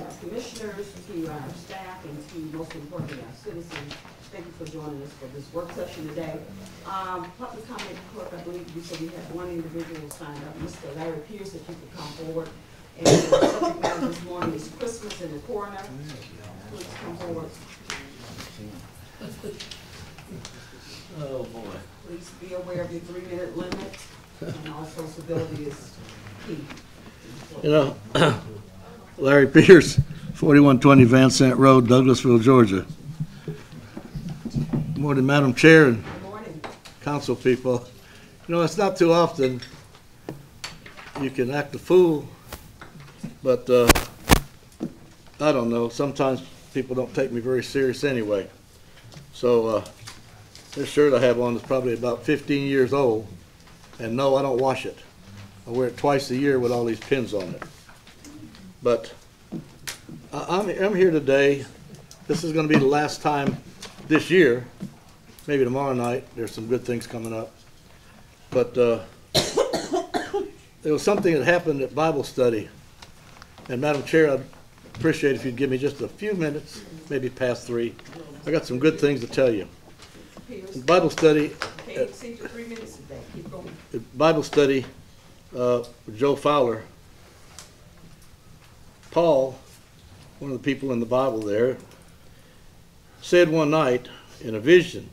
our commissioners, to our staff, and to most importantly, our citizens. Thank you for joining us for this work session today. Um, public comment, clerk, I believe you said we had one individual signed up, Mr. Larry Pierce, if you could come forward. And the subject matter this morning is Christmas in the coroner. Please come forward. Oh, boy. Please be aware of your three-minute limit, and also civility is key. You know, Larry Pierce, 4120 Van Sant Road, Douglasville, Georgia. Good Morning, Madam Chair and council people. You know, it's not too often you can act a fool, but uh, I don't know, sometimes people don't take me very serious anyway. So uh, this shirt I have on is probably about 15 years old, and no, I don't wash it. I wear it twice a year with all these pins on it. But I'm, I'm here today, this is gonna be the last time this year, maybe tomorrow night, there's some good things coming up. But, uh, there was something that happened at Bible study. And Madam Chair, I'd appreciate if you'd give me just a few minutes, maybe past three. I got some good things to tell you. In Bible study, can't exceed your three minutes today. Keep going. at Bible study, uh, Joe Fowler, Paul, one of the people in the Bible there, said one night in a vision,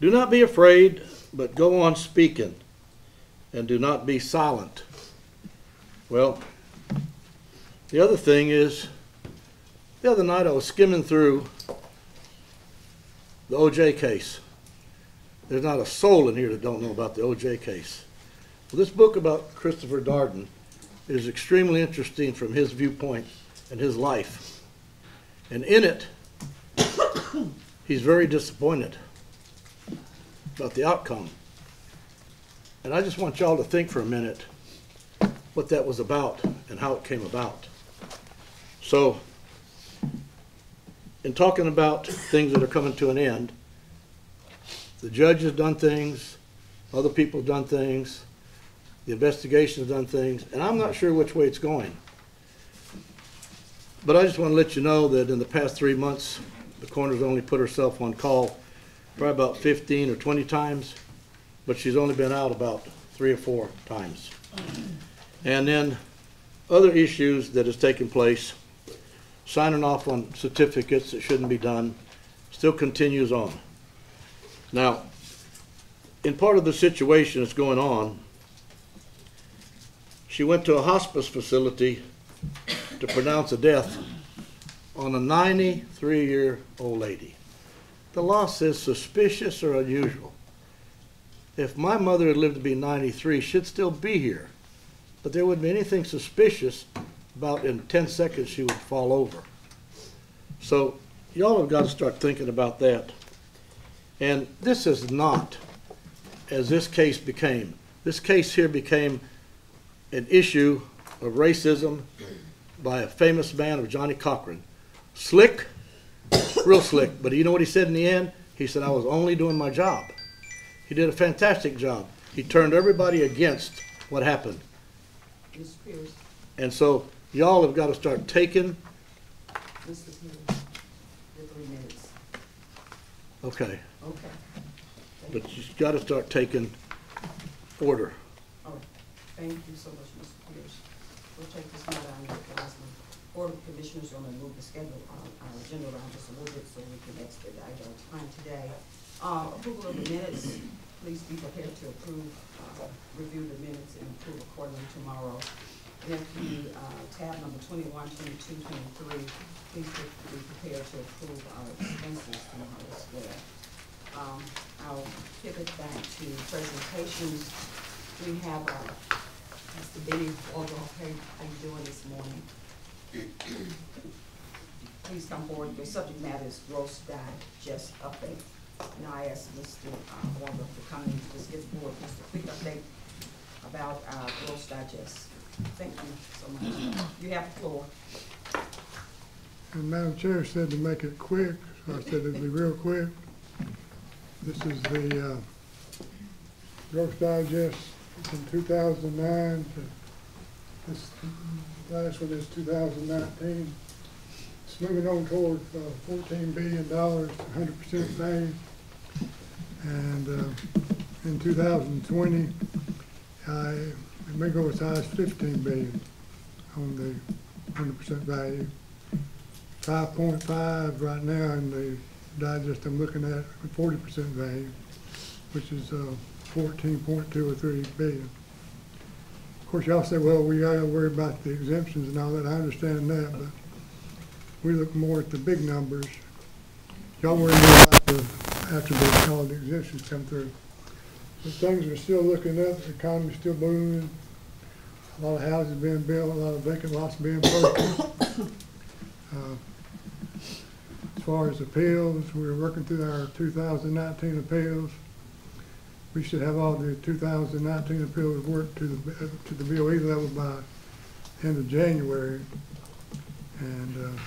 Do not be afraid, but go on speaking, and do not be silent. Well, the other thing is, the other night I was skimming through the OJ case. There's not a soul in here that don't know about the OJ case. Well, this book about Christopher Darden is extremely interesting from his viewpoint and his life. And in it, he's very disappointed about the outcome. And I just want y'all to think for a minute what that was about and how it came about. So, in talking about things that are coming to an end, the judge has done things, other people have done things, the investigation has done things, and I'm not sure which way it's going. But I just want to let you know that in the past three months, the coroner's only put herself on call probably about 15 or 20 times, but she's only been out about three or four times. And then other issues that has taken place, signing off on certificates that shouldn't be done, still continues on. Now, in part of the situation that's going on, she went to a hospice facility to pronounce a death on a 93-year-old lady. The law says suspicious or unusual. If my mother had lived to be 93, she'd still be here. But there wouldn't be anything suspicious about in 10 seconds she would fall over. So y'all have got to start thinking about that. And this is not, as this case became, this case here became an issue of racism by a famous man of Johnnie Cochran. Slick, real slick, but you know what he said in the end? He said, I was only doing my job. He did a fantastic job. He turned everybody against what happened. And so y'all have got to start taking, Mr. Pierce, your three minutes. okay, Okay. but you've got to start taking order. All right. Thank you so much, Mr. Pierce. We'll take this matter under advisement. Board of Commissioners are gonna move the schedule, on our agenda around just a little bit so we can expedite our time today. Uh, approval of the minutes, please be prepared to approve, uh, review the minutes and approve accordingly tomorrow. Then the, uh, tab number twenty-one, twenty-two, twenty-three, please be prepared to approve our expenses tomorrow as well. Um, I'll pivot back to presentations. We have, uh, Mr. Benny Waldorf, how how you doing this morning? Please come forward, your subject matter is gross digest update. Now I ask Mr. uh, Waldorf to come and just give the board just a quick update about our gross digest. Thank you so much. You have the floor. And Madam Chair said to make it quick, so I said it'd be real quick. This is the, uh, Gross Digest from two thousand nine to this last one is two thousand nineteen. It's moving on toward uh, fourteen billion dollars, hundred percent value. And uh, in two thousand twenty, I, it may go as high as fifteen billion on the hundred percent value. Five point five right now in the digest I'm looking at, forty percent value, which is uh, fourteen point two or three billion. Course, y'all say, well, we gotta worry about the exemptions and all that, I understand that, but we look more at the big numbers. Y'all worry more about the, after the, all the exemptions come through. So things are still looking up, the economy's still booming, a lot of houses being built, a lot of vacant lots being purchased. Uh, As far as appeals, we're working through our two thousand nineteen appeals. We should have all the two thousand nineteen appeals worked to the, to the BOE level by end of January. And, uh,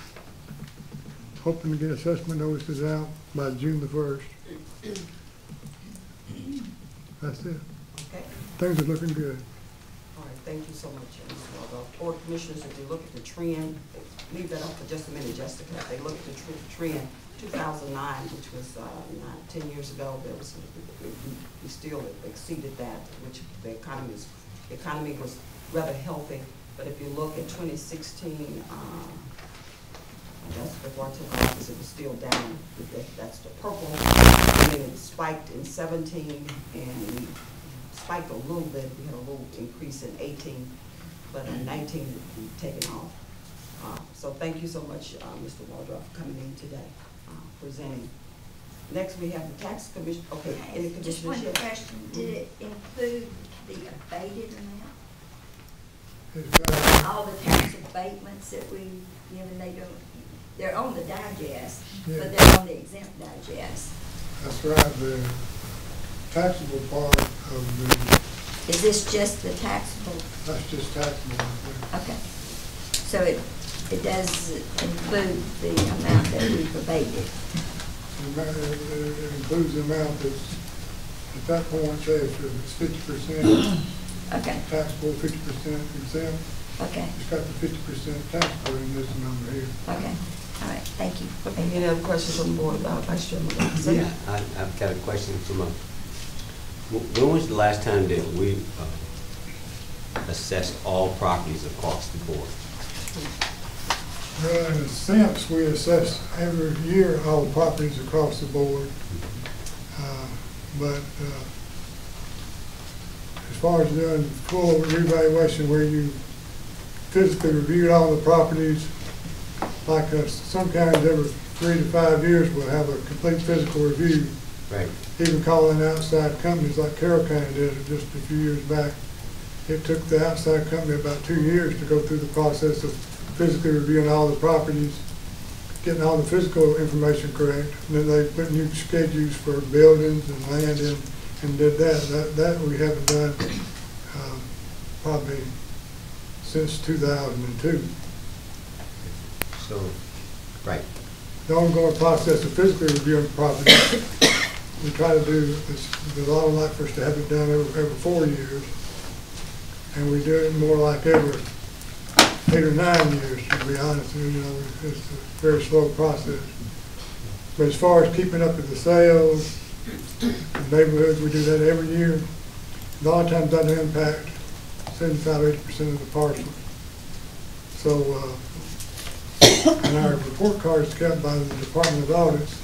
hoping to get assessment notices out by June the first. That's it. Okay? Things are looking good. All right, thank you so much, Mr. Waldorf. Board Commissioners, if you look at the trend, leave that up for just a minute, Jessica. If they look at the tr- trend, two thousand nine, which was, uh, nine, ten years ago, there was, we- still exceeded that, which the economy was, the economy was rather healthy. But if you look at twenty sixteen, um, that's before I took office, it was still down. That's the purple, and then it spiked in seventeen, and we spiked a little bit, we had a little increase in eighteen, but in nineteen, we've taken off. Uh, So thank you so much, uh, Mr. Waldrop, for coming in today, uh, presenting. Next, we have the tax commission, okay, any Just commissioners one yet? question, did it include the abated amount? All the tax abatements that we, you know, they don't, they're on the digest, Yeah. but they're on the exempt digest. That's right, the taxable part of the, Is this just the taxable? that's just taxable. Okay. So it, it does include the amount that we've abated? It it includes the amount that's, at that point, say if it's fifty percent Okay, taxable, fifty percent exempt, okay, it's got the fifty percent taxable in this number here. okay. All right, thank you. Okay, any other questions on the board about Vice Chairman Robinson? Yeah, I, I've got a question from a, wh- when was the last time that we uh, assessed all properties across the board? Well, in a sense, we assess every year all the properties across the board. Uh, But uh, as far as doing full revaluation where you physically reviewed all the properties, like uh, some counties every three to five years we'll have a complete physical review, Right. even calling outside companies like Carroll County did it just a few years back. It took the outside company about two years to go through the process of physically reviewing all the properties, getting all the physical information correct. And then they put new schedules for buildings and land in and did that. That, that we haven't done, um, probably since two thousand and two. So, right. The ongoing process of physically reviewing properties, we try to do, this. the law would like for us to have it done every, every four years. And we do it more like every eight or nine years, to be honest, with you know, it's a very slow process. But as far as keeping up with the sales, the neighborhoods, we do that every year. A lot of times that impact seventy-five, eighty percent of the parcels. So, uh, and our report card is kept by the Department of Audits,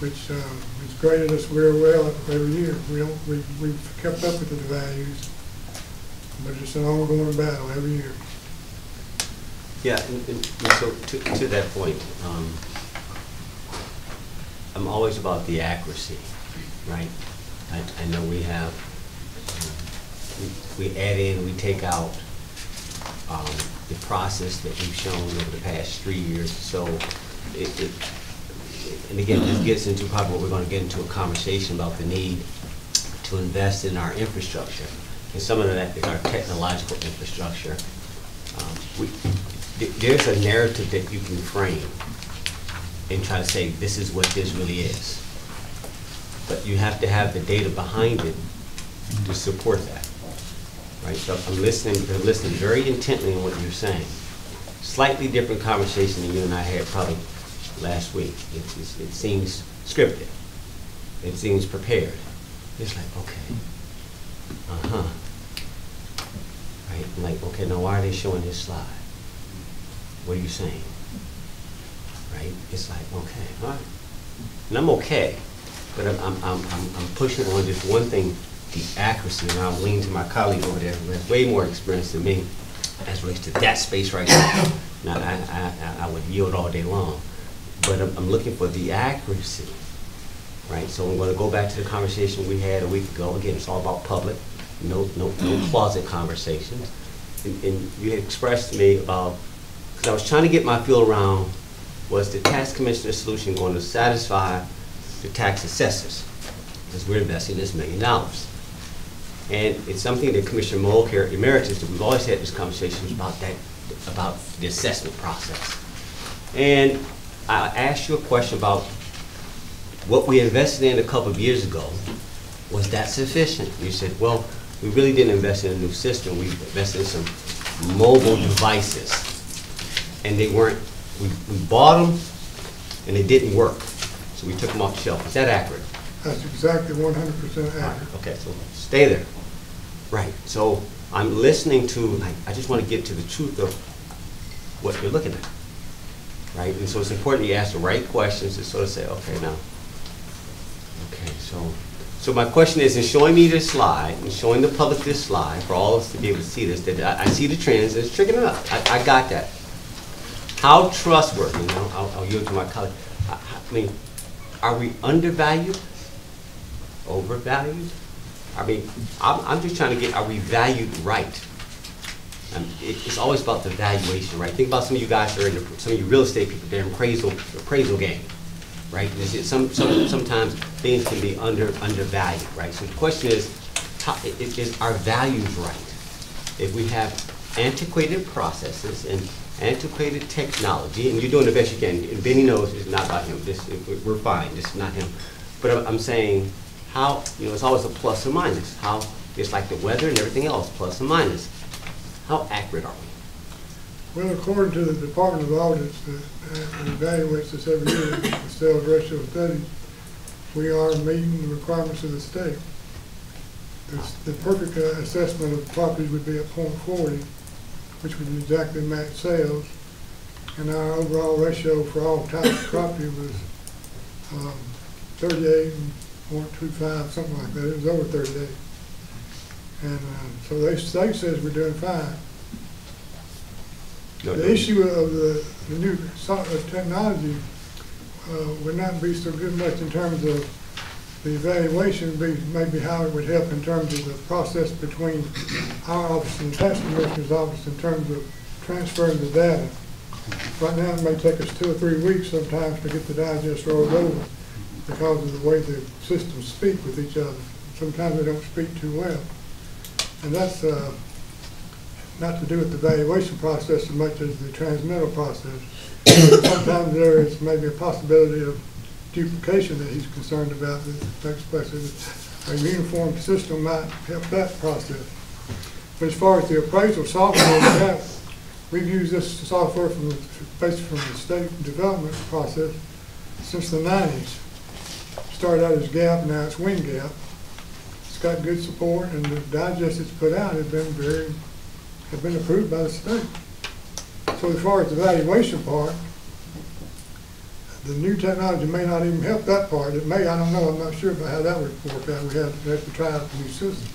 which, um, has graded us very well every year. We don't, we, we've kept up with the values, but it's an ongoing battle every year. Yeah, and, and so to, to that point, um, I'm always about the accuracy, right? I, I know we have, we, we add in, we take out, um, the process that we've shown over the past three years, so it, it, and again, this gets into probably what we're gonna get into a conversation about the need to invest in our infrastructure. And some of that is our technological infrastructure. Um, we, there's a narrative that you can frame and try to say, this is what this really is. But you have to have the data behind it to support that. right? So I'm listening, I'm listening very intently on what you're saying. Slightly different conversation than you and I had probably last week. It, it's- it seems scripted. It seems prepared. It's like, okay, uh-huh. Right, I'm like, okay, now why are they showing this slide? What are you saying? Right, it's like, okay, all right. And I'm okay, but I'm, I'm, I'm, I'm pushing on just one thing, the accuracy, and I'll lean to my colleague over there who has way more experience than me as relates to that space right now. Now, I, I, I- would yield all day long, but I'm, I'm looking for the accuracy, right? So I'm gonna go back to the conversation we had a week ago. Again, it's all about public, no, no, no closet conversations. And, and you expressed to me about, because I was trying to get my feel around, was the tax commissioner solution going to satisfy the tax assessors? Because we're investing this million dollars. And it's something that Commissioner Mulcair emeritus, that we've always had this conversation about that, about the assessment process. And I asked you a question about what we invested in a couple of years ago, was that sufficient? You said, well, we really didn't invest in a new system, we invested in some mobile devices. And they weren't, we, we bought them, and they didn't work, so we took them off the shelf. Is that accurate? That's exactly one hundred percent Right, accurate. Okay, so stay there. Right, so I'm listening to, like, I just want to get to the truth of what you're looking at. Right, and so it's important you ask the right questions to sort of say, okay, now, okay, so, so my question is, in showing me this slide, and showing the public this slide, for all of us to be able to see this, that I, I see the trends, and it's triggering up, I, I got that. How trustworthy, you know, I'll, I'll yield to my colleague, I, I mean, are we undervalued? overvalued? I mean, I'm, I'm just trying to get, are we valued right? Um, it, it's always about the valuation, right? Think about some of you guys that are in the, some of you real estate people, they're in appraisal, appraisal game, right? Some, some, sometimes things can be under, undervalued, right? So the question is, i- i- is our values right? If we have antiquated processes and antiquated technology, and you're doing the best you can, and Benny knows it's not about him, this, we're- fine, this is not him. But I'm, I'm saying, how, you know, it's always a plus or minus, how, it's like the weather and everything else, plus or minus. How accurate are we? Well, according to the Department of Audits that evaluates this every year, the sales ratio study, we are meeting the requirements of the state. This- The perfect uh, assessment of properties would be at point forty, which was exactly match sales. And our overall ratio for all types of property was um, thirty-eight and point two five, something like that. It was over thirty-eight. And uh, so they, state says we're doing fine. The issue of the, the new technology, uh, would not be so good much in terms of the evaluation, be maybe how it would help in terms of the process between our office and the tax commissioner's office in terms of transferring the data. Right now, it may take us two or three weeks sometimes to get the digest rolled over because of the way the systems speak with each other. Sometimes they don't speak too well. And that's, uh, not to do with the valuation process as much as the transmittal process. Sometimes there is maybe a possibility of duplication that he's concerned about that takes place. A uniform system might help that process. But as far as the appraisal software, we've used this software from, basically from the state development process since the nineties. Started out as GAP, now it's WinGap. It's got good support and the digest it's put out has been very have been approved by the state. So as far as the valuation part, the new technology may not even help that part. It may, I don't know, I'm not sure about how that would work out. We have, we have to try out the new system.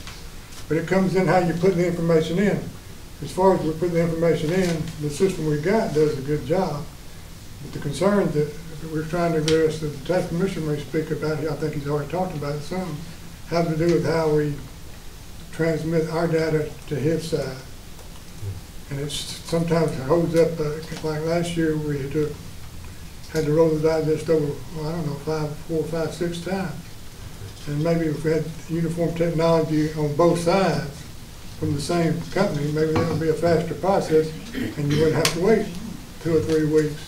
But it comes in how you put the information in. As far as we put the information in, the system we've got does a good job. But the concern that we're trying to address, that the tax commissioner may speak about, I think he's already talked about it some, have to do with how we transmit our data to his side. And it's, sometimes it holds up, uh, like last year, we had to, had to roll the digest over, well, I don't know, five, four, five, six times. And maybe if we had uniform technology on both sides from the same company, maybe that would be a faster process, and you wouldn't have to wait two or three weeks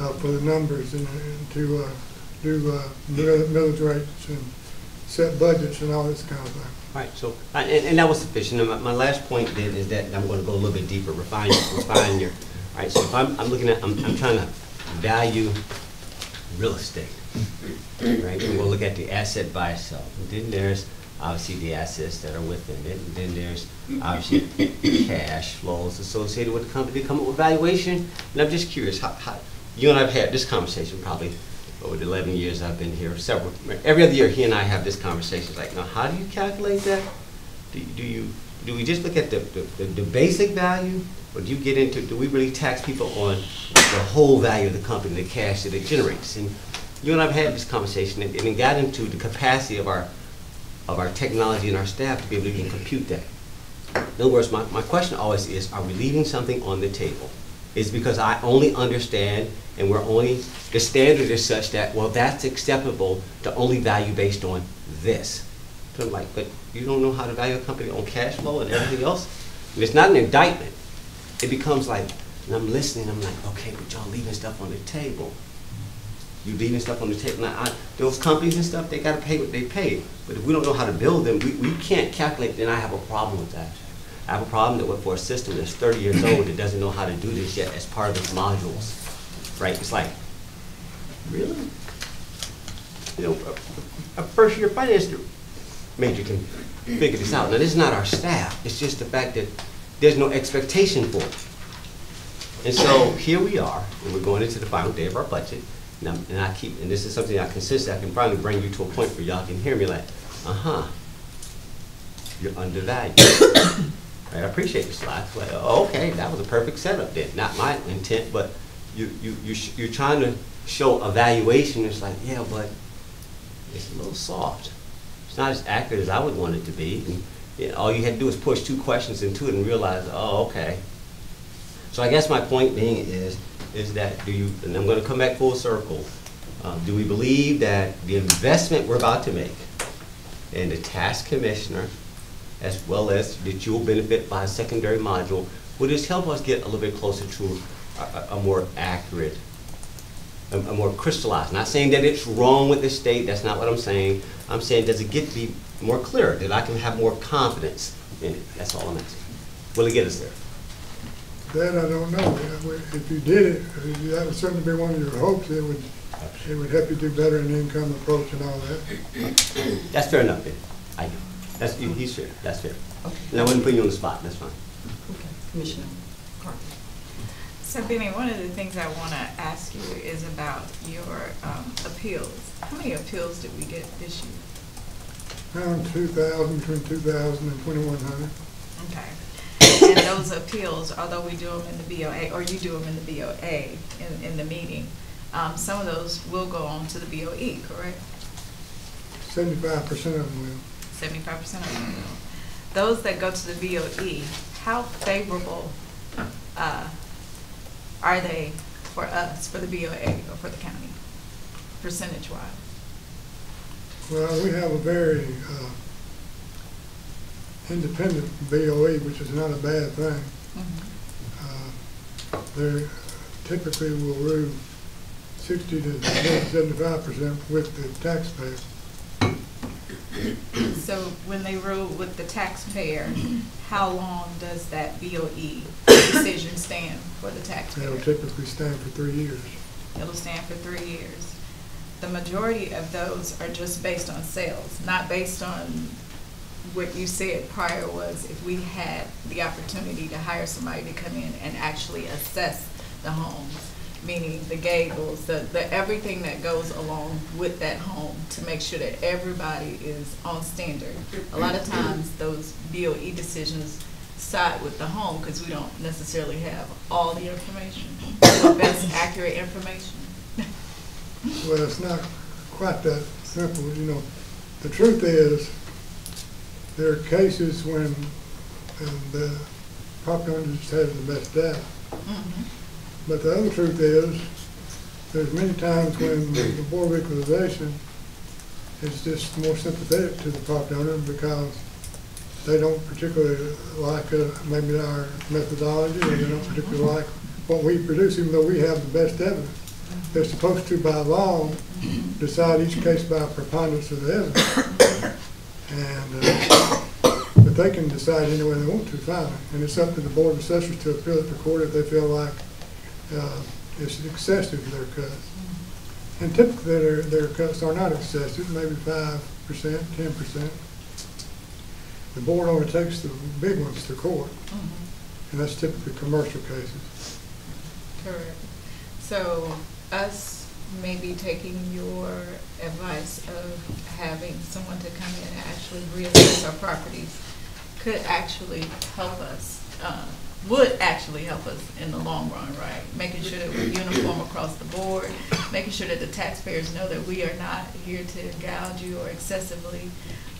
uh, for the numbers and and to uh, do uh, mill- millage rates and set budgets and all this kind of thing. Right, so, and, and that was sufficient. My, my last point then is that I'm gonna go a little bit deeper, refine, refine your, all right, so if I'm, I'm looking at, I'm, I'm trying to value real estate, right? We'll look at the asset by itself. And then there's obviously the assets that are within it, and then there's obviously cash flows associated with the company to come up with valuation. And I'm just curious, how, how, you and I've had this conversation probably over the eleven years I've been here, several, every other year, he and I have this conversation, It's like, now, how do you calculate that? Do, do you, do we just look at the, the- the basic value? Or do you get into, do we really tax people on the whole value of the company, the cash that it generates? And you and I have had this conversation, and and it got into the capacity of our, of our technology and our staff to be able to even compute that. In other words, my, my question always is, are we leaving something on the table? Is because I only understand and we're only, the standard is such that, well, that's acceptable to only value based on this. So I'm like, but you don't know how to value a company on cash flow and everything else? And it's not an indictment. It becomes like, and I'm listening, I'm like, okay, but y'all leaving stuff on the table. You leaving stuff on the table. Now, I, those companies and stuff, they gotta pay what they pay. But if we don't know how to build them, we, we can't calculate, then I have a problem with that. I have a problem that for a system that's thirty years old that doesn't know how to do this yet as part of its modules, right? It's like, really? You know, a, a first-year finance major can figure this out. Now, this is not our staff, it's just the fact that there's no expectation for it. And so here we are, and we're going into the final day of our budget. And, and I keep, and this is something I consistently, I can finally bring you to a point where y'all can hear me like, uh-huh, you're undervalued. right, I appreciate the slides. Well, oh, okay, that was a perfect setup then. Not my intent, but you, you, you sh- you're trying to show a valuation. It's like, yeah, but it's a little soft. It's not as accurate as I would want it to be. And, know, all you had to do is push two questions into it and realize, oh, okay. So I guess my point being is, is that do you, and I'm gonna come back full circle, um, do we believe that the investment we're about to make in the tax commissioner, as well as that you will benefit by a secondary module, will this help us get a little bit closer to a, a- a more accurate, a, a more crystallized? Not saying that it's wrong with the state, that's not what I'm saying. I'm saying, does it get to be more clear, that I can have more confidence in it? That's all I'm asking. Will it get us there? That I don't know. If you did it, that would certainly be one of your hopes. It would, it would help you do better in the income approach and all that. That's fair enough, then. I do. That's, he- he's fair, that's fair. Okay. And I wouldn't put you on the spot, that's fine. Okay, Commissioner Carthan. So Benny, one of the things I want to ask you is about your um, appeals. How many appeals did we get this year? Around two thousand, between two thousand and twenty-one hundred. Okay. And those appeals, although we do them in the BOA, or you do them in the BOA, in, in the meeting, um, some of those will go on to the BOE, correct? Seventy-five percent of them will. Seventy-five percent of them will. Those that go to the BOE, how favorable uh, are they for us, for the BOA, or for the county, percentage-wise? Well, we have a very uh, independent BOE, which is not a bad thing. Uh, They typically will rule sixty to seventy-five percent with the taxpayer. So when they rule with the taxpayer, how long does that BOE decision stand for the taxpayer? That'll typically stand for three years. It'll stand for three years. The majority of those are just based on sales, not based on what you said prior was if we had the opportunity to hire somebody to come in and actually assess the homes, meaning the gables, the, the, everything that goes along with that home to make sure that everybody is on standard. A lot of times, those BOE decisions side with the home because we don't necessarily have all the information, the best accurate information. Well, it's not quite that simple, you know. The truth is, there are cases when uh, the property owner just has the best data. Mhm. But the other truth is, there's many times when the Board of Equalization is just more sympathetic to the property owner because they don't particularly like uh, maybe our methodology, or they don't particularly like what we produce, even though we have the best evidence. They're supposed to, by law, decide each case by preponderance of the evidence. And uh, they can decide any way they want to, fine. And it's up to the Board of Assessors to appeal it to court if they feel like uh, it's excessive, their cuts. And typically, their, their cuts are not excessive, maybe five percent, ten percent. The board only takes the big ones to court, and that's typically commercial cases. Correct. So us maybe taking your advice of having someone to come in and actually reassess our properties could actually help us, uh, would actually help us in the long run, right? Making sure that we're uniform across the board, making sure that the taxpayers know that we are not here to gouge you or excessively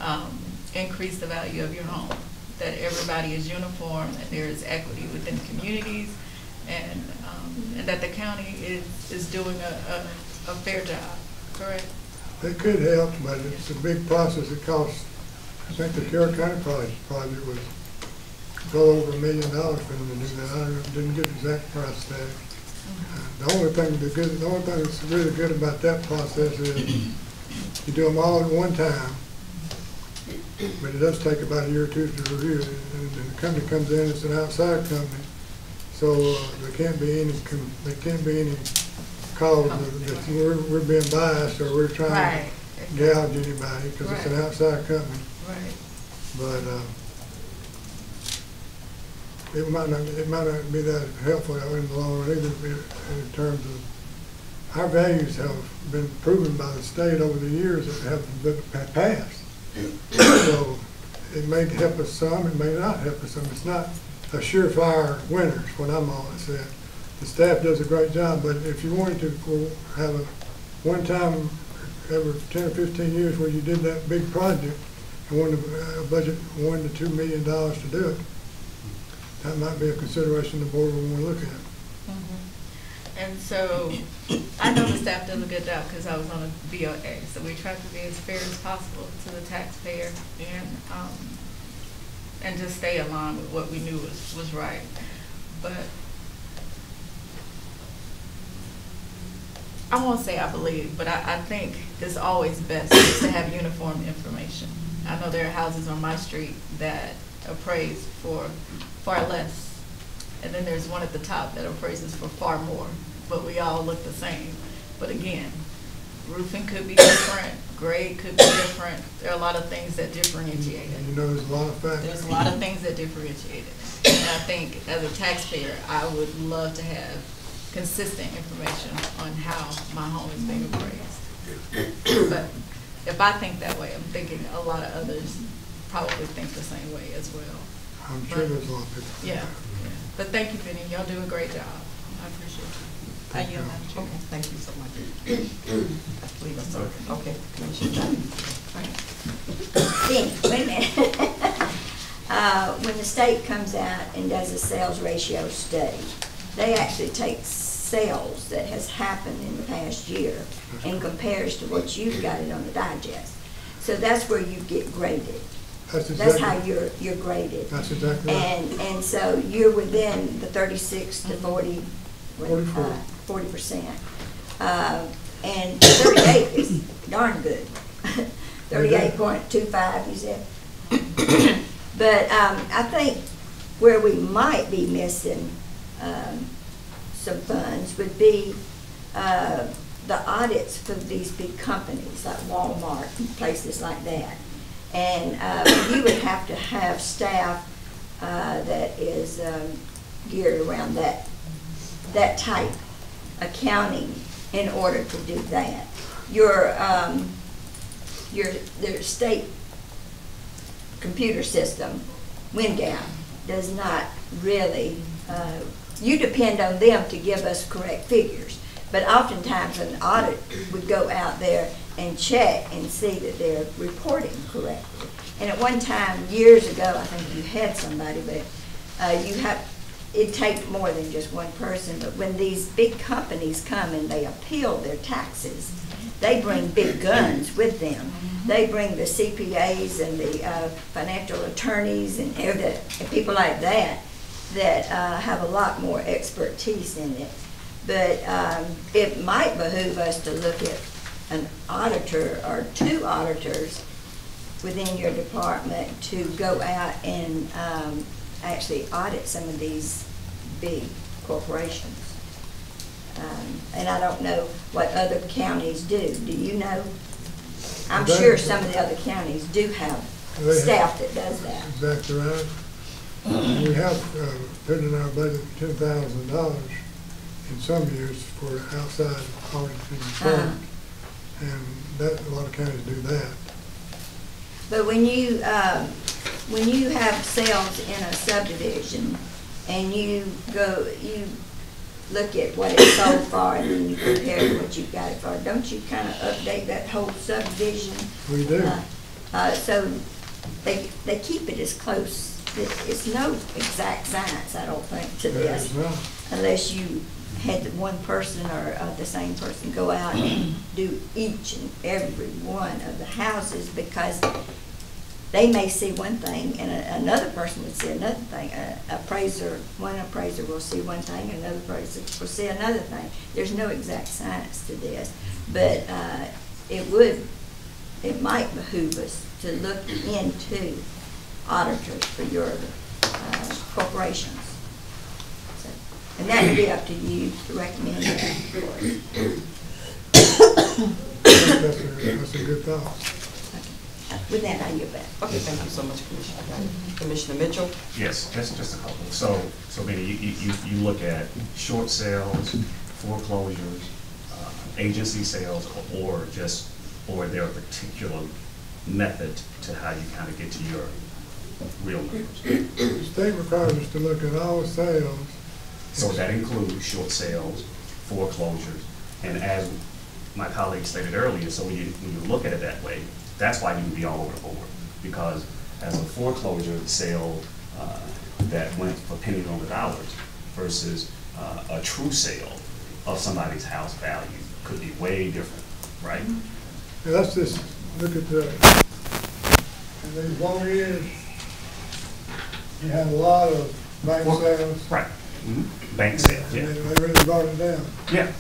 um, increase the value of your home. That everybody is uniform, and there is equity within communities, and, and that the county is, is doing a, a, a fair job, correct? It could help, but it's a big process. It costs, I think the Carroll County project, project was well over a million dollars for them to do that. I didn't get the exact price tag. Uh, The only thing, the good, the only thing that's really good about that process is you do them all at one time, but it does take about a year or two to review. it. And the company comes in, it's an outside company, so uh, can't be any, there can't be any cause of that we're, we're being biased or we're trying Right. to gouge anybody, because it's an Right. outside company. Right. But, uh, it might not, it might not be that helpful in the long run either, in terms of, our values have been proven by the state over the years that have been pa- passed. So, it may help us some, it may not help us some, it's not a surefire winner, is what I'm always saying. The staff does a great job, but if you wanted to have a, one time every ten or fifteen years where you did that big project, and wanted to uh, budget one to two million dollars to do it, that might be a consideration the board will want to look at. Mhm. And so, I know the staff does a good job because I was on a BOA, so we try to be as fair as possible to the taxpayer and, um, and just stay aligned with what we knew was, was right. But I won't say I believe, but I, I think it's always best to have uniform information. I know there are houses on my street that appraise for far less. And then there's one at the top that appraises for far more, but we all look the same. But again, roofing could be different, grade could be different. There are a lot of things that differentiate it. You know, there's a lot of factors. There's a lot of things that differentiate it. And I think as a taxpayer, I would love to have consistent information on how my home is being appraised. But if I think that way, I'm thinking a lot of others probably think the same way as well. I'm sure there's a lot of people. Yeah, yeah. But thank you, Benny, y'all do a great job. I appreciate you. I yield, Madam Chair. Okay, thank you so much. I believe that's. Okay, Commissioner Dunn. Then, wait a minute. Uh, when the state comes out and does a sales ratio study, they actually take sales that has happened in the past year and compares to what you've got it on the digest. So that's where you get graded. That's That's how you're, you're graded. that's exactly right. And, and so you're within the thirty-six to forty, what, uh, forty percent. Uh, and thirty-eight is darn good. Thirty-eight point two five, you said? But, um, I think where we might be missing, um, some funds would be, uh, the audits for these big companies like Walmart and places like that. And, uh, you would have to have staff, uh, that is, um, geared around that, that type accounting in order to do that. Your, um, your, their state computer system, WinGap, does not really, uh, you depend on them to give us correct figures. But oftentimes an audit would go out there and check and see that they're reporting correctly. And at one time, years ago, I think you had somebody, but uh, you have, it takes more than just one person. But when these big companies come and they appeal their taxes, they bring big guns with them. They bring the CPAs and the uh, financial attorneys and people like that, that uh, have a lot more expertise in it. But um, it might behoove us to look at an auditor or two auditors within your department to go out and, um, actually audit some of these big corporations. Um, and I don't know what other counties do. Do you know? I'm They- sure some of the other counties do have They have- staff that does that. Exactly right. We have, uh, put in our budget ten thousand dollars in some years for outside auditing Uh-huh. firm. And that, a lot of counties do that. But when you, um, when you have sales in a subdivision and you go, you look at what it's sold for and then you compare to what you've got it for, don't you kind of update that whole subdivision? We do. Uh, Uh, so they, they keep it as close, it- it's no exact science, I don't think, to this. Unless you had the one person or uh, the same person go out and do each and every one of the houses because they may see one thing and a- another person would see another thing. A appraiser, one appraiser will see one thing, another appraiser will see another thing. There's no exact science to this, but uh, it would, it might behoove us to look into auditors for your uh, corporations. So, And that would be up to you to recommend that. That's a, that's a good thought. Okay. With that, I yield back. Okay, thank you so much, Commissioner. Got it. Commissioner Mitchell? Yes, just, just a couple. So, so Benny, you, you, you- you look at short sales, foreclosures, uh, agency sales, or just, or their particular method to how you kind of get to your real numbers. The state requires us to look at all sales. So that includes short sales, foreclosures, and as my colleague stated earlier, so when you, when you look at it that way, that's why you can be all over the board. Because as a foreclosure sale, uh, that went for pennies on the dollars versus, uh, a true sale of somebody's house value could be way different, right? And let's just look at the, in these long years, you had a lot of bank Well, sales. Right. Mhm. Bank sales, And yeah. they they really brought it down. Yeah, yeah.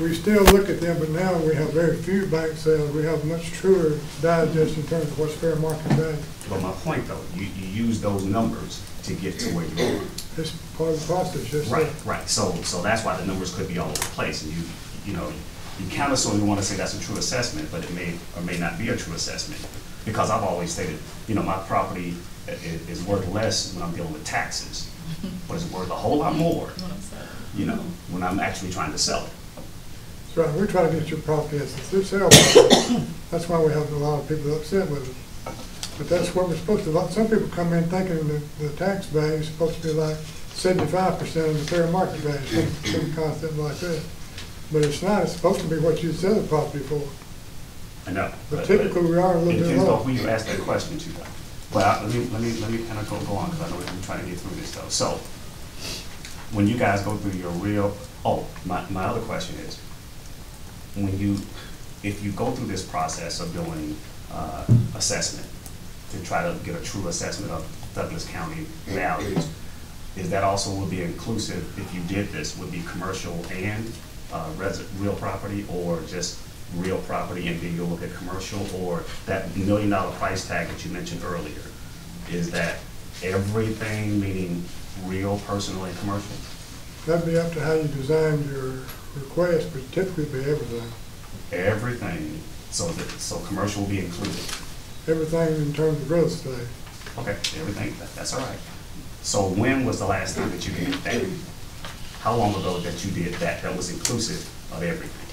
We still look at them, but now we have very few bank sales. We have much truer digest in terms of what's fair market value. But my point though, you, you use those numbers to get to where you are. It's part of the process, yes, sir. Right, right, so, so that's why the numbers could be all over the place, and you, you know, you kind of sort of want to say that's a true assessment, but it may or may not be a true assessment. Because I've always stated, you know, my property i- i- is worth less when I'm dealing with taxes, but it's worth a whole lot more, you know, when I'm actually trying to sell it. That's right, we try to get your property as a sale. That's why we have a lot of people upset with it. But that's what we're supposed to, like, some people come in thinking that the tax value is supposed to be like seventy-five percent of the fair market value, some, some concept like that. But it's not, it's supposed to be what you sell the property for. I know. But typically, we are a little It bit depends low. on who you ask that question to. But I- let me, let me, let me kind of go, go on, because I know we're trying to get through this though. So, when you guys go through your real, oh, my, my other question is, when you, if you go through this process of doing, uh, assessment, to try to get a true assessment of Douglas County values, is that also would be inclusive, if you did this, would be commercial and, uh, real property, or just real property, and then you'll look at commercial, or that million dollar price tag that you mentioned earlier? Is that everything, meaning real, personal, and commercial? That'd be up to how you designed your request, but typically be everything. Everything, so that, so commercial will be included? Everything in terms of real estate. Okay, everything, that- that's all right. So when was the last time that you did that? How long ago that you did that, that was inclusive of everything?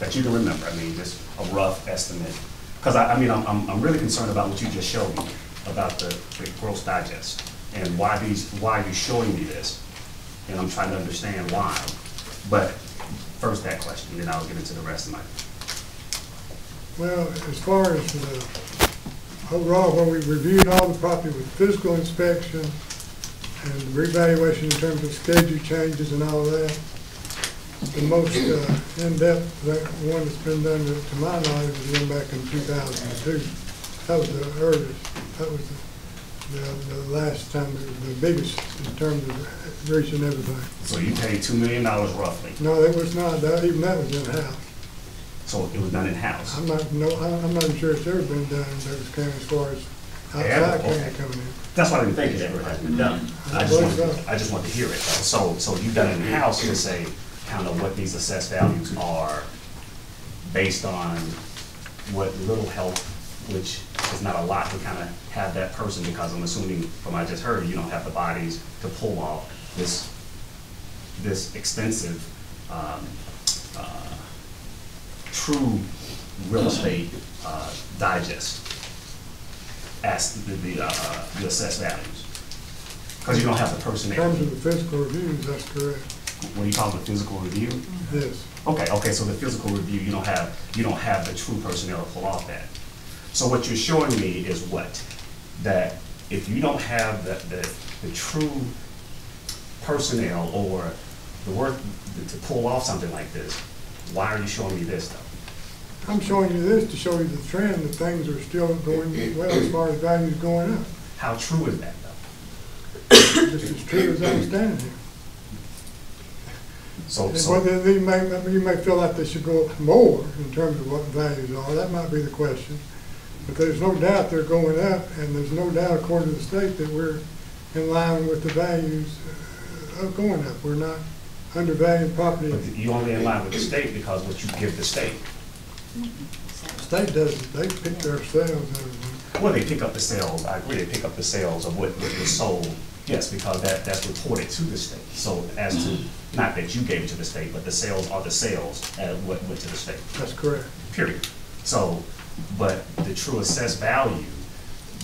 That you can remember, I mean, just a rough estimate. Because I, I mean, I'm, I'm, I'm really concerned about what you just showed me, about the, the gross digest. And why these, why are you showing me this? And I'm trying to understand why. But first that question, then I'll get into the rest of my, Well, as far as the, overall, when we reviewed all the property with physical inspection and revaluation in terms of schedule changes and all that, the most uh, in-depth, one that's been done to my knowledge was one back in two thousand and two. That was the earliest, that was the, the, the last time, the biggest in terms of everything. so you paid two million dollars roughly. No, it was not, that, even that was in-house. So it was done in-house. I'm not, no, I'm I'm not even sure it's ever been done in Douglas County as far as outside county Okay. coming in. That's why I didn't think it ever has been done. I just wanted, I just wanted to hear it. So, so you've done it in-house to say kind of what these assessed values are based on what little help, which is not a lot to kind of have that person, because I'm assuming from what I just heard, you don't have the bodies to pull off this, this extensive, um, uh, true real estate, uh, digest as the, the, uh, the assessed values. Because you don't have the personnel. terms of the physical reviews, that's correct, When you call a physical review, yes. okay, okay, so the physical review, you don't have, you don't have the true personnel to pull off that. So what you're showing me is what? That if you don't have the, the, the true personnel or the work to pull off something like this, why are you showing me this though? I'm showing you this to show you the trend that things are still going well as far as values going up. How true is that though? Just as true as I'm standing here. So, And so, Whether they may, you may feel like they should go up more in terms of what values are, that might be the question. But there's no doubt they're going up, and there's no doubt according to the state that we're in line with the values of going up. We're not undervaluing property. but you only in line with the state because what you give the state. State doesn't, they pick their sales. Well, they pick up the sales, I agree, they pick up the sales of what, what was sold, yes, because that, that's reported to the state. So as to, not that you gave it to the state, but the sales are the sales at what went to the state, That's correct. period. So, but the true assessed value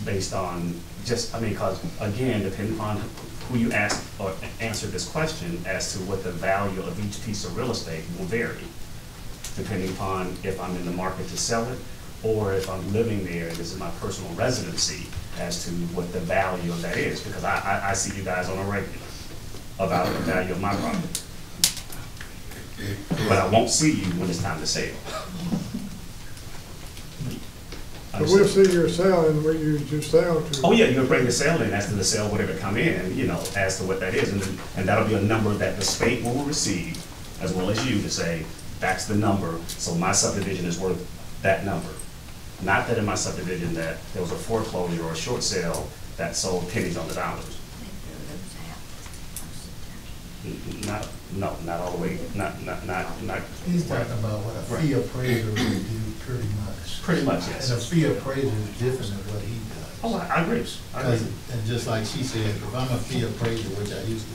based on just, I mean, because again, depending upon who you ask or answer this question as to what the value of each piece of real estate will vary depending upon if I'm in the market to sell it, or if I'm living there, and this is my personal residency, as to what the value of that is, because I, I, I see you guys on a regular about the value of my property. But I won't see you when it's time to sell. But we'll see your sale and where you just sell to. Oh, yeah, you'll bring the sale in, as to the sale, whatever come in, you know, as to what that is, and then, and that'll be a number that the state will receive, as well as you, to say, that's the number, so my subdivision is worth that number. Not that in my subdivision that there was a foreclosure or a short sale that sold pennies on the dollars. N- Not, no, not all the way, not, not, not, not. He's talking about what a fee appraiser would do pretty much. Pretty much, And a fee appraiser is different than what he does. Oh, I, I agree, I agree. Because, and just like she said, if I'm a fee appraiser, which I used to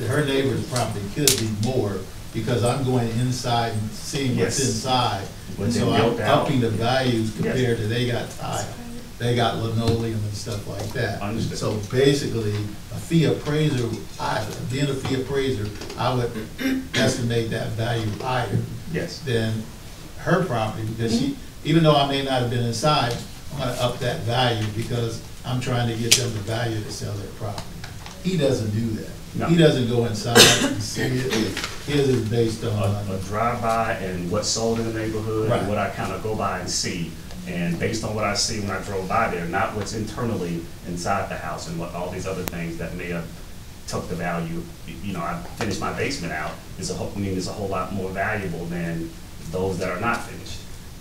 be, her neighbor's property could be more because I'm going inside and seeing what's Yes. inside. And so I'm built out. upping the values Yes. compared to they got tile, they got linoleum and stuff like that. Understood. So basically, a fee appraiser, I, being a fee appraiser, I would estimate that value higher Yes, than her property, because she, even though I may not have been inside, I'm gonna up that value because I'm trying to get them the value to sell their property. He doesn't do No. that. He doesn't go inside and see it. His is based a, on, a drive-by and what's sold in the neighborhood Right. and what I kind of go by and see. And based on what I see when I drove by there, not what's internally inside the house and what, all these other things that may have took the value. You know, I finished my basement out, is a whole, I mean, is a whole lot more valuable than those that are not finished,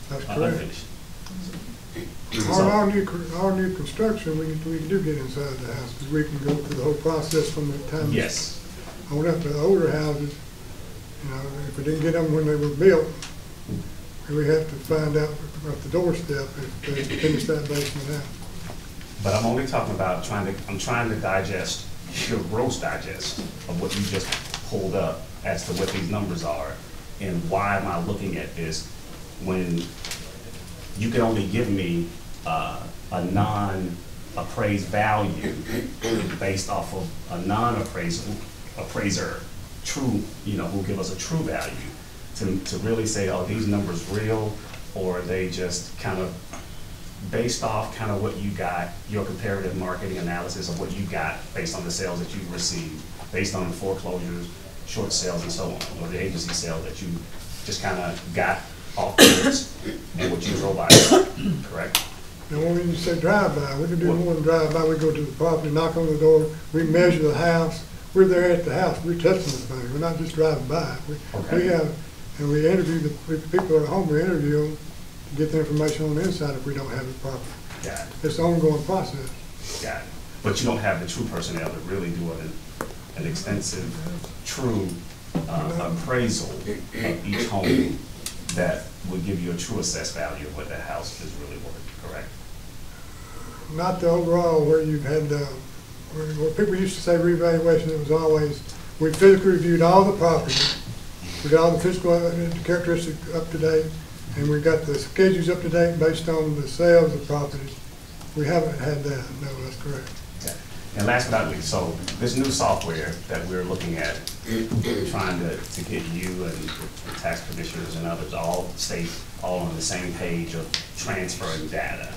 That's uh, correct. unfinished. On all new, all new construction, we, we do get inside the house, because we can go through the whole process from the time. Yes, I went up to the older houses, you know, if we didn't get them when they were built, we have to find out at the doorstep if they finished that basement out. but I'm only talking about trying to, I'm trying to digest, your gross digest of what you just pulled up as to what these numbers are, and why am I looking at this when you can only give me, uh, a non-appraised value based off of a non-appraisal, appraiser, true, you know, who give us a true value, to, to really say, oh, these numbers real, or are they just kind of based off kind of what you got, your comparative marketing analysis of what you got based on the sales that you've received, based on foreclosures, short sales and so on, or the agency sale that you just kind of got off the books and what you drove by, correct? Now, when you say drive-by, we can do more than drive-by, we go to the property, knock on the door, we measure the house, we're there at the house, we're touching the thing, we're not just driving by. We, we have And we interview the, people at home, we interview them to get the information on the inside if we don't have it properly. Got it, It's an ongoing process. got it. But you don't have the true personnel to really do an, an extensive, true uh, appraisal of each home that would give you a true assessed value of what the house is really worth, correct? Not the overall where you've had, uh, where, where people used to say revaluation, it was always, we physically reviewed all the property. We got all the physical characteristics up to date, and we got the schedules up to date based on the sales of properties. We haven't had that, no, that's correct. And last but not least, so this new software that we're looking at, trying to, to get you and the tax commissioners and others all stay all on the same page of transferring data.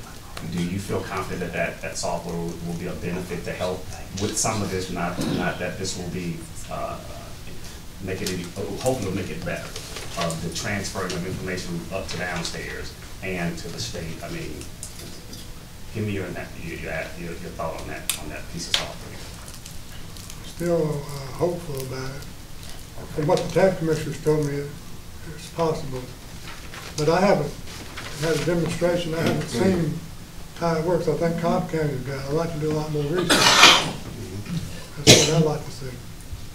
Do you feel confident that that, software will will be a benefit to help with some of this, not, not that this will be, uh, make it, hopefully it'll make it better, of the transferring of information up to downstairs and to the state? I mean, give me your, your, your, your thought on that, on that piece of software. Still uh, hopeful about it. From what the tax commissioners told me, it- it's possible. But I haven't had a demonstration, I haven't seen how it works. I think Cobb County's got. I'd like to do a lot more research. That's what I'd like to see.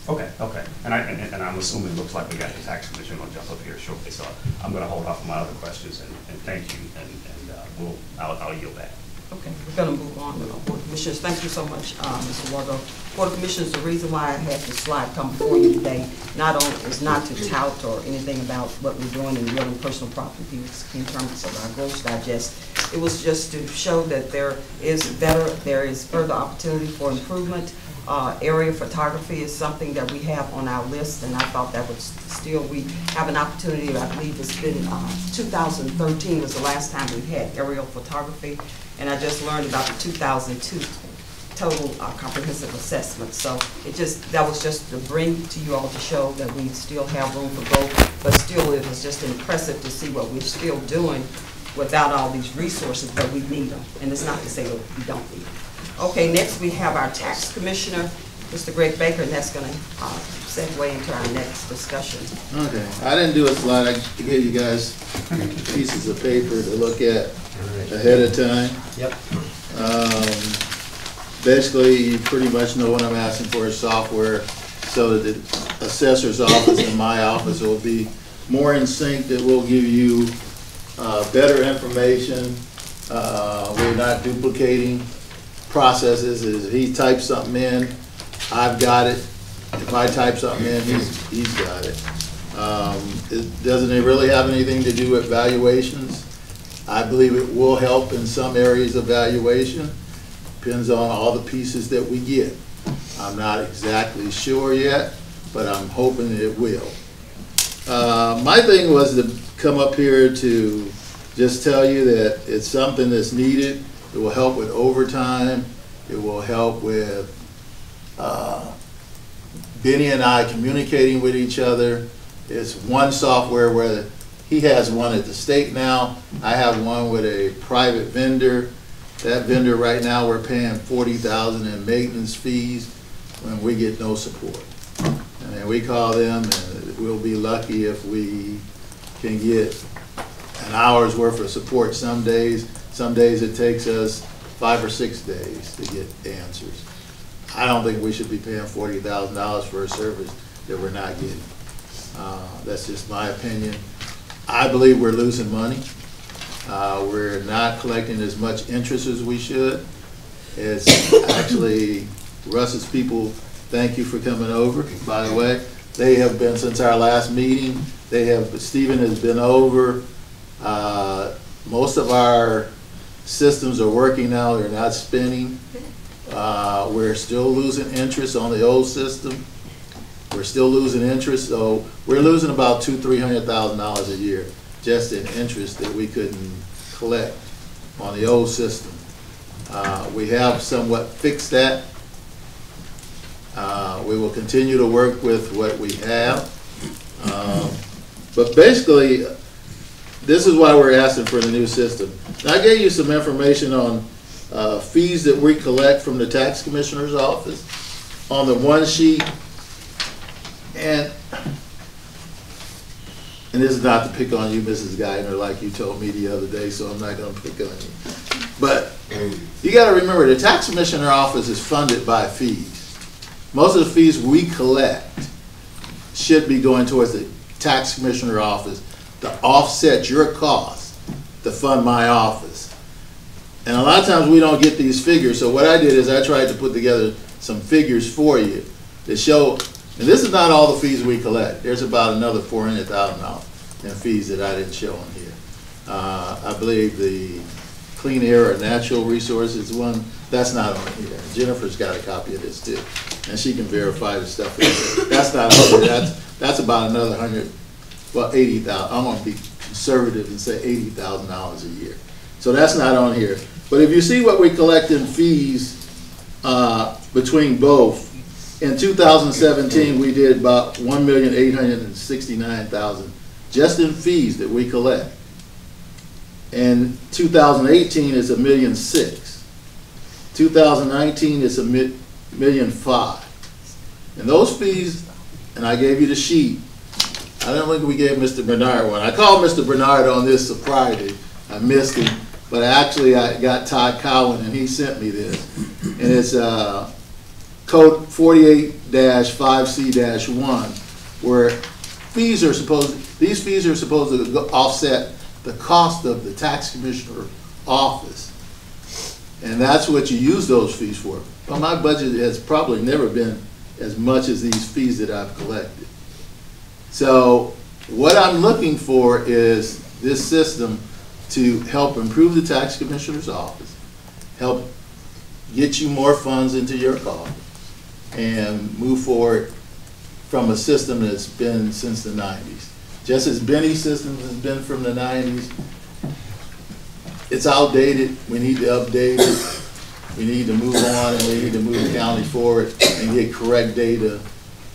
Okay, okay. And I, and, and I'm assuming, it looks like we got the tax commission gonna jump up here shortly, so I'm gonna hold off on my other questions and, and thank you, and, and, uh, we'll, I'll, I'll yield back. Okay, we're gonna move on to Board Commissioners. Thank you so much, uh, Mr. Wardrow. Board of Commissioners, the reason why I had this slide come before you today, not only is not to tout or anything about what we're doing in real and personal property in terms of our Gross Digest. It was just to show that there is better, there is further opportunity for improvement. Uh, area photography is something that we have on our list, and I thought that would still, we have an opportunity, I believe it's been, uh, 2013 was the last time we had aerial photography, and I just learned about the 2002 total uh, comprehensive assessment. So it just, that was just to bring to you all to show that we still have room for growth, but still it was just impressive to see what we're still doing without all these resources, but we need them. And it's not to say that we don't need them. Okay, next we have our tax commissioner, Mr. Greg Baker, and that's gonna uh, segue into our next discussion. Okay, I didn't do a slide, I just gave you guys pieces of paper to look at ahead of time. Yep. Um, Basically, you pretty much know what I'm asking for is software, so that the assessor's office and my office will be more in sync, that will give you uh, better information. Uh, We're not duplicating processes, if he types something in, I've got it. If I type something in, he's, he's got it. Um, it- Doesn't it really have anything to do with valuations? I believe it will help in some areas of valuation. Depends on all the pieces that we get. I'm not exactly sure yet, but I'm hoping it will. Uh, My thing was to come up here to just tell you that it's something that's needed. It will help with overtime. It will help with uh, Benny and I communicating with each other. It's one software where he has one at the state now. I have one with a private vendor. That vendor right now, we're paying forty thousand in maintenance fees when we get no support. And we call them and we'll be lucky if we can get an hour's worth of support some days. Some days it takes us five or six days to get answers. I don't think we should be paying forty thousand dollars for a service that we're not getting. Uh, That's just my opinion. I believe we're losing money. Uh, We're not collecting as much interest as we should. It's actually, Russ's people, thank you for coming over, by the way. They have been, since our last meeting, they have, Stephen has been over. Uh, Most of our systems are working now, they're not spinning. Uh, We're still losing interest on the old system. We're still losing interest, so we're losing about two, three hundred thousand dollars a year just in interest that we couldn't collect on the old system. Uh, We have somewhat fixed that. Uh, We will continue to work with what we have. Um, But basically, this is why we're asking for the new system. Now, I gave you some information on uh, fees that we collect from the tax commissioner's office on the one sheet. And and this is not to pick on you, Mrs. Geithner, like you told me the other day, so I'm not gonna pick on you. But you gotta remember, the tax commissioner office is funded by fees. Most of the fees we collect should be going towards the tax commissioner office to offset your costs to fund my office. And a lot of times we don't get these figures, so what I did is I tried to put together some figures for you to show, and this is not all the fees we collect. There's about another four hundred thousand dollars in fees that I didn't show on here. Uh, I believe the clean air or natural resources one, that's not on here. Jennifer's got a copy of this too, and she can verify the stuff. That's not on here, that's, that's about another hundred, well, eighty thousand, I'm gonna be conservative and say eighty thousand dollars a year. So that's not on here. But if you see what we collect in fees, uh, between both, in two thousand seventeen, we did about one million eight hundred and sixty-nine thousand just in fees that we collect. And two thousand eighteen is a million six. Two thousand nineteen is a mi- million five. And those fees, and I gave you the sheet, I don't think we gave Mr. Bernard one. I called Mr. Bernard on this Friday. I missed him, but actually I got Todd Cowan and he sent me this. And it's, uh, code forty-eight five C one, where fees are supposed, these fees are supposed to offset the cost of the tax commissioner office. And that's what you use those fees for. But my budget has probably never been as much as these fees that I've collected. So what I'm looking for is this system to help improve the tax commissioner's office, help get you more funds into your coffers, and move forward from a system that's been since the nineties. Just as Benny's system has been from the nineties, it's outdated, we need to update it. We need to move on and we need to move the county forward and get correct data,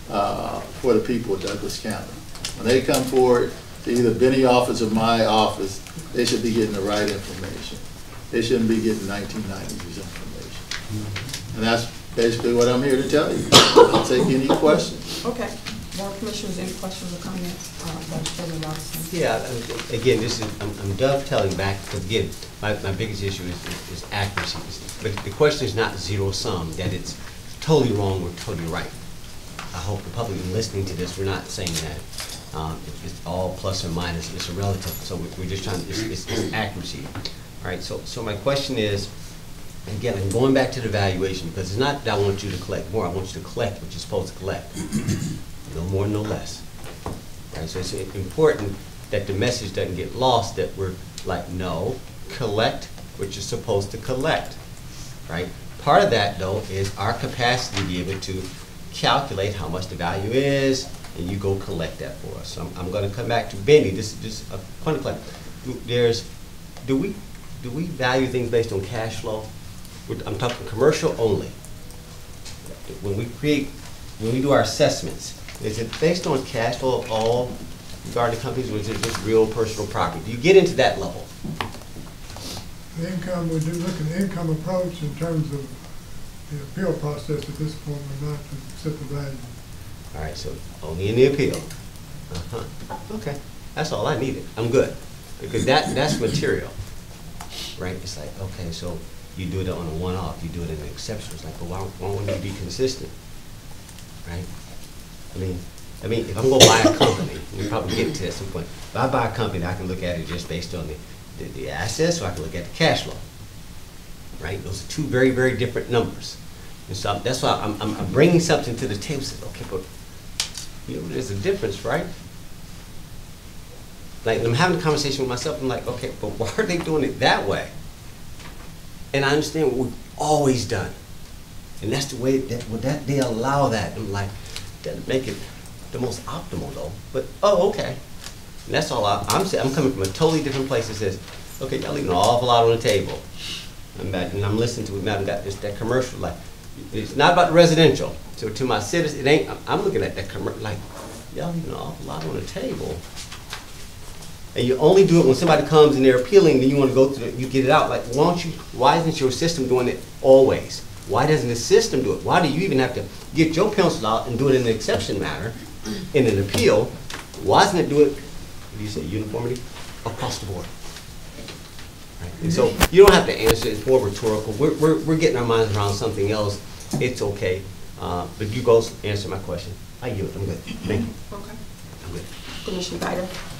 uh, for the people of Douglas County. When they come forward to either Benny office or my office, they should be getting the right information. They shouldn't be getting nineteen nineties information. And that's basically what I'm here to tell you. I'll take any questions. Okay, board commissioners, any questions or comments? Uh, Vice Chairman Yeah, again, this is, I'm I'm dovetailing back, because again, my, my biggest issue is, is accuracy. But the question is not zero sum, that it's totally wrong or totally right. I hope the public listening to this, we're not saying that. Um, it's- It's all plus or minus, it's a relative, so we- we're just trying, it's, it's it's accuracy. All right, so, so my question is, again, I'm going back to the valuation, because it's not that I want you to collect more, I want you to collect what you're supposed to collect. No more, no less. Right, so it's important that the message doesn't get lost, that we're like, no, collect what you're supposed to collect, right? Part of that, though, is our capacity to be able to calculate how much the value is, and you go collect that for us. So I'm, I'm gonna come back to Benny, this is just uh, a point of. There's, do we, do we value things based on cash flow? I'm talking commercial only. When we create, when we do our assessments, is it based on cash flow of all regarding companies, or is it just real personal property? Do you get into that level? The income, we do look at the income approach in terms of the appeal process at this point, we're not to set the value. All right, so only in the appeal. Uh-huh, okay, that's all I needed, I'm good, because that, that's material, right? It's like, okay, so you do it on a one-off, you do it in an exception, it's like, well, why, why wouldn't you be consistent? Right? I mean, I mean, if I'm gonna buy a company, we probably get to at some point, if I buy a company, I can look at it just based on the, the, the assets, or I can look at the cash flow. Right, those are two very, very different numbers. And so that's why I'm, I'm, I'm bringing something to the table, okay, but, you know, there's a difference, right? Like, I'm having a conversation with myself, I'm like, okay, but why are they doing it that way? And I understand what we've always done. And that's the way, that, well, that, they allow that, I'm like, doesn't make it the most optimal though, but, oh, okay. And that's all I, I'm saying, I'm coming from a totally different place that says, okay, y'all leaving an awful lot on the table. I'm back, and I'm listening to it, madam, got this, that commercial, like, it's not about the residential. So to my citizens, it ain't, I'm- looking at that commer, like, y'all leaving an awful lot on the table. And you only do it when somebody comes and they're appealing, then you wanna go through, it, you get it out, like, why don't you, why isn't your system doing it always? Why doesn't the system do it? Why do you even have to get your pencil out and do it in an exception matter, in an appeal? Why doesn't it do it do you say, uniformity across the board. Right, And so you don't have to answer, it's more rhetorical. We're, we're, we're getting our minds around something else. It's okay. Uh, but you go answer my question. I yield, I'm good. Thank you. Okay. I'm good. Commissioner Biden?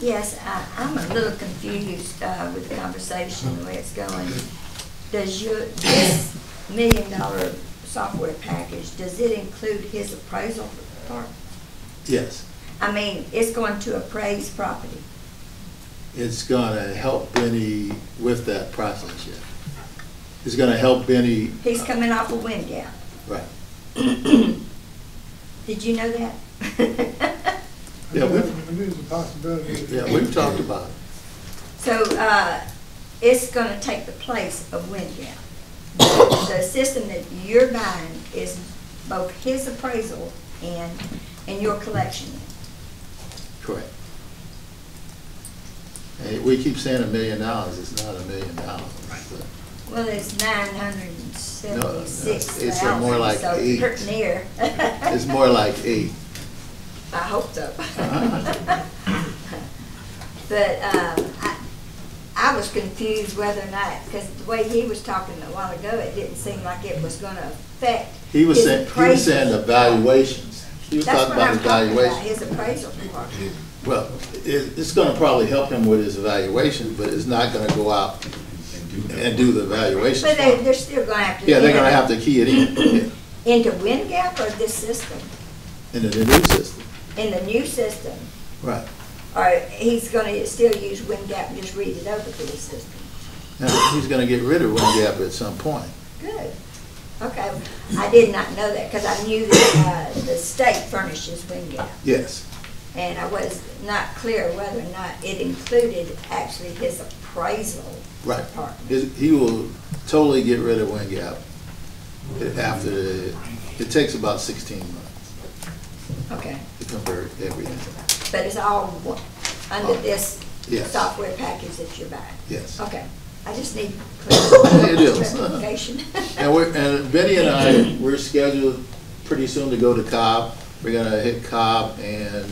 Yes, I, I'm a little confused, uh, with the conversation, the way it's going. Does your, this million dollar software package, does it include his appraisal part? Yes, I mean, it's going to appraise property. it's gonna help Benny with that process, yeah. It's gonna help Benny. He's coming off of WinGAP. Right. Did you know that? Yeah, we've, It is a possibility. Yeah, we've talked about it. So, uh, it's gonna take the place of WinGAP. The system that you're buying is both his appraisal and, and your collection. Correct. And we keep saying a million dollars, it's not a million dollars. but- Well, it's nine hundred and seventy-six No, no, it's more like so eight. near. It's more like eight. I hope so. But, um, I, I was confused whether or not, because the way he was talking a while ago, it didn't seem like it was gonna affect He was his saying, he was saying the valuations. He was That's talking what about I'm the talking about, his appraisal department. Well, it, it's gonna probably help him with his evaluation, but it's not gonna go out and do the evaluation. But they they're still gonna have to. Yeah, they're gonna have to key it in, Into WinGAP or this system? into the new system. In the new system, Right. or he's gonna still use WinGAP and just read it over to the system? Now, he's gonna get rid of WinGAP at some point. Good. Okay, I did not know that, because I knew that, uh, the state furnishes WinGAP. Yes. And I was not clear whether or not it included actually his appraisal Right. department. His- He will totally get rid of WinGAP after, the- it takes about sixteen months Okay, to convert everything. but it's all under this Yes. software package that you're buying? Yes. Okay, I just need It is. clarification. And we're, and Benny and I, we're scheduled pretty soon to go to Cobb. We're gonna hit Cobb and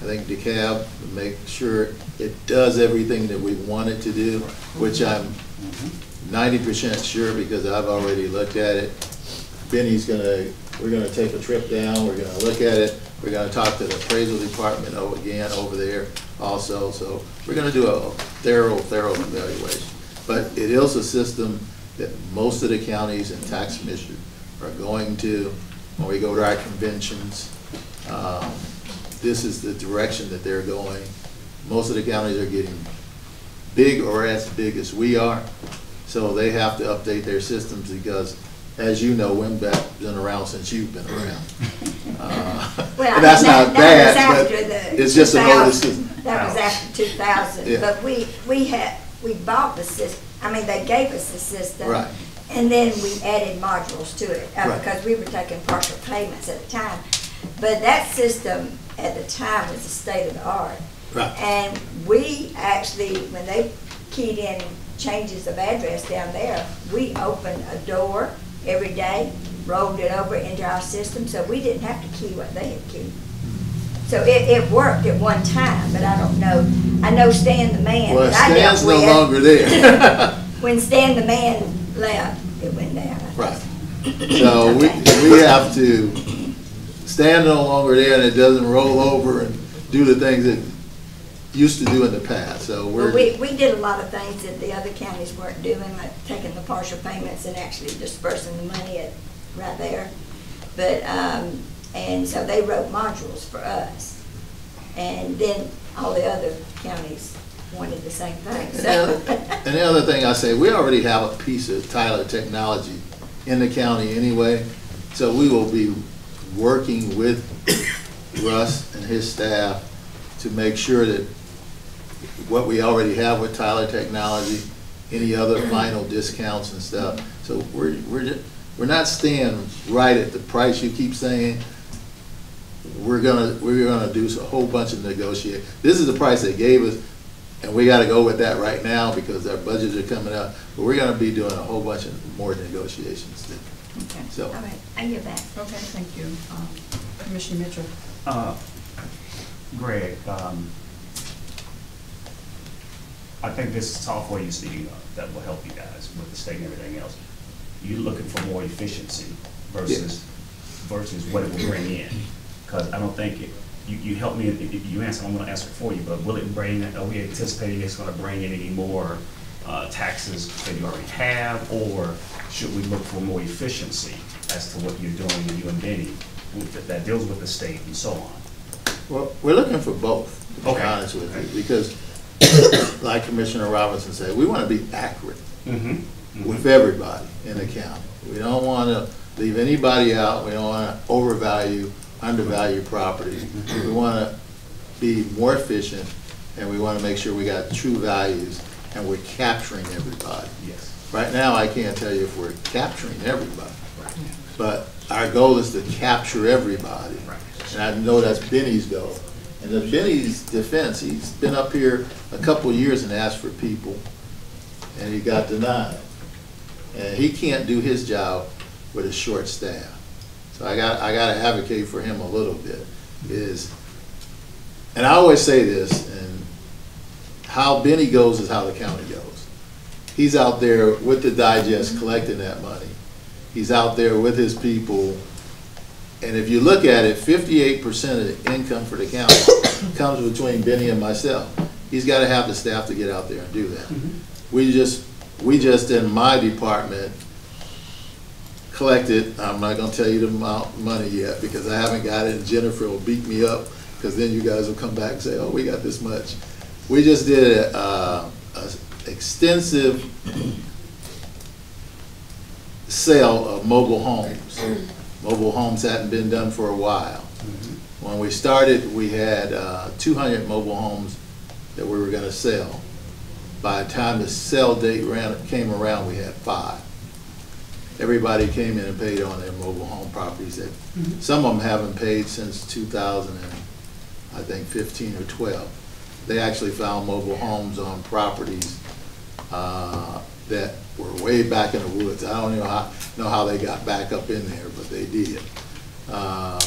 I think DeKalb, to make sure it does everything that we want it to do, which I'm ninety percent sure because I've already looked at it. Benny's gonna, we're gonna take a trip down, we're gonna look at it, we're gonna talk to the appraisal department again over there also, so we're gonna do a thorough, thorough evaluation. But it is a system that most of the counties and tax commissioners are going to, when we go to our conventions. Um, This is the direction that they're going. Most of the counties are getting big or as big as we are, so they have to update their systems because, as you know, WinGAP's been around since you've been around. Uh, Well, And that's that- not that was bad, but after the it's just an older 2000 system. That was after two thousand, Yeah. but we, we had, we bought the system, I mean, they gave us the system. Right. And then we added modules to it, uh, Right. because we were taking partial payments at the time. But that system at the time was the state of the art. Right. And we actually, when they keyed in changes of address down there, we opened a door every day, rolled it over into our system, so we didn't have to key what they had keyed. So it, it worked at one time, but I don't know, I know Stan the man Well, that I dealt Stan's no with. longer there. When Stan the man left, it went down. Right. So we, we have to stand no longer there and it doesn't roll over and do the things that used to do in the past, so Well, we, we did a lot of things that the other counties weren't doing, like taking the partial payments and actually dispersing the money at, right there. But, um, and so they wrote modules for us. And then all the other counties wanted the same thing, so. and the other thing I say, we already have a piece of Tyler Technology in the county anyway, so we will be working with Russ and his staff to make sure that what we already have with Tyler Technology, any other final discounts and stuff. So we're, we're, ju- we're not staying right at the price you keep saying. We're gonna, we're gonna do a whole bunch of negotiate. This is the price they gave us, and we gotta go with that right now because our budgets are coming up. But we're gonna be doing a whole bunch of more negotiations. Okay. So, All right, I get back. Okay, thank you. Um, Commissioner Mitchell? Uh, Greg, um, I think this software you're speaking of, that will help you guys with the state and everything else. You're looking for more efficiency versus, versus what it will bring in. Cause I don't think it, you, you help me, if you answer, I'm gonna answer it for you, but will it bring, are we anticipating it's gonna bring in any more, uh, taxes that you already have? Or should we look for more efficiency as to what you're doing, you and Benny, that deals with the state and so on? Well, we're looking for both, to be Okay. honest with you, because like Commissioner Robinson said, we want to be accurate Mm-hmm. with everybody in the county. We don't want to leave anybody out, we don't want to overvalue, undervalue properties. We want to be more efficient, and we want to make sure we got true values, and we're capturing everybody. Yes. Right now, I can't tell you if we're capturing everybody, but our goal is to capture everybody. Right. And I know that's Benny's goal. And in Benny's defense, he's been up here a couple years and asked for people, and he got denied. And he can't do his job with a short staff. So I got, I gotta advocate for him a little bit, is, and I always say this, and how Benny goes is how the county goes. He's out there with the digest collecting that money. He's out there with his people. And if you look at it, fifty-eight percent of the income for the county comes between Benny and myself. He's gotta have the staff to get out there and do that. We just, we just in my department collected, I'm not gonna tell you the amount of money yet, because I haven't got it, and Jennifer will beat me up, because then you guys will come back and say, oh, we got this much. We just did a, uh, a extensive sale of mobile homes. Mobile homes hadn't been done for a while. When we started, we had uh, 200 mobile homes that we were gonna sell. By the time the sell date ran, came around, we had five. Everybody came in and paid on their mobile home properties. That Some of them haven't paid since 2000 and, I think, 15 or 12. They actually found mobile homes on properties uh, that were way back in the woods. I don't know how, know how they got back up in there, but they did. Um,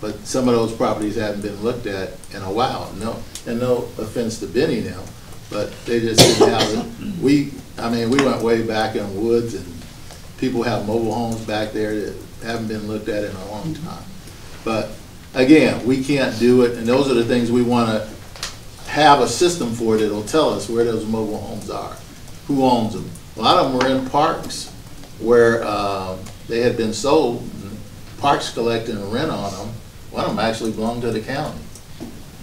But some of those properties haven't been looked at in a while. No, and no offense to Benny now, but they just didn't have it. We, I mean, we went way back in the woods and people have mobile homes back there that haven't been looked at in a long time. But again, we can't do it, and those are the things we want to have a system for that'll tell us where those mobile homes are, who owns them. A lot of them were in parks where um, they had been sold, parks collecting a rent on them. One of them actually belonged to the county.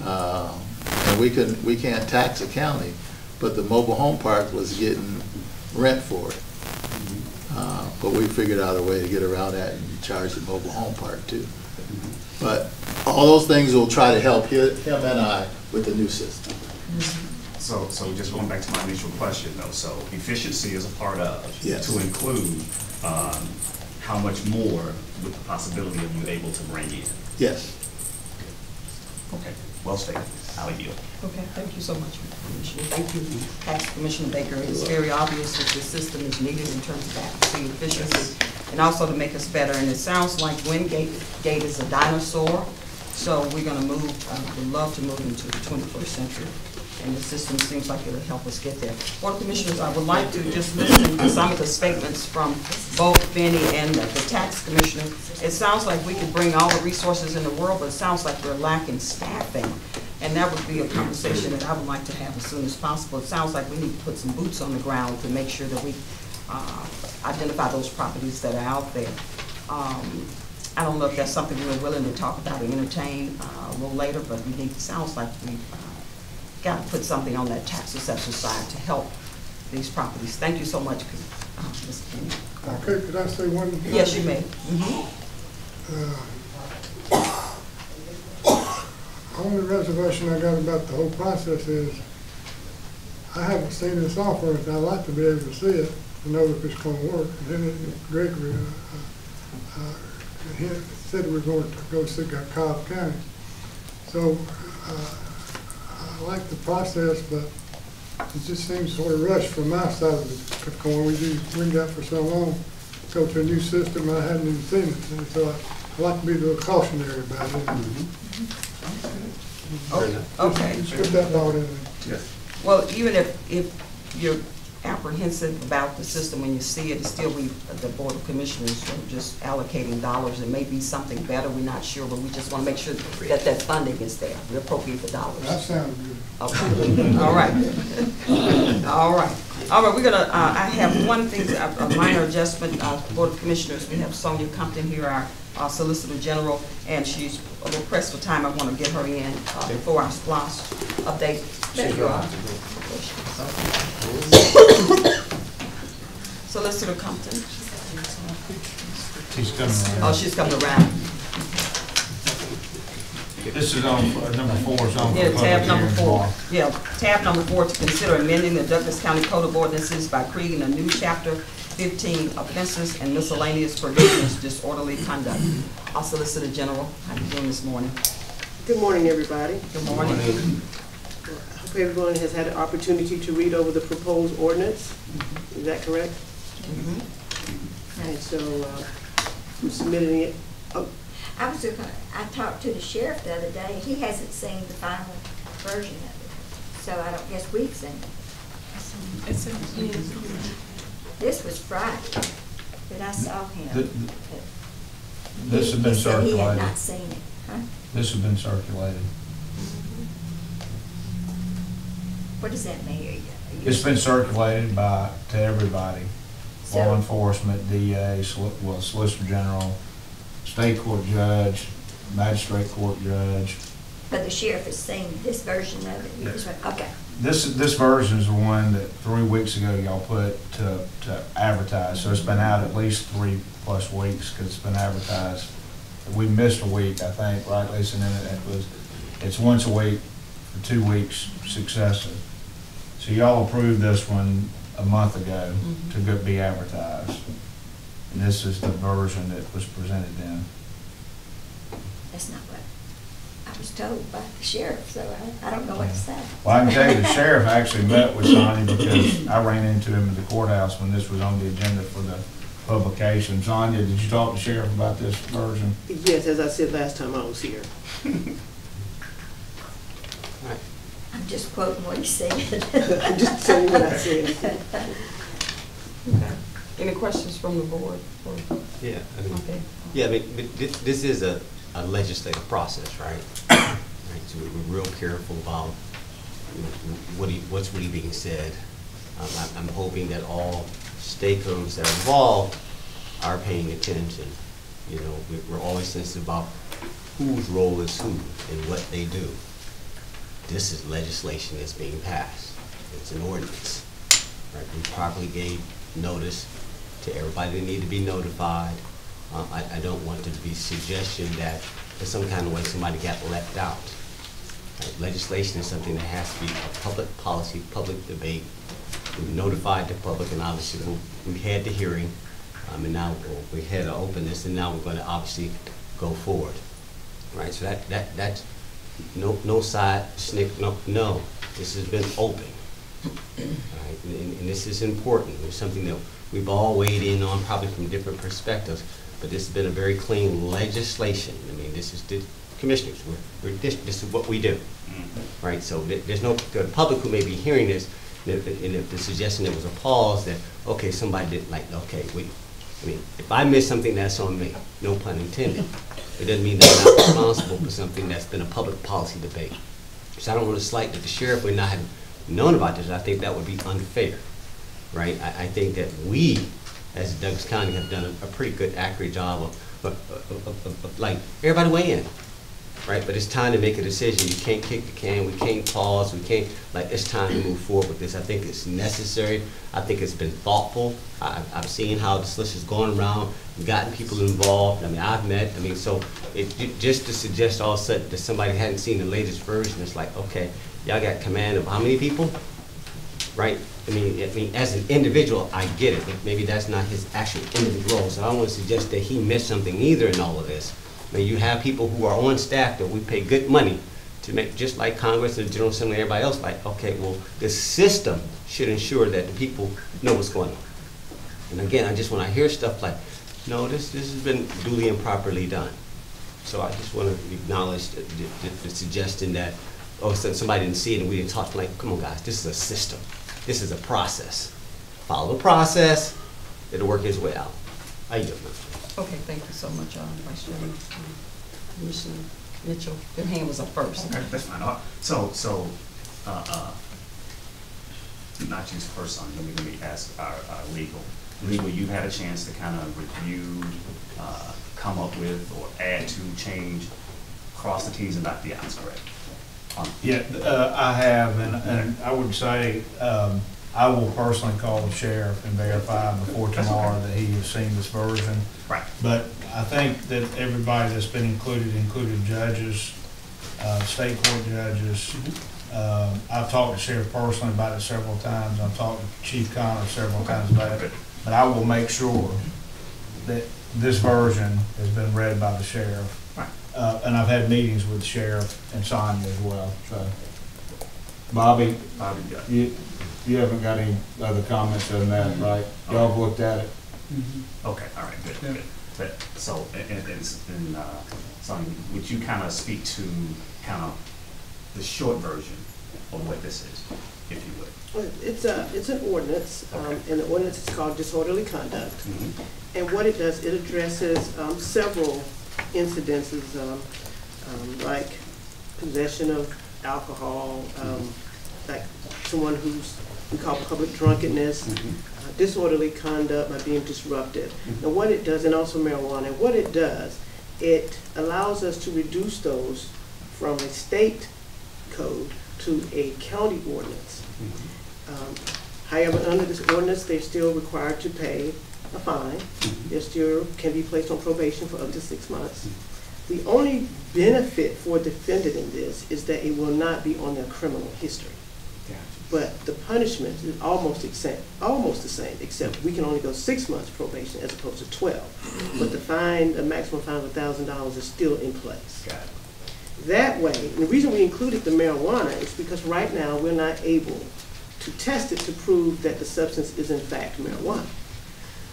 Um, And we couldn't, we can't tax the county, but the mobile home park was getting rent for it. Uh, But we figured out a way to get around that and charge the mobile home park too. But all those things will try to help him and I with the new system. So, so just going back to my initial question though, so efficiency is a part of. Yes. To include, um, how much more with the possibility of you able to bring in. Yes. Okay, well stated. I'll yield. Okay, thank you so much, Commissioner. Thank you, Tax Commissioner Baker. It's very obvious that the system is needed in terms of accuracy, efficiency, and also to make us better. And it sounds like Wingate Gate is a dinosaur, so we're gonna move, uh, would love to move into the twenty-first century. And the system seems like it'll help us get there. Board of Commissioners, I would like to just listen to some of the statements from both Benny and the the tax commissioner. It sounds like we could bring all the resources in the world, but it sounds like we're lacking staffing. And that would be a conversation that I would like to have as soon as possible. It sounds like we need to put some boots on the ground to make sure that we uh, identify those properties that are out there. Um, I don't know if that's something we're willing to talk about or entertain uh, a little later, but we need, sounds like we got to put something on that tax assessor side to help these properties. Thank you so much, uh, Ms. Kenny. Okay, could I say one? Thing? Yes, you may. Mhm. Only reservation I got about the whole process is, I haven't seen the software, and I'd like to be able to see it, to know if it's gonna work. And then Gregory, uh, uh, he said we we're going to go see Cobb County. So, uh, I like the process, but it just seems sort of rushed from my side of the coin. We do, we got for so long, go to a new system, I hadn't even seen it, and so I I like to be a little cautionary about it. Oh, Okay. Just put that thought in there. Yes. Well, even if, if you're apprehensive about the system when you see it, it's still we, the Board of Commissioners are just allocating dollars. It may be something better, we're not sure, but we just want to make sure that that funding is there. We appropriate the That dollars. sounds good. Okay, all right. All right. All right, we're gonna, uh, I have one thing, a a minor adjustment, uh, Board of Commissioners, we have Sonia Compton here, our our Solicitor General, and she's a little pressed for time, I wanna get her in, uh, before our SPLOST update. Thank you are. Solicitor Compton, He's coming oh, she's coming around. This is on, uh, number four is on Yeah, public tab number four. tomorrow. Yeah, tab number four, to consider amending the Douglas County Code of Ordinances by creating a new chapter fifteen offenses and miscellaneous provisions disorderly conduct. Our Solicitor General, how are you doing this morning? Good morning, everybody. Good morning. I hope everyone has had an opportunity to read over the proposed ordinance. Is that correct? Mhm. And so uh, I'm submitting it. Oh, I was just gonna, I talked to the sheriff the other day, he hasn't seen the final version of it, so I don't guess we've seen it. It's in- This was Friday, but I saw him. Th- This has been He said he had circulated. not seen it, huh? This has been circulated. What does that mean? Are you- are you- It's been circulated by, to everybody, law enforcement, DA, soli- well, Solicitor General, State Court Judge, Magistrate Court Judge. But the sheriff has seen this version of it? Yes. Okay, This, this version is the one that three weeks ago y'all put to, to advertise, so it's been out at least three plus weeks, because it's been advertised. We missed a week, I think, right, Lisa, and then it was, it's once a week for two weeks successive. So y'all approved this one a month ago to mm-hmm. go be advertised. And this is the version that was presented then. that's not what I was told by the sheriff, so I, I don't know what to say. Well, I can tell you, the sheriff actually met with Sonia because I ran into him at the courthouse when this was on the agenda for the publication. Sonia, did you talk to the sheriff about this version? Yes, as I said last time I was here. I'm just quoting what he said. I'm just saying what I said. Okay. Any questions from the board? Yeah, I mean, Okay. yeah, I mean, but this, this is a, a legislative process, right? Right, so we're real careful about what, he- what's really being said. Um, I- I'm hoping that all stakeholders that are involved are paying attention. You know, we- we're always sensitive about whose role is who and what they do. This is legislation that's being passed. It's an ordinance. Right, we properly gave notice to everybody that need to be notified. Um, I, I don't want to be suggestion that in some kind of way somebody got left out. Right, Legislation is something that has to be a public policy, public debate. We've notified the public and obviously we, we had the hearing. Um, and now we had to open this and now we're gonna obviously go forward. Right, so that, that, that's, no, no side snick, no, no, this has been open. Right, and, and this is important, it's something that we've all weighed in on, probably from different perspectives, but this has been a very clean legislation. I mean, this is, the commissioners, we're, we're, this, this is what we do. Mm-hmm. Right, so there- there's no, the public who may be hearing this, and if, and if the suggestion there was a pause that, okay, somebody didn't like, okay, wait, I mean, if I miss something, that's on me, no pun intended. It doesn't mean that I'm not responsible for something that's been a public policy debate. So I don't want to slight that the sheriff would not have known about this, I think that would be unfair, right? I, I think that we, as Douglas County, have done a, a pretty good, accurate job of, of, of, of- of, like, everybody weigh in, right? But it's time to make a decision, you can't kick the can, we can't pause, we can't, like, it's time to move forward with this. I think it's necessary, I think it's been thoughtful, I, I've seen how this list has gone around, gotten people involved, I mean, I've met, I mean, so, it, just to suggest all of a sudden that somebody hadn't seen the latest version, it's like, okay, y'all got command of how many people? right? I mean, I mean, as an individual, I get it, but maybe that's not his actual individual role. So I don't want to suggest that he missed something either in all of this. Mean, you have people who are on staff that we pay good money to make, just like Congress the General Assembly everybody else, like, okay, well, the system should ensure that the people know what's going on. And again, I just, when I hear stuff like, no, this, this has been duly and properly done. So I just want to acknowledge the, the, the suggestion that, oh, so- somebody didn't see it and we didn't talk, like, come on, guys, this is a system. This is a process. Follow the process, it'll work its way out. I yield. Okay, thank you so much, uh, Vice Chairman. Um, Commissioner Mitchell, your hand was up first. Okay, that's fine. Uh, So, so, uh, uh, not use first on, let me, let me ask our, our legal. Legal, you've had a chance to kind of review, uh, come up with, or add to, change, cross the Ts and dot the Is, correct? On- Yeah, uh, I have, and, and I would say, um, I will personally call the sheriff and verify before tomorrow that he has seen this version. Right. But I think that everybody that's been included, included judges, uh, state court judges. Um, I've talked to sheriff personally about it several times. I've talked to Chief Connor several times about it. But I will make sure that this version has been read by the sheriff. Right. Uh, and I've had meetings with the sheriff and Sonia as well, so. Bobby, Bobby, yeah. you, you haven't got any other comments on that, right? Y'all have looked at it? Okay, all right, good, good. But, so, and, and, and, and, uh, so would you kind of speak to kind of the short version of what this is, if you would? Well, It's a, it's an ordinance, um, Okay. and the ordinance is called disorderly conduct. Mhm. And what it does, it addresses um, several incidences, um, um, like possession of alcohol, um, like someone who's, we call public drunkenness, Mhm. uh, disorderly conduct by being disruptive. And what it does, and also marijuana, what it does, it allows us to reduce those from a state code to a county ordinance. Um, However, under this ordinance, they're still required to pay a fine. They still can be placed on probation for up to six months. The only benefit for a defendant in this is that it will not be on their criminal history. But the punishment is almost the same, almost the same, except we can only go six months probation as opposed to twelve. But the fine, the maximum fine of thousand dollars is still in place. Got it. That way, the reason we included the marijuana is because right now, we're not able to test it to prove that the substance is in fact marijuana.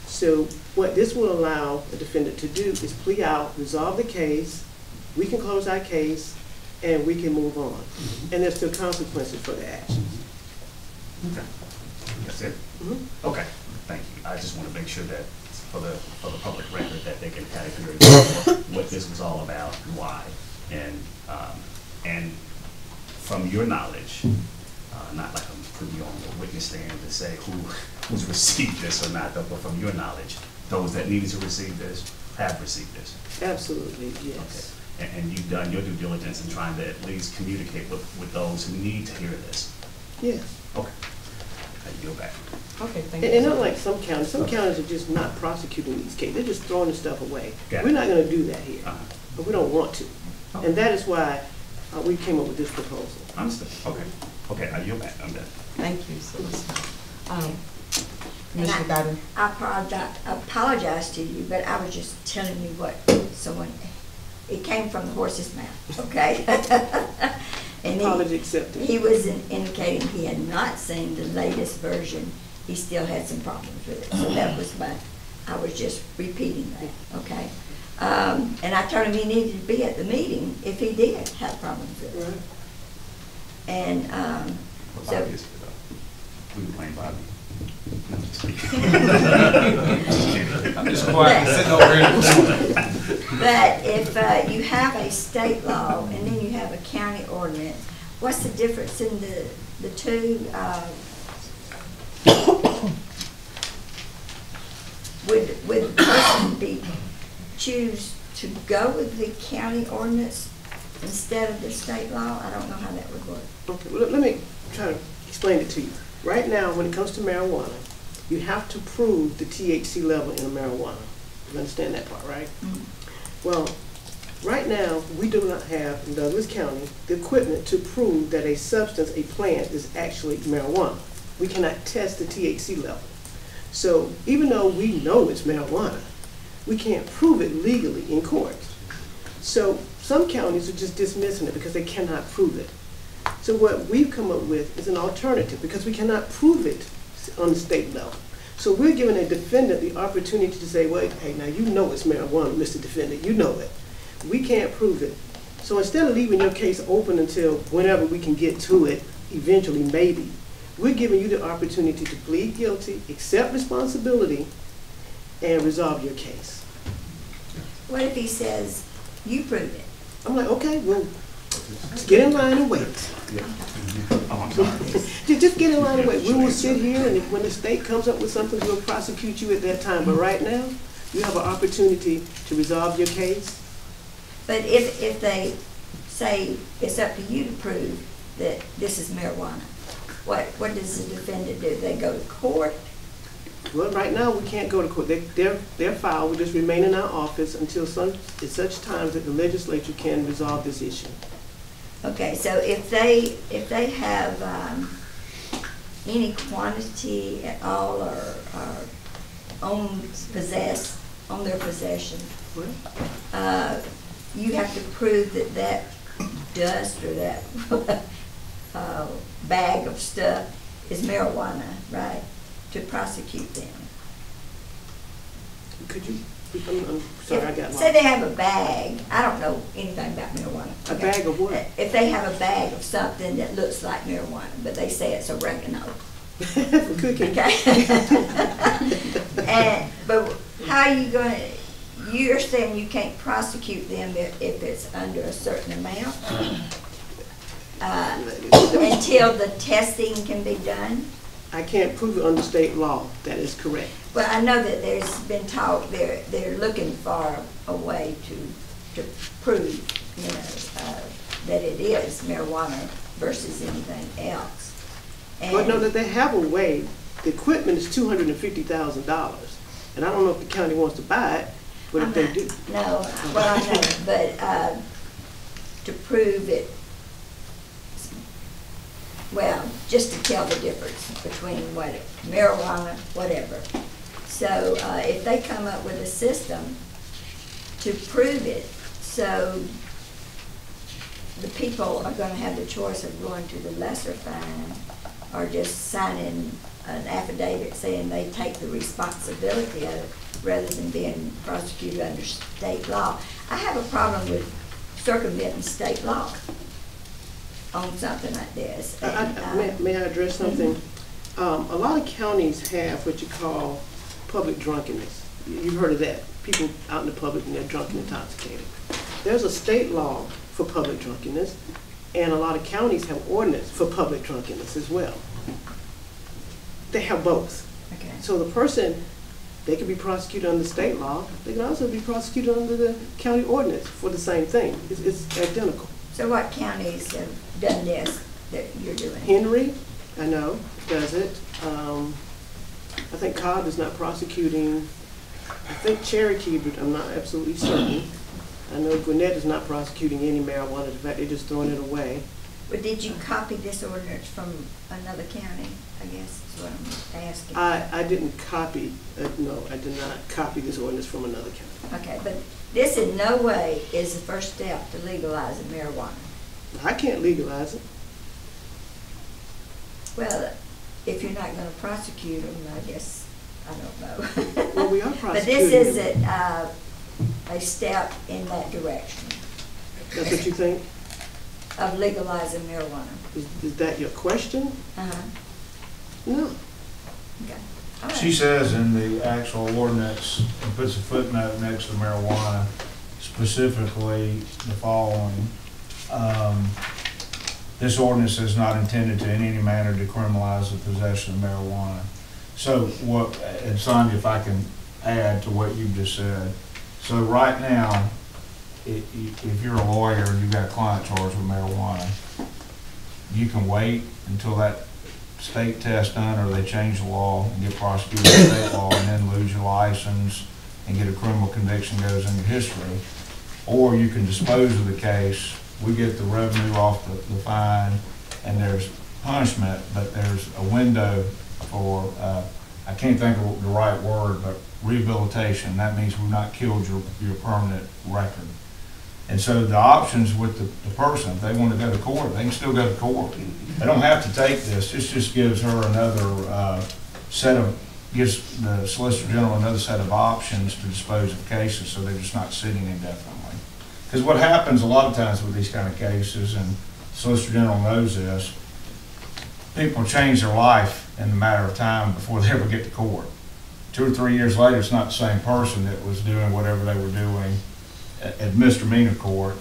So what this will allow a defendant to do is plea out, resolve the case, we can close our case, and we can move on. And there's still consequences for the action. Okay. That's it? Mhm. Okay, thank you. I just want to make sure that for the, for the public record, that they can kind of hear what- this was all about and why. And, um, and from your knowledge, uh, not like I'm putting you on the witness stand to say who, who's received this or not, though, but from your knowledge, those that needed to receive this have received this. Absolutely, Okay. yes. And, and you've done your due diligence in trying to at least communicate with, with those who need to hear this. Yes. Okay. I yield back. Okay, thank And you. and so not like some counties, some counties are just not prosecuting these cases, they're just throwing the stuff away. Got it. We're not gonna do that here, Uh-huh. but we don't want to. And that is why uh, we came up with this proposal. Understood, okay. Okay, I yield back, I'm done. Thank you so much. Um, And Commissioner I- I apologize, apologize to you, but I was just telling you what someone, it came from the horse's mouth, okay? And he- accepted. He was in- indicating he had not seen the latest version. He still had some problems with it. So that was my, I was just repeating that, okay? Um, and I told him he needed to be at the meeting if he did have problems with it. Right. And, um, What so, Bobby is, we blame Bobby. No, I'm just kidding. Just kidding. I'm just quiet, sitting over here. but if, uh, you have a state law and then you have a county ordinance, what's the difference in the, the two, uh, would, would the person be, choose to go with the county ordinance instead of the state law? I don't know how that would work. Okay, well, let- let me try to explain it to you. Right now, when it comes to marijuana, you have to prove the THC level in a marijuana. You understand that part, right? Mm-hmm. Well, right now, we do not have in Douglas County the equipment to prove that a substance, a plant, is actually marijuana. We cannot test the THC level. So even though we know it's marijuana, we can't prove it legally in court. So some counties are just dismissing it because they cannot prove it. So what we've come up with is an alternative, because we cannot prove it on the state level. So we're giving a defendant the opportunity to say, well, hey, now you know it's marijuana, Mr. Defendant, you know it. We can't prove it, So instead of leaving your case open until whenever we can get to it, eventually, maybe, we're giving you the opportunity to plead guilty, accept responsibility, and resolve your case. What if he says, you prove it? I'm like, okay, well, just get in line and wait. Oh, I'm sorry. Just get in line and wait. We will sit here, and if- when the state comes up with something, we'll prosecute you at that time. But right now, you have an opportunity to resolve your case. But if, if they say it's up to you to prove that this is marijuana, what, what does the defendant do? They go to court? Well, right now, we can't go to court. They- Their, their file will just remain in our office until some, at such times that the legislature can resolve this issue. Okay, so if they, if they have, um, any quantity at all or, or own possess, on their possession, uh, you have to prove that that dust or that, uh, bag of stuff is marijuana, right? To prosecute them. Could you, I'm, I'm sorry, I got Say lost. they have a bag, I don't know anything about marijuana. A okay? bag of what? If they have a bag of something that looks like marijuana, but they say it's oregano, cooking. okay? And, but how are you gonna, you're saying you can't prosecute them if, if it's under a certain amount? Uh, Until the testing can be done? I can't prove it under state law. That is correct. Well, I know that there's been talk, they're, they're looking for a way to, to prove, you know, uh, that it is marijuana versus anything else. But no, And- that they have a way, the equipment is two hundred and fifty thousand dollars. And I don't know if the county wants to buy it, but if I'm they not- do. No, well, I know, but, uh, to prove it, well, just to tell the difference between what, marijuana, whatever. So, uh, if they come up with a system to prove it, so the people are gonna have the choice of going to the lesser fine or just signing an affidavit saying they take the responsibility of it rather than being prosecuted under state law. I have a problem with circumventing state law on something like this. I- And, I- uh, May may I address something? Um, a lot of counties have what you call public drunkenness. You- You've heard of that, people out in the public and they're drunk and intoxicated. There's a state law for public drunkenness, and a lot of counties have ordinance for public drunkenness as well. They have both. Okay. So the person, they can be prosecuted under state law, they can also be prosecuted under the county ordinance for the same thing. It's, it's identical. So what counties have done this that you're doing? Henry, I know, does it. Um, I think Cobb is not prosecuting, I think Cherokee, but I'm not absolutely certain. I know Gwinnett is not prosecuting any marijuana, in fact, they're just throwing it away. But did you copy this ordinance from another county, I guess is what I'm asking? I, I didn't copy, uh, no, I did not copy this ordinance from another county. Okay, but this in no way is the first step to legalizing marijuana. I can't legalize it. Well, if you're not gonna prosecute them, I guess, I don't know. Well, we are But this prosecuting is them. a, uh, a step in that direction That's what you think? of legalizing marijuana. Is, is that your question? Uh-huh, No. okay. All She says in the actual ordinance, and puts a footnote next to marijuana, specifically the following. um, This ordinance is not intended to in any manner decriminalize the possession of marijuana. So what, and Sonia, if I can add to what you've just said. So right now, if you're a lawyer and you've got a client charged with marijuana, you can wait until that state test done, or they change the law and get prosecuted with state law, and then lose your license and get a criminal conviction goes into history. Or you can dispose of the case, we get the revenue off the, the fine, and there's punishment, but there's a window for, uh, I can't think of the right word, but rehabilitation. That means we've not killed your, your permanent record. And so the options with the, the person, if they want to go to court, they can still go to court. They don't have to take this, this just gives her another, uh, set of, gives the Solicitor General another set of options to dispose of cases, so they're just not sitting indefinitely. Because what happens a lot of times with these kind of cases, and Solicitor General knows this, people change their life in a matter of time before they ever get to court. Two or three years later, it's not the same person that was doing whatever they were doing at, misdemeanor court.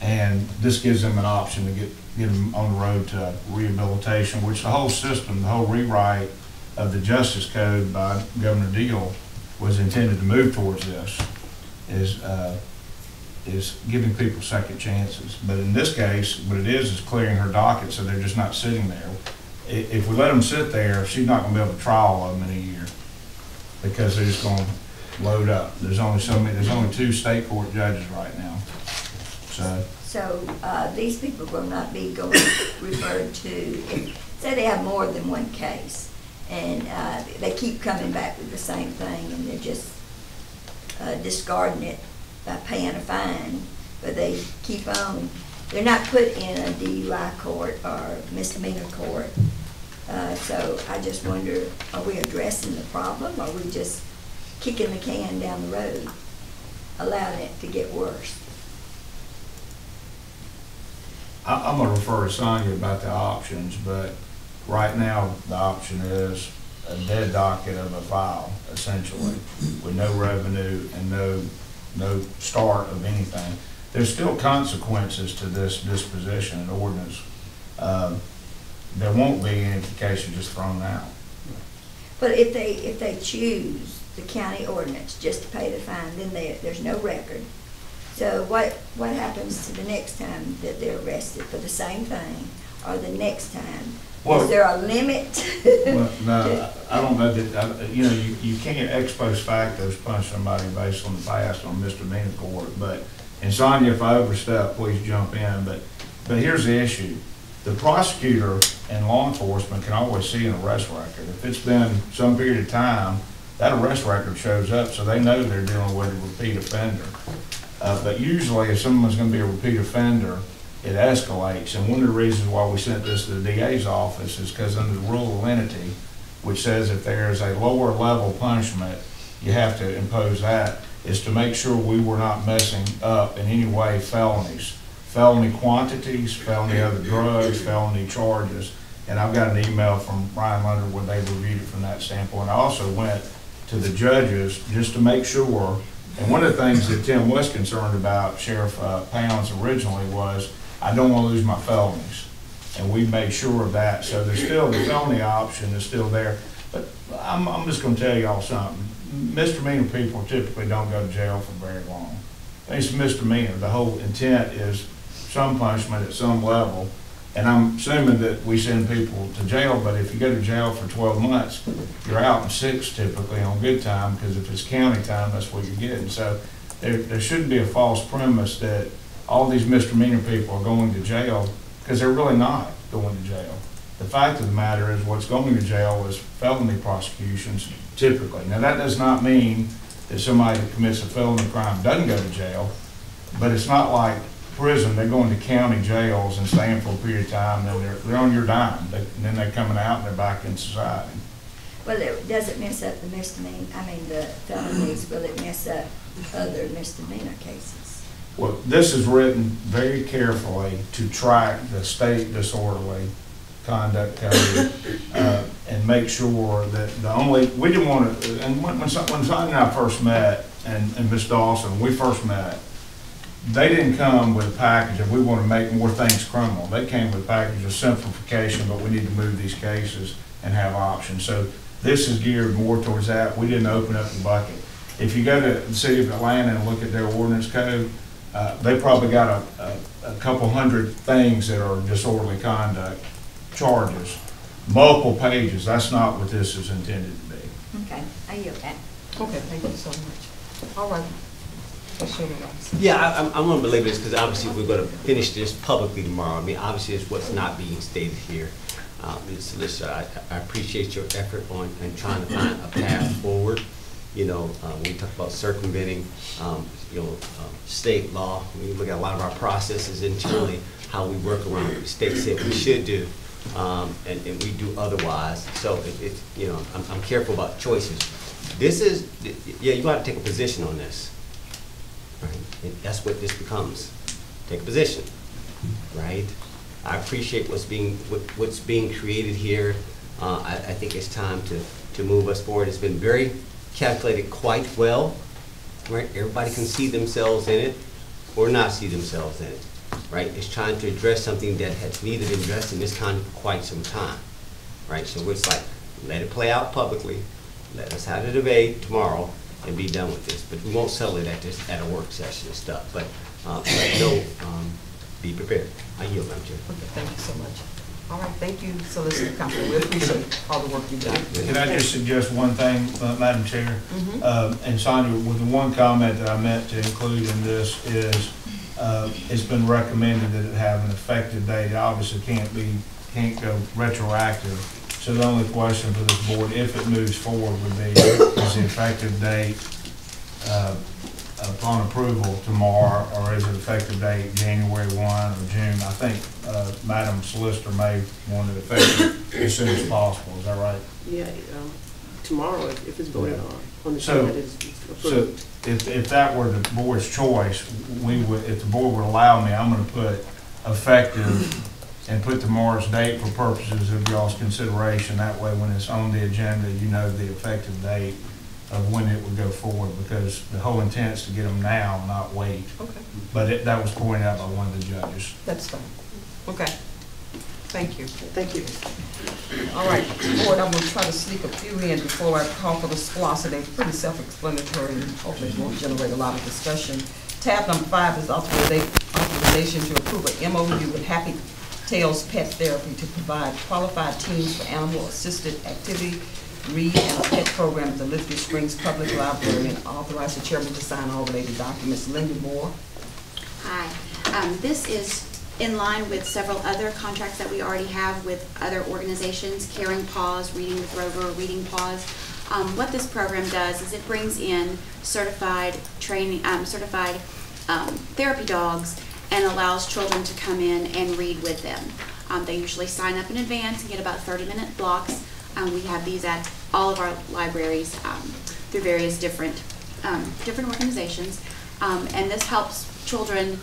And this gives them an option to get, get them on the road to rehabilitation, which the whole system, the whole rewrite of the Justice Code by Governor Deal was intended to move towards this, is, uh, is giving people second chances. But in this case, what it is, is clearing her docket, so they're just not sitting there. If we let them sit there, she's not gonna be able to trial all of them in a year, because they're just gonna load up. There's only so many, there's only two state court judges right now, so. So, uh, these people will not be going, referred to, if, say they have more than one case, and, uh, they keep coming back with the same thing, and they're just, uh, discarding it by paying a fine, but they keep on, they're not put in a DUI court or misdemeanor court. Uh, so I just wonder, are we addressing the problem, or are we just kicking the can down the road, allowing it to get worse? I, I'm gonna refer to Sonia about the options, but right now, the option is a dead docket of a file, essentially, with no revenue and no, no start of anything. There's still consequences to this disposition and ordinance. Um, There won't be any vacation just thrown out. But if they, if they choose the county ordinance just to pay the fine, then there, there's no record. So what, what happens to the next time that they're arrested for the same thing, or the next time? Well- Is there a limit? Well, no, I I don't know that, I- you know, you, you can't ex post facto punch somebody based on the past on misdemeanor court, but, and Sonia, if I overstep, please jump in, but, but here's the issue. The prosecutor and law enforcement can always see an arrest record. If it's been some period of time, that arrest record shows up, so they know they're dealing with a repeat offender. Uh, but usually, if someone's gonna be a repeat offender, it escalates. And one of the reasons why we sent this to the DA's office is because under the rule of lenity, which says if there's a lower level punishment, you have to impose that, is to make sure we were not messing up in any way felonies. Felony quantities, felony other drugs, felony charges. And I've got an email from Brian Leonard where they reviewed it from that standpoint. I also went to the judges just to make sure and one of the things that Tim was concerned about, Sheriff uh, Pounds originally, was, I don't want to lose my felonies. And we made sure of that, so there's still, the felony option is still there. But I'm, I'm just gonna tell y'all something, misdemeanor people typically don't go to jail for very long. It's misdemeanor, the whole intent is some punishment at some level. And I'm assuming that we send people to jail, but if you go to jail for twelve months, you're out in six typically on good time, because if it's county time, that's what you're getting. So there, there shouldn't be a false premise that all these misdemeanor people are going to jail, because they're really not going to jail. The fact of the matter is, what's going to jail is felony prosecutions typically. Now, that does not mean that somebody that commits a felony crime doesn't go to jail, but it's not like prison, they're going to county jails and staying for a period of time, then they're, they're on your dime. They- And then they're coming out and they're back in society. Well, it doesn't mess up the misdemeanor, I mean, the felonies, will it mess up other misdemeanor cases? Well, this is written very carefully to track the state disorderly conduct code, uh, and make sure that the only, we didn't want to, and when, when Son- when Sonia and I first met, and, and Ms. Dawson, we first met, they didn't come with a package of, we want to make more things criminal. They came with a package of simplification, but we need to move these cases and have options. So this is geared more towards that. We didn't open up the bucket. If you go to the city of Atlanta and look at their ordinance code, uh, they probably got a, a, a couple hundred things that are disorderly conduct charges, multiple pages. That's not what this is intended to be. Okay, I yield that. Okay, thank you so much. All right. That's. Yeah, I, I'm, I'm gonna believe this, because obviously we're gonna finish this publicly tomorrow. I mean, obviously it's what's not being stated here. Uh, Ms. Solicitor, I, I appreciate your effort on, in trying to find a path forward. You know, uh, we talk about circumventing, um, you know, um, state law, we look at a lot of our processes internally, how we work around what the state said we should do, um, and, and we do otherwise. So it, it's, you know, I'm, I'm careful about choices. This is, yeah, you gotta take a position on this. Right. That's what this becomes. Take a position, right? I appreciate what's being, what- what's being created here. Uh, I, I think it's time to, to move us forward. It's been very calculated quite well, right? Everybody can see themselves in it or not see themselves in it, right? It's trying to address something that has needed addressed in this county for quite some time, right? So it's like, let it play out publicly, let us have a debate tomorrow and be done with this. But we won't settle it at this, at a work session and stuff, but, uh, no, um, be prepared. I yield, Madam Chair. Okay, thank you so much. All right, thank you, Solicitor Constable. We appreciate all the work you've done. Can I just suggest one thing, uh, Madam Chair? Mhm. Um, And Sonia, with the one comment that I meant to include in this is, uh, it's been recommended that it have an effective date. It obviously can't be, can't go retroactive. So the only question for this board, if it moves forward, would be, is the effective date uh, upon approval tomorrow, or is it effective date January 1 or June? I think uh, Madam Solicitor may want it effective as soon as possible. Is that right? Yeah, um, tomorrow, if if it's voted on, on the So- it's So if, if that were the board's choice, we would, if the board would allow me, I'm gonna put effective and put tomorrow's date for purposes of y'all's consideration. That way, when it's on the agenda, you know the effective date of when it would go forward, because the whole intent is to get them now, not wait. Okay, But it, that was pointed out by one of the judges. that's fine. Okay, thank you. Thank you. All right, board, I'm gonna try to sneak a few in before I call for the SPLOST, and they're pretty self-explanatory, and hopefully it won't generate a lot of discussion. Tab number five is authoriza- authorization to approve an MOU with Happy Tails Pet Therapy to provide qualified teams for animal-assisted activity, read, and pet program at the Lithia Springs Public Library, and authorize the chairman to sign all related documents. Linda Moore. Hi. Um, This is in line with several other contracts that we already have with other organizations, Caring Paws, Reading with Rover, Reading Paws. Um, What this program does is it brings in certified training, um, certified um, therapy dogs and allows children to come in and read with them. Um, They usually sign up in advance and get about 30-minute blocks. Um, We have these at all of our libraries um, through various different, um, different organizations. Um, And this helps children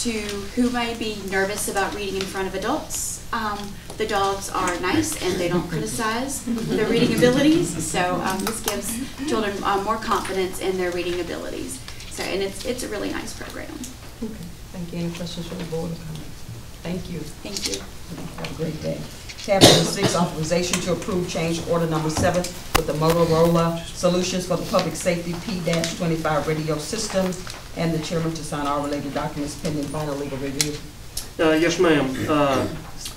to, who may be nervous about reading in front of adults. Um, The dogs are nice and they don't criticize their reading abilities, so um, this gives children uh, more confidence in their reading abilities. So, and it's, it's a really nice program. Okay, thank you. Any questions from the board? Thank you. Thank you. Have a great day. Number six, authorization to approve change order number seven with the Motorola Solutions for the Public Safety P twenty-five radio system, and the chairman to sign all related documents pending final legal review. Uh, yes, ma'am. Uh,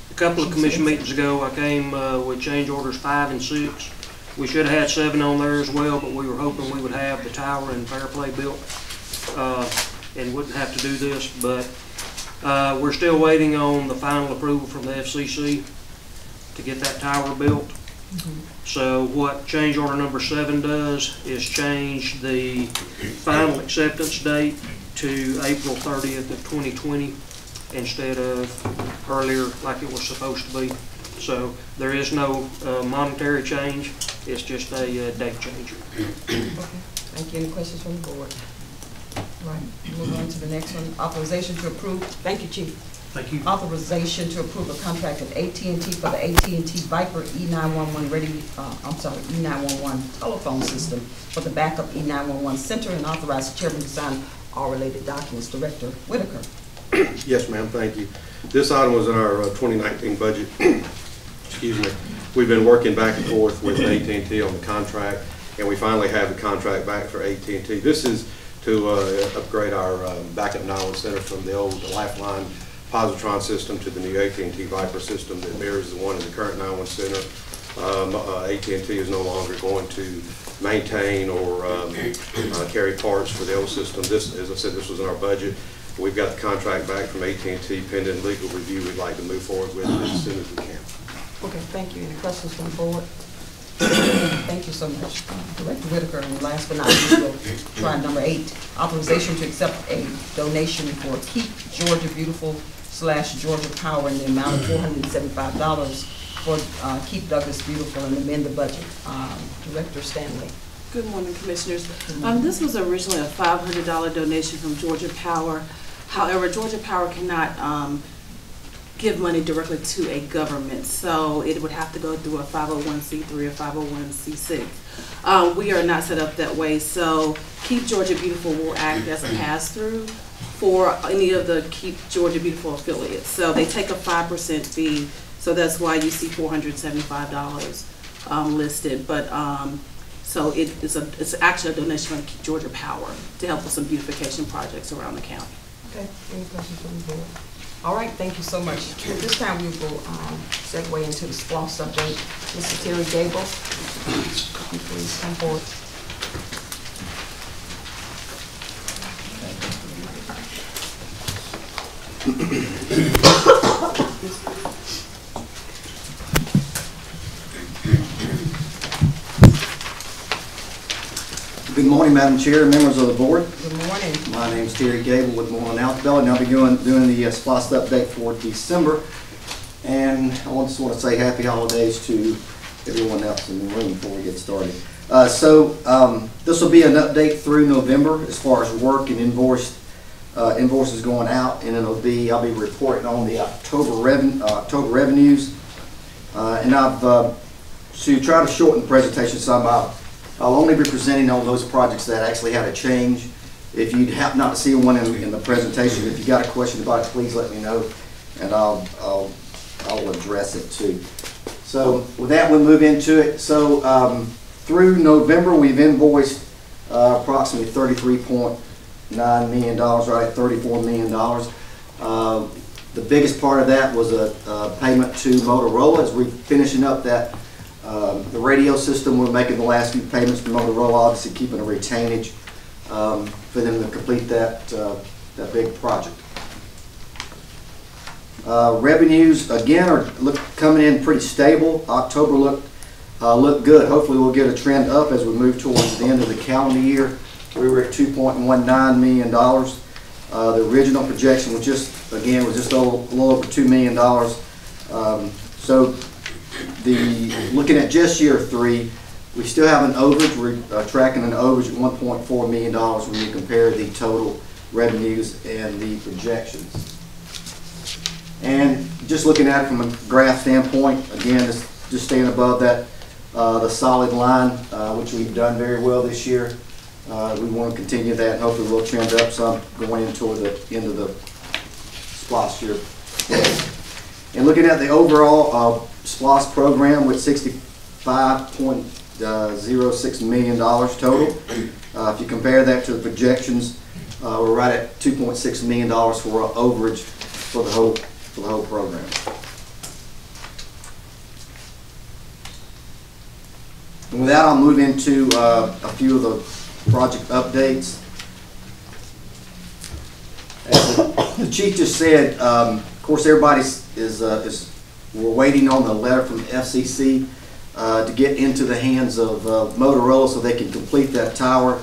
a couple of commission meetings ago, I came, uh, with change orders five and six. We should have had seven on there as well, but we were hoping we would have the tower and Fairplay built, uh, and wouldn't have to do this, but, uh, we're still waiting on the final approval from the FCC to get that tower built. So what change order number seven does is change the final acceptance date to April thirtieth of twenty twenty instead of earlier like it was supposed to be. So there is no uh, monetary change, it's just a uh, date change. Okay, thank you. Any questions from the board? All right, move on to the next one. Authorization to approve, thank you, chief. Thank you. Authorization to approve a contract with AT&T for the AT&T Viper E nine-one-one ready, uh, I'm sorry, E nine-one-one telephone system for the backup E nine-one-one center and authorize the chairman to sign all related documents. Director Whitaker. Yes, ma'am, thank you. This item was in our uh, 2019 budget. Excuse me. We've been working back and forth with at and t on the contract, and we finally have the contract back for at and t This is to uh, upgrade our um, backup 911 center from the old Lifeline Positron system to the new at and t Viper system that mirrors the one in the current 911 center. Um, uh, at and t is no longer going to maintain or um, uh, carry parts for the old system. This, as I said, this was in our budget. We've got the contract back from at and t pending legal review. We'd like to move forward with it as soon as we can. Okay, thank you. Any questions from the board? Thank you so much, Director Whitaker. And last but not least, we'll try number eight, authorization to accept a donation for Keep Georgia Beautiful slash Georgia Power in the amount of four hundred and seventy-five dollars for uh, Keep Douglas Beautiful and amend the budget. Um, Director Stanley. Good morning, Commissioners. Um, this was originally a five hundred dollar donation from Georgia Power. However, Georgia Power cannot, um, give money directly to a government, so it would have to go through a five oh one C three or five oh one C six. Um, we are not set up that way, so Keep Georgia Beautiful will act as a pass-through for any of the Keep Georgia Beautiful affiliates. So they take a five percent fee, so that's why you see four hundred seventy-five dollars, um, listed. But, um, so it is a, it's actually a donation from Keep Georgia Power to help with some beautification projects around the county. Okay, any questions from the board? All right, thank you so much. At this time, we will um, segue into the SPLOST update. Mr. Terry Gable, please come forward. Good morning, Madam Chair, members of the board. Good morning. My name is Terry Gable with Moreland Altobelli, and I'll be doing, doing the uh, SPLOST update for December. And I just want to say happy holidays to everyone else in the room before we get started. Uh, So um, this will be an update through November as far as work and invoiced, uh, invoices going out, and it'll be, I'll be reporting on the October reven, uh, October revenues. Uh, And I've, uh, to try to shorten the presentation some, I'll I'll only be presenting on those projects that actually had a change. If you happen not to see one in, in the presentation, if you got a question about it, please let me know, and I'll, I'll, I'll address it too. So with that, we'll move into it. So, um, through November, we've invoiced, uh, approximately point nine million dollars, right, thirty-four million dollars. Uh, the biggest part of that was a, a payment to Motorola as we're finishing up that um, The radio system, we're making the last few payments to Motorola, obviously keeping a retainage um, for them to complete that, uh, that big project. Uh, Revenues, again, are look, coming in pretty stable. October looked, uh, looked good. Hopefully, we'll get a trend up as we move towards the end of the calendar year. We were at $2.19 million. Uh, The original projection was just, again, was just a little a little over $2 million. Um, So the, looking at just year three, we still have an overage, we're uh, tracking an overage at one point four million dollars when you compare the total revenues and the projections. And just looking at it from a graph standpoint, again, it's just staying above that, uh, the solid line, uh, which we've done very well this year. Uh, we want to continue that, and hopefully we'll trend up some going into the end of the SPLOST year. And looking at the overall, uh, SPLOST program with sixty-five point uh, zero six million dollars total. Uh, If you compare that to the projections, uh, we're right at two point six million dollars for overage for the whole, for the whole program. And with that, I'll move into uh, a few of the project updates. The chief just said, um, of course, everybody is, uh, is we're waiting on the letter from the FCC uh, to get into the hands of uh, Motorola so they can complete that tower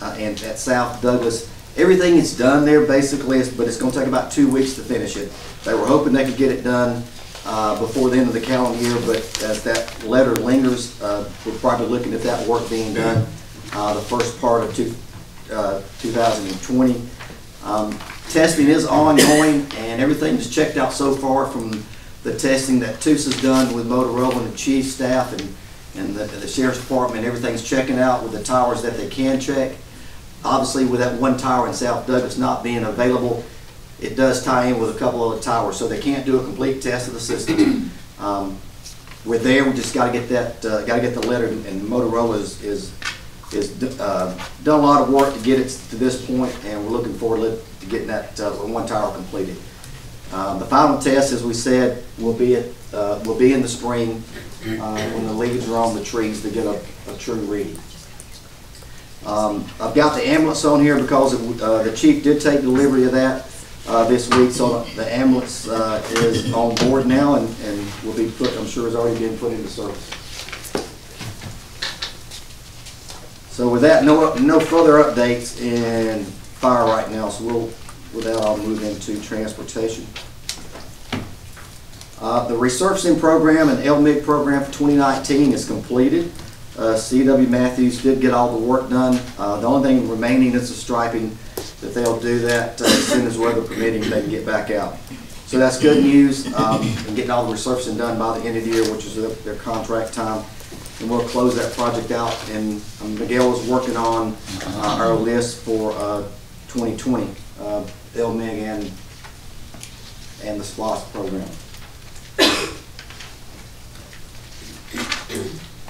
uh, and at South Douglas. Everything is done there basically, but it's going to take about two weeks to finish it. They were hoping they could get it done uh, before the end of the calendar year, but as that letter lingers, uh, we're probably looking at that work being done uh, the first part of two, uh, 2020. Um, testing is ongoing, and everything is checked out so far from the testing that TUSA's done with Motorola and the chief staff and, and the, the sheriff's department. Everything's checking out with the towers that they can check. Obviously, with that one tower in South Douglas not being available, it does tie in with a couple other towers, so they can't do a complete test of the system. Um, we're there, we just gotta get that, uh, gotta get the letter, and Motorola is, is, is, uh, done a lot of work to get it to this point, and we're looking forward to getting that, uh, one tower completed. Um, the final test, as we said, will be at, uh, will be in the spring, uh, when the leaves are on the trees to get a, a true reading. Um, I've got the ambulance on here because it, uh, the chief did take delivery of that, uh, this week, so the ambulance, uh, is on board now and, and will be put, I'm sure has already been put into service. So with that, no, no further updates in fire right now, so we'll, with that, I'll move into transportation. Uh, The resurfacing program and LMIG program for 2019 is completed. Uh, C.W. Matthews did get all the work done. Uh, The only thing remaining is the striping, that they'll do that uh, as soon as weather permitting, they can get back out. So that's good news, um, and getting all the resurfacing done by the end of the year, which is their- their contract time. And we'll close that project out, and um, Miguel is working on uh, our list for uh, 2020, uh, LMIG and, and the SPLOST program.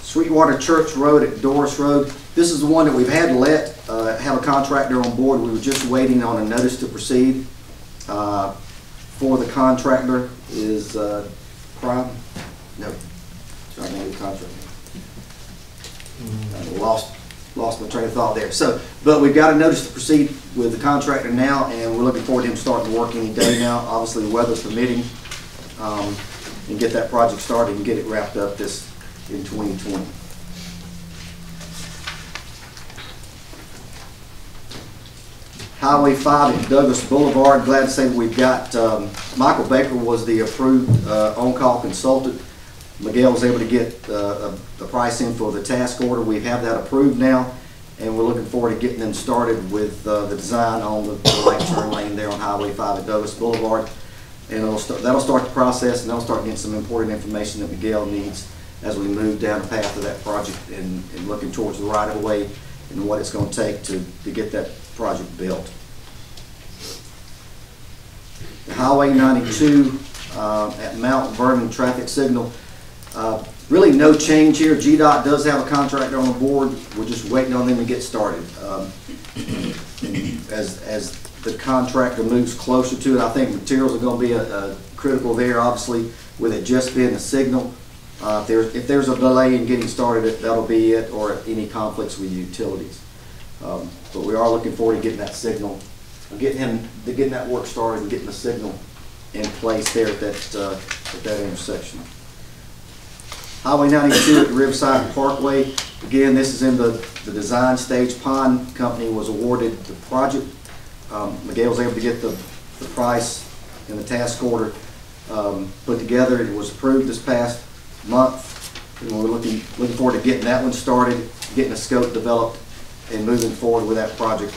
Sweetwater Church Road at Doris Road. This is the one that we've had let, uh, have a contractor on board. We were just waiting on a notice to proceed. Uh, For the contractor is, uh, Prime? No. Sorry, the contractor. I Lost, lost my train of thought there. So, but we've got a notice to proceed with the contractor now, and we're looking forward to him starting work any day now, obviously the weather permitting, um, and get that project started and get it wrapped up this, in 2020. Highway 5 at Douglas Boulevard, glad to say we've got, um, Michael Baker was the approved uh, on-call consultant. Miguel was able to get uh, the pricing for the task order. We have that approved now, and we're looking forward to getting them started with uh, the design on the right turn lane there on Highway 5 at Douglas Boulevard. And that'll start the process, and they'll start getting some important information that Miguel needs as we move down the path of that project and, and looking towards the right of way and what it's gonna take to, to get that project built. The Highway ninety-two, uh, at Mount Vernon traffic signal, uh, really no change here. GDOT does have a contractor on the board, we're just waiting on them to get started. Um, As, as the contractor moves closer to it, I think materials are gonna be a, a critical there, obviously, with it just being a signal. Uh, if there's, if there's a delay in getting started, that'll be it, or any conflicts with utilities. Um, But we are looking forward to getting that signal, getting him, getting that work started and getting the signal in place there at that, uh, at that intersection. Highway ninety-two at Riverside Parkway, again, this is in the, the design stage. Pond Company was awarded the project. Um, Miguel was able to get the, the price and the task order, um, put together. It was approved this past month. And we're looking, looking forward to getting that one started, getting a scope developed, and moving forward with that project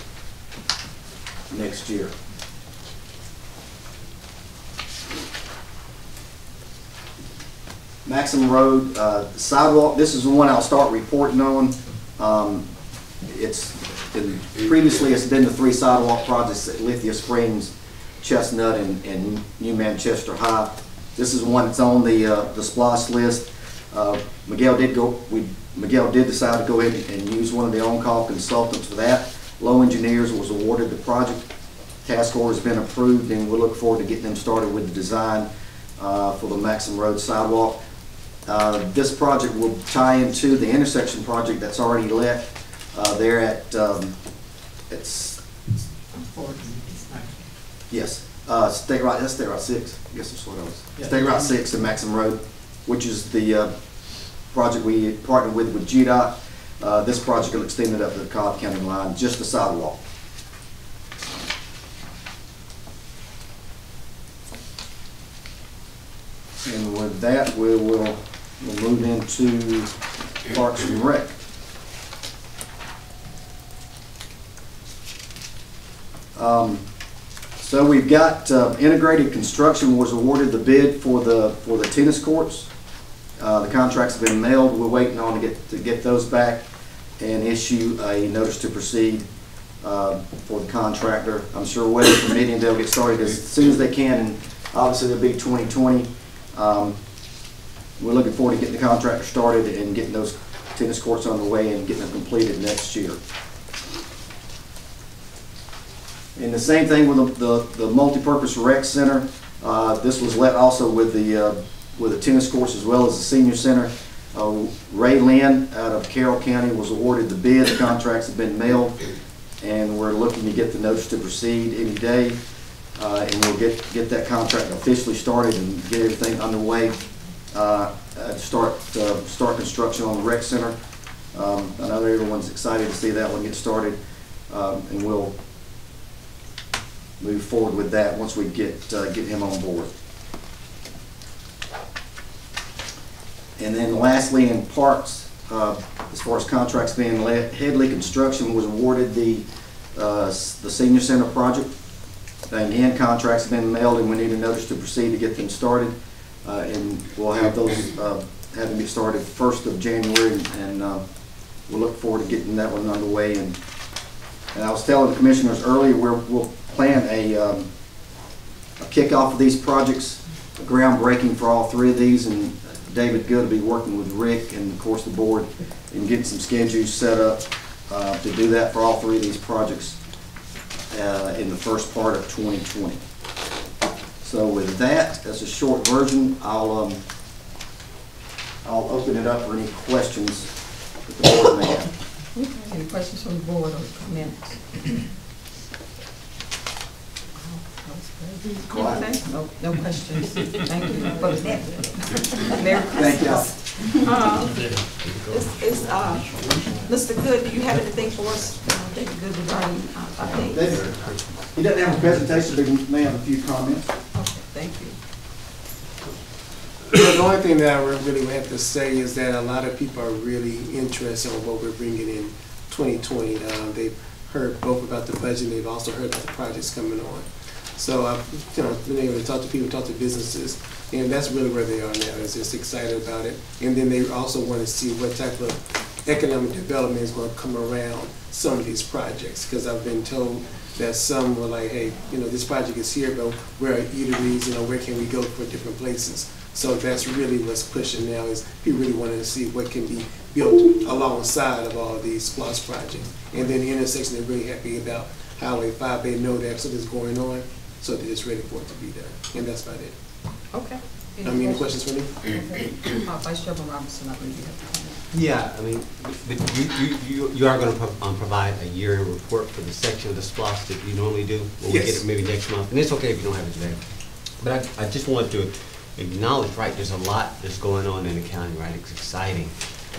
next year. Maxham Road uh, sidewalk, this is the one I'll start reporting on. Um, It's, been- previously, it's been the three sidewalk projects at Lithia Springs, Chestnut, and and New Manchester High. This is one that's on the, uh, the SPLOST list. Uh, Miguel did go, we, Miguel did decide to go ahead and use one of the on-call consultants for that. Lowe Engineers was awarded the project. Task order's been approved, and we look forward to getting them started with the design uh, for the Maxham Road sidewalk. Uh, This project will tie into the intersection project that's already let uh, there at, um, it's, yes, uh, State Route, that's State Route Six, I guess that's what it was. Yeah. State Route Six and Maxham Road, which is the uh, project we partnered with with GDOT. Uh, This project will extend it up to the Cobb County line, just the sidewalk. And with that, we will, we'll move into Parks and Rec. Um, So we've got, uh, Integrated Construction was awarded the bid for the, for the tennis courts. Uh, The contracts have been mailed, we're waiting on to get, to get those back and issue a notice to proceed uh, for the contractor. I'm sure weather permitting, they'll get started as soon as they can, and obviously it'll be 2020. Um, We're looking forward to getting the contractor started and getting those tennis courts on the way and getting them completed next year. And the same thing with the, the, the multipurpose rec center. Uh, this was let also with the, uh, with the tennis courts as well as the senior center. Uh, Ray Lynn out of Carroll County was awarded the bid. The contracts have been mailed, and we're looking to get the notice to proceed any day. Uh, and we'll get, get that contract officially started and get everything underway. Uh, start, uh, start construction on the rec center. Um, I know everyone's excited to see that one get started, um, and we'll move forward with that once we get, uh, get him on board. And then lastly, in parks, uh, as far as contracts being let, Headley Construction was awarded the, uh, the senior center project. Again, contracts have been mailed, and we need a notice to proceed to get them started. Uh, And we'll have those, uh, them get started first of January, and uh, we'll look forward to getting that one underway. And and I was telling the commissioners earlier, we're, we'll plan a, um, a kickoff of these projects, a groundbreaking for all three of these, and David Good will be working with Rick and of course the board and getting some schedules set up uh, to do that for all three of these projects uh, in the first part of 2020. So with that, as a short version, I'll, um, I'll open it up for any questions that the board may have. Any questions from the board or comments? Quiet. No, no questions. Thank you. What was that? Merry Thank you. Christmas. Um, Is, is, uh, Mr. Good, do you have anything for us, uh, David Good regarding uh, updates? He doesn't have a presentation, but he may have a few comments. Thank you. The only thing that I really have to say is that a lot of people are really interested in what we're bringing in 2020. Uh, they've heard both about the budget, they've also heard about the projects coming on. So I've, you know, been able to talk to people, talk to businesses, and that's really where they are now, is just excited about it. And then they also want to see what type of economic development is going to come around some of these projects, because I've been told that some were like, hey, you know, this project is here, but where are eateries, you know, where can we go for different places? So that's really what's pushing now, is people really wanting to see what can be built alongside of all these SPLOST projects. And then the intersection, they're really happy about Highway five, they know that something's going on, so they're just ready for it to be done, and that's about it. Okay. I mean, any questions for me? Okay. Uh, Vice Chairman Robinson, I believe you have. Yeah, I mean, but you, you, you, you are gonna pro- um, provide a year-end report for the section of the SPLOST that you normally do? Or we get it maybe next month, and it's okay if you don't have it today. But I, I just want to acknowledge, right, there's a lot that's going on in the county, right? It's exciting.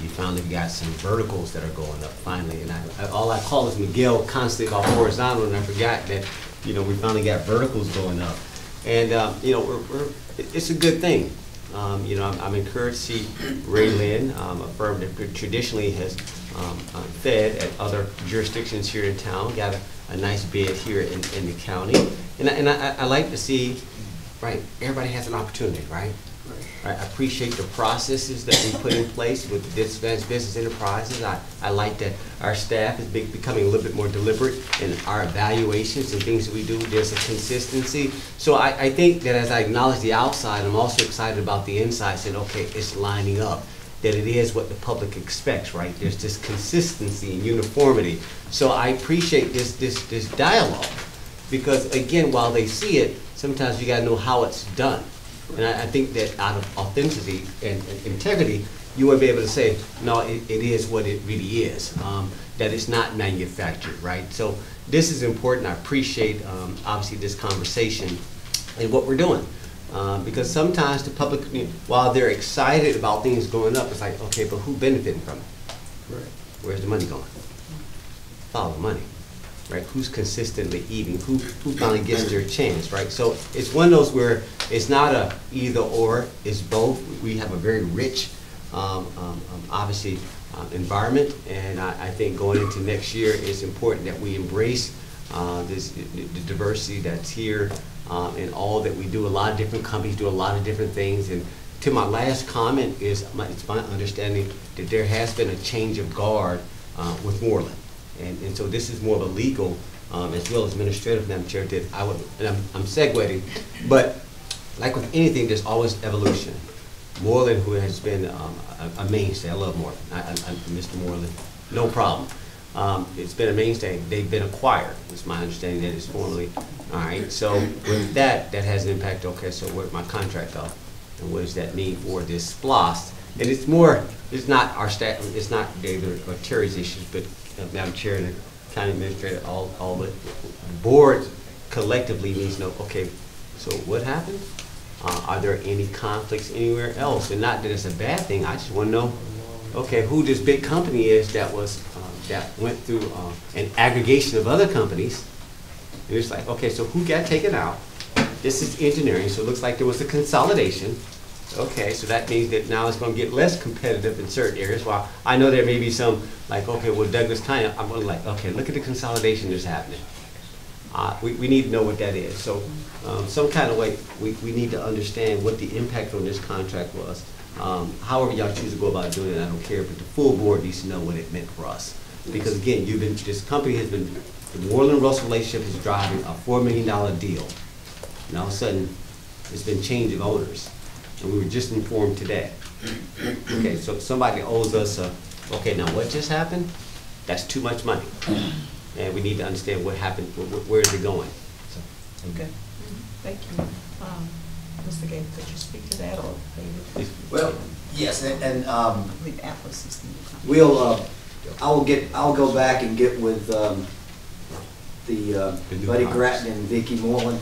You finally got some verticals that are going up finally, and I, I- all I call is Miguel constantly off horizontal, and I forgot that, you know, we finally got verticals going up. And, um, you know, we're, we're, it's a good thing. Um, you know, I'm, I'm encouraged to see Ray Lynn, um, a firm that traditionally has, um, uh, fed at other jurisdictions here in town, got a, a nice bid here in, in the county. And and I, I like to see, right, everybody has an opportunity, right? I appreciate the processes that we put in place with disadvantaged business enterprises. I, I like that our staff is be- becoming a little bit more deliberate in our evaluations and things that we do. There's a consistency. So I, I think that as I acknowledge the outside, I'm also excited about the inside, saying, okay, it's lining up. That it is what the public expects, right? There's this consistency and uniformity. So I appreciate this, this, this dialogue. Because again, while they see it, sometimes you gotta know how it's done. And I, I think that out of authenticity and, and integrity, you will be able to say, no, it, it is what it really is. Um, that it's not manufactured, right? So this is important. I appreciate, um, obviously, this conversation and what we're doing. Um, because sometimes the public, while they're excited about things going up, it's like, okay, but who benefiting from it? Right. Where's the money going? Follow the money, right? Who's consistently eating? Who, who finally gets their chance, right? So it's one of those where it's not a either or, it's both. We have a very rich, um, um, um, obviously, um, environment, and I, I think going into next year, it's important that we embrace uh, this, the diversity that's here um, and all that we do. A lot of different companies do a lot of different things, and to my last comment is, my- it's my understanding that there has been a change of guard uh, with Moreland. And, and so this is more of a legal um, as well as administrative, Madam Chair, that I would, and I'm, I'm segueing, but like with anything, there's always evolution. Moreland, who has been um, a a mainstay, I love Moreland, I, I, I'm Mr. Moreland, no problem. Um, It's been a mainstay, they've been acquired, it's my understanding that it's formally, all right, so with that, that has an impact, okay, so where'd my contract go? And what does that mean for this SPLOST? And it's more, it's not our staff, it's not David or Terry's issues, but uh, Madam Chair and the county administrator, all, all the board collectively needs to know, okay, so what happened? Uh, are there any conflicts anywhere else? And not that it's a bad thing, I just want to know, okay, who this big company is that was, uh, that went through uh, an aggregation of other companies. And it's like, okay, so who got taken out? This is engineering, so it looks like there was a consolidation. Okay, so that means that now it's gonna get less competitive in certain areas, while I know there may be some, like, okay, well Douglas County, I'm gonna like, okay, look at the consolidation that's happening. Uh, we, we need to know what that is, so, um, some kind of way, we, we need to understand what the impact on this contract was. Um, however y'all choose to go about doing it, I don't care, but the full board needs to know what it meant for us. Because again, you've been, this company has been, the Moreland Russell relationship is driving a four million dollar deal. And all of a sudden, it's been change of owners, and we were just informed today. Okay, so somebody owes us a, okay, now what just happened? That's too much money. And we need to understand what happened, wh- wh- where is it going? So, Okay, thank you. Um, Mr. Gates, could you speak to that, or David? Well, yes, and, and, um, I believe Atlas is the new company. We'll, uh, I will get, I'll go back and get with, um, the, uh, The new Buddy hires. Grattan and Vicky Moreland,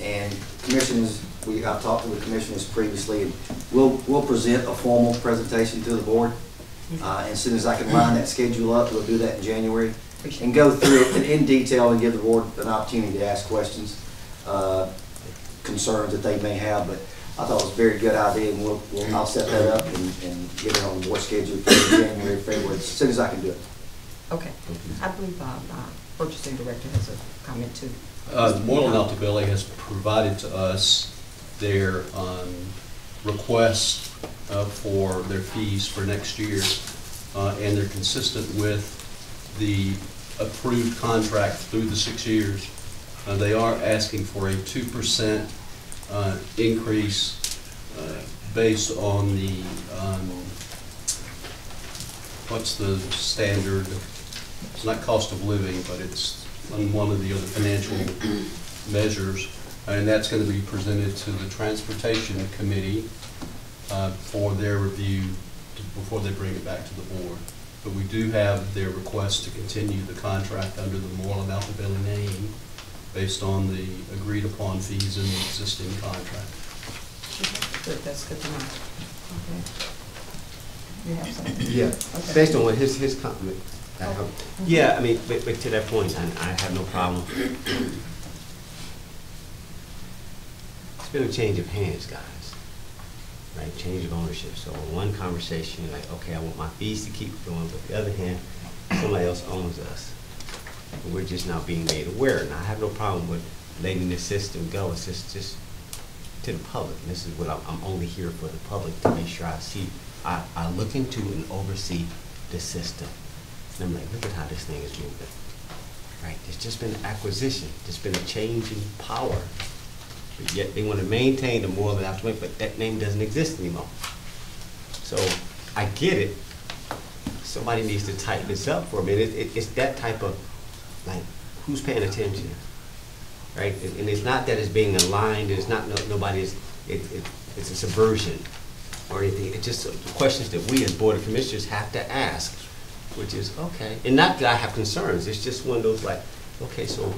and commissioners, we, I've talked to the commissioners previously, and we'll, we'll present a formal presentation to the board. Uh, as soon as I can line that schedule up, we'll do that in January, and go through it in detail and give the board an opportunity to ask questions, uh, concerns that they may have, but I thought it was a very good idea, and we'll, we'll, I'll set that up and, and get it on the board schedule for January, February, as soon as I can do it. Okay, I believe, uh, uh, purchasing director has a comment too. Uh, Moreland Altobelli has provided to us their um, request uh, for their fees for next year, uh, and they're consistent with the approved contract through the six years. Uh, They are asking for a two percent uh, increase uh, based on the, um, what's the standard? It's not cost of living, but it's on one of the other financial measures. And that's going to be presented to the Transportation Committee uh, for their review to- before they bring it back to the board. But we do have their request to continue the contract under the Moreland Altobelli name based on the agreed-upon fees in the existing contract. Good, that's good to know. Okay. You have something? Yeah, Okay. based on what his, his comment. I hope- Yeah, I mean, but, but to that point, I, I have no problem. It's been a change of hands, guys, right? Change of ownership. So in one conversation, you're like, okay, I want my fees to keep going, but the other hand, somebody else owns us. And we're just now being made aware, and I have no problem with letting this system go. It's just, just to the public. And this is what I'm, I'm only here for the public to make sure I see, I, I look into and oversee the system. And I'm like, look at how this thing is moving. Right? There's just been acquisition. There's been a change in power. Yet they want to maintain the Moreland Altobelli, but that name doesn't exist anymore. So I get it. Somebody needs to tighten this up for a minute. It, it's that type of, like, who's paying attention? right? And and it's not that it's being aligned, it's not, no- nobody is, it, it, it's a subversion or anything. It's just questions that we as Board of Commissioners have to ask, which is, okay, and not that I have concerns, it's just one of those like, okay, so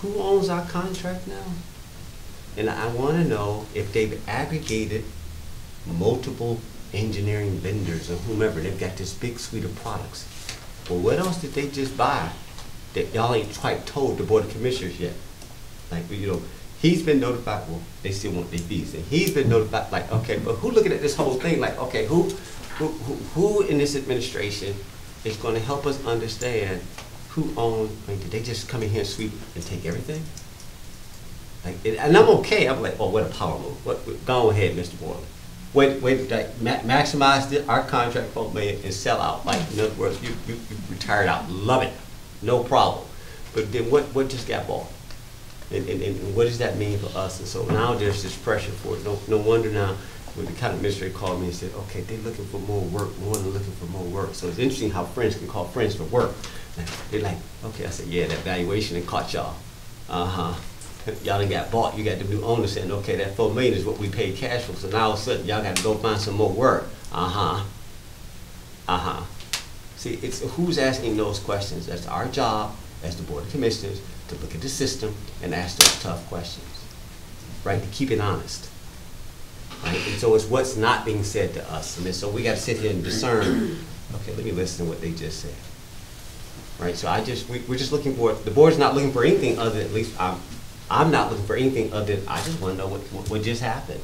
who owns our contract now? And I wanna know if they've aggregated multiple engineering vendors or whomever, they've got this big suite of products. Well, what else did they just buy that y'all ain't quite told the Board of Commissioners yet? Like, you know, he's been notified, well, they still want their fees, and he's been notified, like, okay, but who looking at this whole thing, like, okay, who, who, who, who in this administration is gonna help us understand who owns, I mean, did they just come in here and sweep and take everything? Like, and and I'm okay, I'm like, oh, what a power move, what, go ahead, Mr. Borland. Wait, wait, like, ma- maximize the, our contract for million and sell out, like, in other words, you, you, you retired out, love it, no problem. But then what, what just got bought? And, and, and what does that mean for us? And so now there's this pressure for it. No, no wonder now, when the kind county administrator called me and said, okay, they're looking for more work, more than looking for more work. So it's interesting how friends can call friends for work. And They're like, okay, I said, yeah, that valuation it caught y'all. Uh-huh. Y'all done got bought, you got the new owner saying, okay, that four million is what we paid cash for, so now all of a sudden, y'all gotta go find some more work. Uh-huh. Uh-huh. See, it's who's asking those questions. That's our job as the Board of Commissioners to look at the system and ask those tough questions, right? To keep it honest, right? And so it's what's not being said to us. And so we got to sit here and discern. Okay, let me listen to what they just said, right? So I just we, we're just looking for the board's not looking for anything other than at least I'm I'm not looking for anything other than I just want to know what, what what just happened,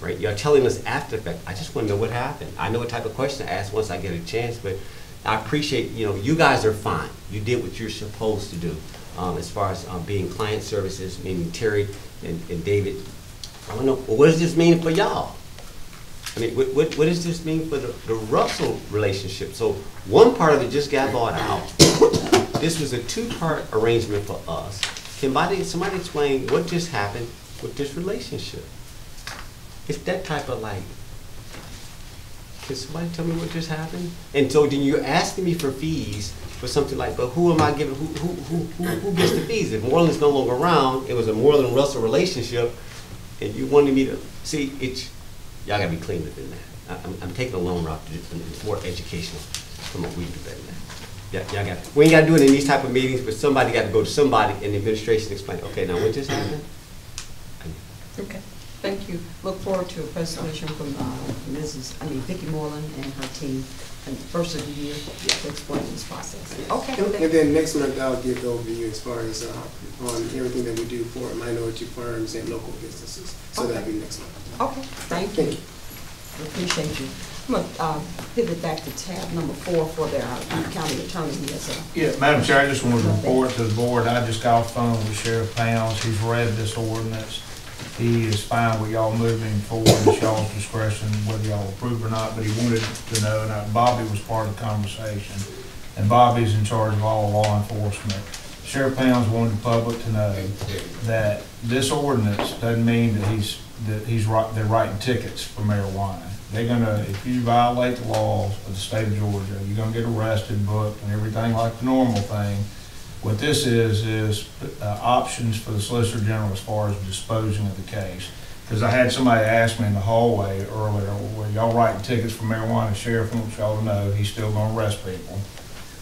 right? You're telling us after the fact. I just want to know what happened. I know what type of question to ask once I get a chance, but I appreciate, you know, you guys are fine. You did what you're supposed to do. Um, as far as, um, being client services, meaning Terry and, and David. I want to know, well, what does this mean for y'all? I mean, what, what, what does this mean for the, the Russell relationship? So one part of it just got bought out. This was a two-part arrangement for us. Somebody, somebody explain what just happened with this relationship? It's that type of like, can somebody tell me what just happened? And so then you're asking me for fees for something like, but who am I giving, who, who, who, who, who gets the fees? If Moreland's no longer around, it was a Moreland Russell relationship, and you wanted me to, see, it's, y'all gotta be cleaner than that. I'm, I'm taking a loan route, it's more educational, from on, we do than that. Yeah, y'all got, we ain't gotta do it in these type of meetings, but somebody gotta go to somebody in the administration and explain, okay, now what just happened? Okay, thank you. Look forward to a presentation from uh, Mrs., I mean Vicki Moreland and her team in the first of the year to explain this process. Okay. And and then next month, I'll give the overview as far as, uh, on everything that we do for minority firms and local businesses. So that'll be next month. Okay, thank you. We Appreciate you. I'm gonna uh, pivot back to tab number four for the uh, county attorney here, so. Yeah, Madam Chair, I just wanted to report to the board, I just got off the phone with Sheriff Pounds, he's read this ordinance. He is fine with y'all moving forward, it's y'all's discretion whether y'all approve or not, but he wanted to know, and uh, Bobby was part of the conversation. And Bobby's in charge of all law enforcement. Sheriff Pounds wanted the public to know that this ordinance doesn't mean that he's, that he's right, they're writing tickets for marijuana. They're gonna, if you violate the laws of the state of Georgia, you're gonna get arrested, booked, and everything like the normal thing. What this is, is uh, options for the Solicitor General as far as disposing of the case. Because I had somebody ask me in the hallway earlier, well, y'all writing tickets for marijuana, sheriff wants y'all to know, he's still gonna arrest people.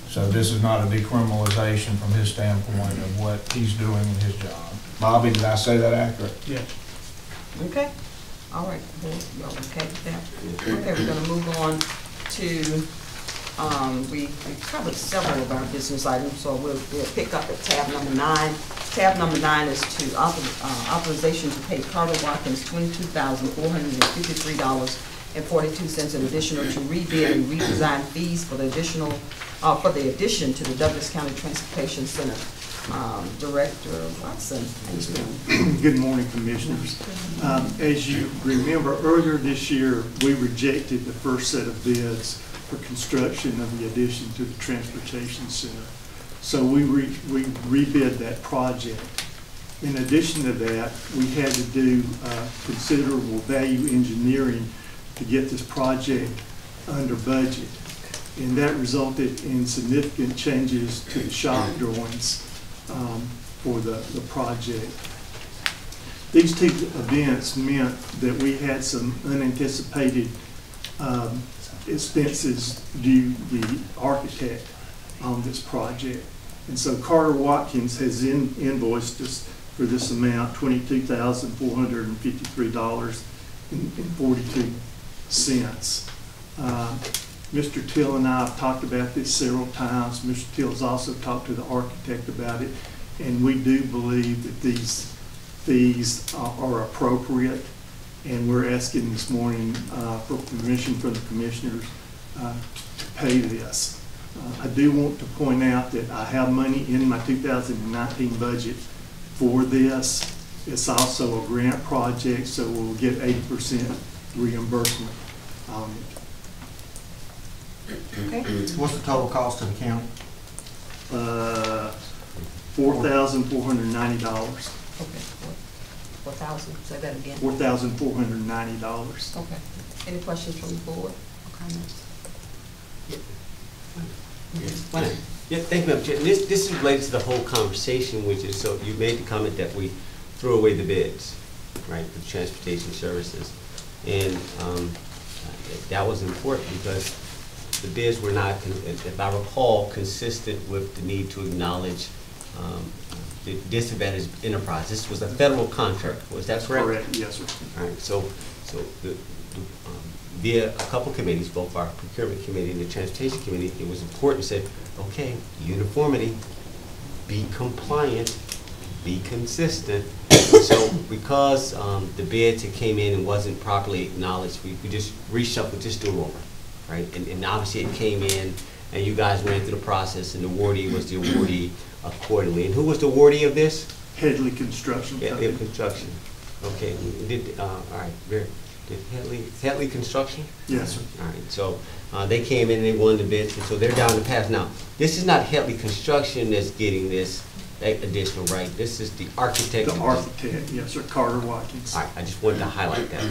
So this is not a decriminalization from his standpoint of what he's doing in his job. Bobby, did I say that accurate? Yeah. Okay, all right, y'all okay with that? Okay, we're gonna move on to, um, we we covered several of our business items, so we'll, we'll pick up at tab number nine. Tab number nine is to author- uh, authorization to pay Carter Watkins twenty-two thousand four hundred and fifty-three dollars and forty-two cents in additional to rebid and redesign fees for the additional, uh, for the addition to the Douglas County Transportation Center. Um, Director Watson? Good morning, Commissioners. Um, As you remember, earlier this year, we rejected the first set of bids for construction of the addition to the Transportation Center. So we re- we rebid that project. In addition to that, we had to do uh, considerable value engineering to get this project under budget. And that resulted in significant changes to the shop drawings um, for the, the project. These two events meant that we had some unanticipated um, expenses due the architect on this project. And so Carter Watkins has in- invoiced us for this amount, twenty-two thousand four hundred and fifty-three dollars and forty-two cents. Uh, Mr. Till and I have talked about this several times. Mr. Till has also talked to the architect about it. And we do believe that these fees are- are appropriate. And we're asking this morning uh, for permission from the commissioners uh, to pay this. Uh, I do want to point out that I have money in my 2019 budget for this. It's also a grant project, so we'll get 80% reimbursement it. Okay. What's the total cost to the county? Uh, four thousand four hundred ninety dollars. Okay, four, four thousand, say that again. Four thousand four hundred ninety dollars. Okay. Any questions from the board or comments? Fine. Yeah, thank you, Madam Chair. This, this is related to the whole conversation, which is, so you made the comment that we threw away the bids, right, for transportation services. And, um, that was important because the bids were not, if I recall, consistent with the need to acknowledge, um, the disadvantaged enterprise. This was a federal contract, was that correct? Correct, yes, sir. All right, so, so the, the, um, via a couple committees, both our procurement committee and the transportation committee, it was important to say, okay, uniformity, be compliant, be consistent, So because um, the bids that came in and wasn't properly acknowledged, we we just reshuffled, just do them over, right? And and obviously it came in, and you guys went through the process, and the awardee was the awardee accordingly. And who was the awardee of this? Headley Construction Yeah, Company. Headley Construction. Okay, did, uh, all right, very, did Headley, Headley Construction? Yes, sir. All right, so, uh, they came in and they won the bids, and so they're down the path. Now, this is not Headley Construction that's getting this additional, right? This is the architect. The architect, yes, sir, Carter Watkins. All right, I just wanted to highlight that,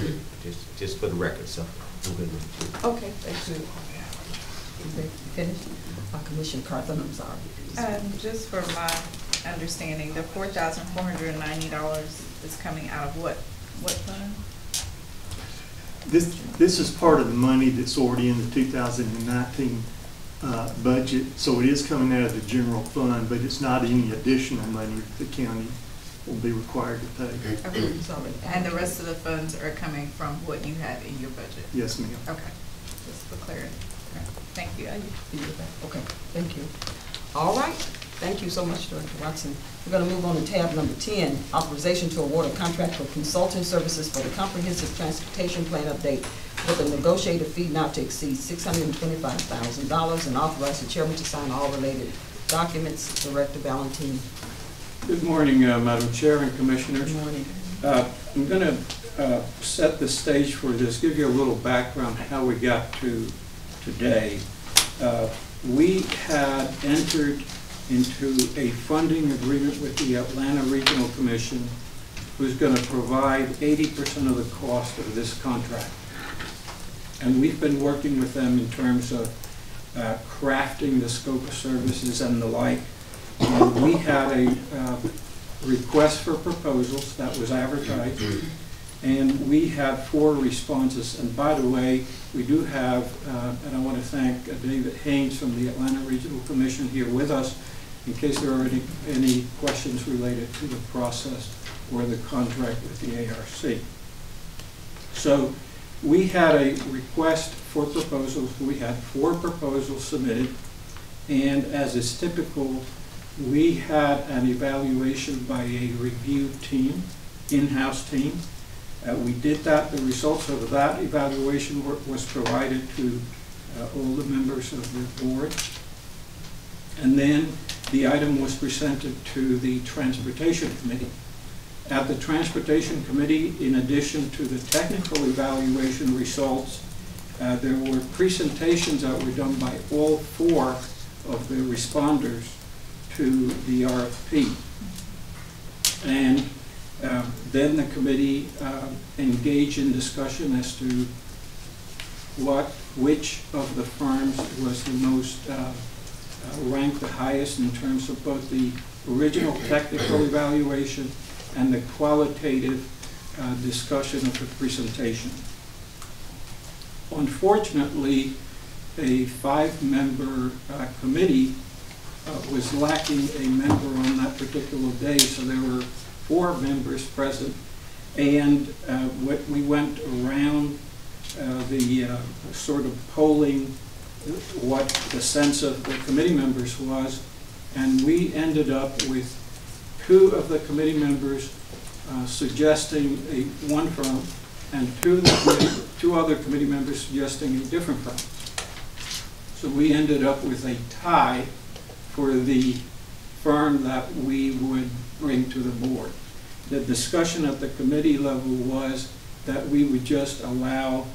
just, just for the record, so. Okay, thank you. Is they finished? Uh, Commissioner Carthan, I'm sorry. Um, just for my understanding, the four thousand four hundred and ninety dollars is coming out of what, what fund? This, this is part of the money that's already in the 2019 uh, budget, so it is coming out of the general fund, but it's not any additional money the county will be required to pay. Okay, sorry. And the rest of the funds are coming from what you have in your budget? Yes, ma'am. Okay, just for clarity. Okay, Thank you. Okay, thank you. All right, thank you so much, Director Watson. We're gonna move on to tab number ten, authorization to award a contract for consulting services for the comprehensive transportation plan update with a negotiated fee not to exceed six hundred and twenty-five thousand dollars and authorize the chairman to sign all related documents. Director Valentine. Good morning, uh, Madam Chair and Commissioners. Good morning. Uh, I'm going to set the stage for this, give you a little background how we got to today. Uh, We had entered into a funding agreement with the Atlanta Regional Commission, who's going to provide 80% of the cost of this contract. And we've been working with them in terms of uh, crafting the scope of services and the like. And we had a uh, request for proposals that was advertised, and we had four responses. And by the way, we do have, uh, and I want to thank uh, David Haynes from the Atlanta Regional Commission here with us, in case there are any, any questions related to the process or the contract with the ARC. So we had a request for proposals, we had four proposals submitted, and as is typical, we had an evaluation by a review team, in-house team. Uh, we did that, the results of that evaluation were, was provided to uh, all the members of the board. And then the item was presented to the Transportation Committee. At the Transportation Committee, in addition to the technical evaluation results, uh, there were presentations that were done by all four of the responders to the RFP. And uh, then the committee uh, engaged in discussion as to what, which of the firms was the most, uh, uh, ranked the highest in terms of both the original technical evaluation and the qualitative uh, discussion of the presentation. Unfortunately, a five-member uh, committee was lacking a member on that particular day, so there were four members present. And uh, what we went around uh, the uh, sort of polling what the sense of the committee members was, and we ended up with two of the committee members uh, suggesting a one firm, and two, two other committee members suggesting a different firm. So we ended up with a tie for the firm that we would bring to the board. The discussion at the committee level was that we would just allow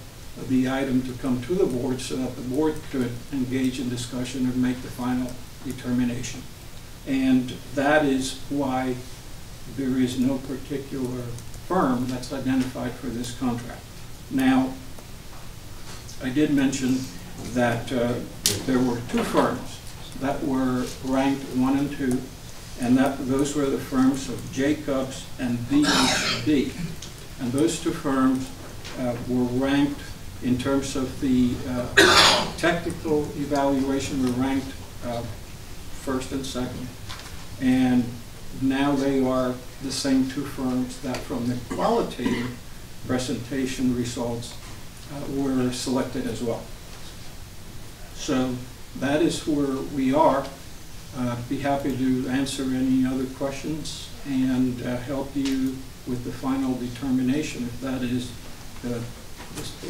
the item to come to the board so that the board could engage in discussion and make the final determination. And that is why there is no particular firm that's identified for this contract. Now, I did mention that uh, there were two firms that were ranked one and two, and that those were the firms of Jacobs and VHB. And those two firms uh, were ranked in terms of the uh, technical evaluation, were ranked uh, first and second. And now they are the same two firms that from the qualitative presentation results uh, were selected as well. So that is where we are. Uh, Be happy to answer any other questions and uh, help you with the final determination, if that is the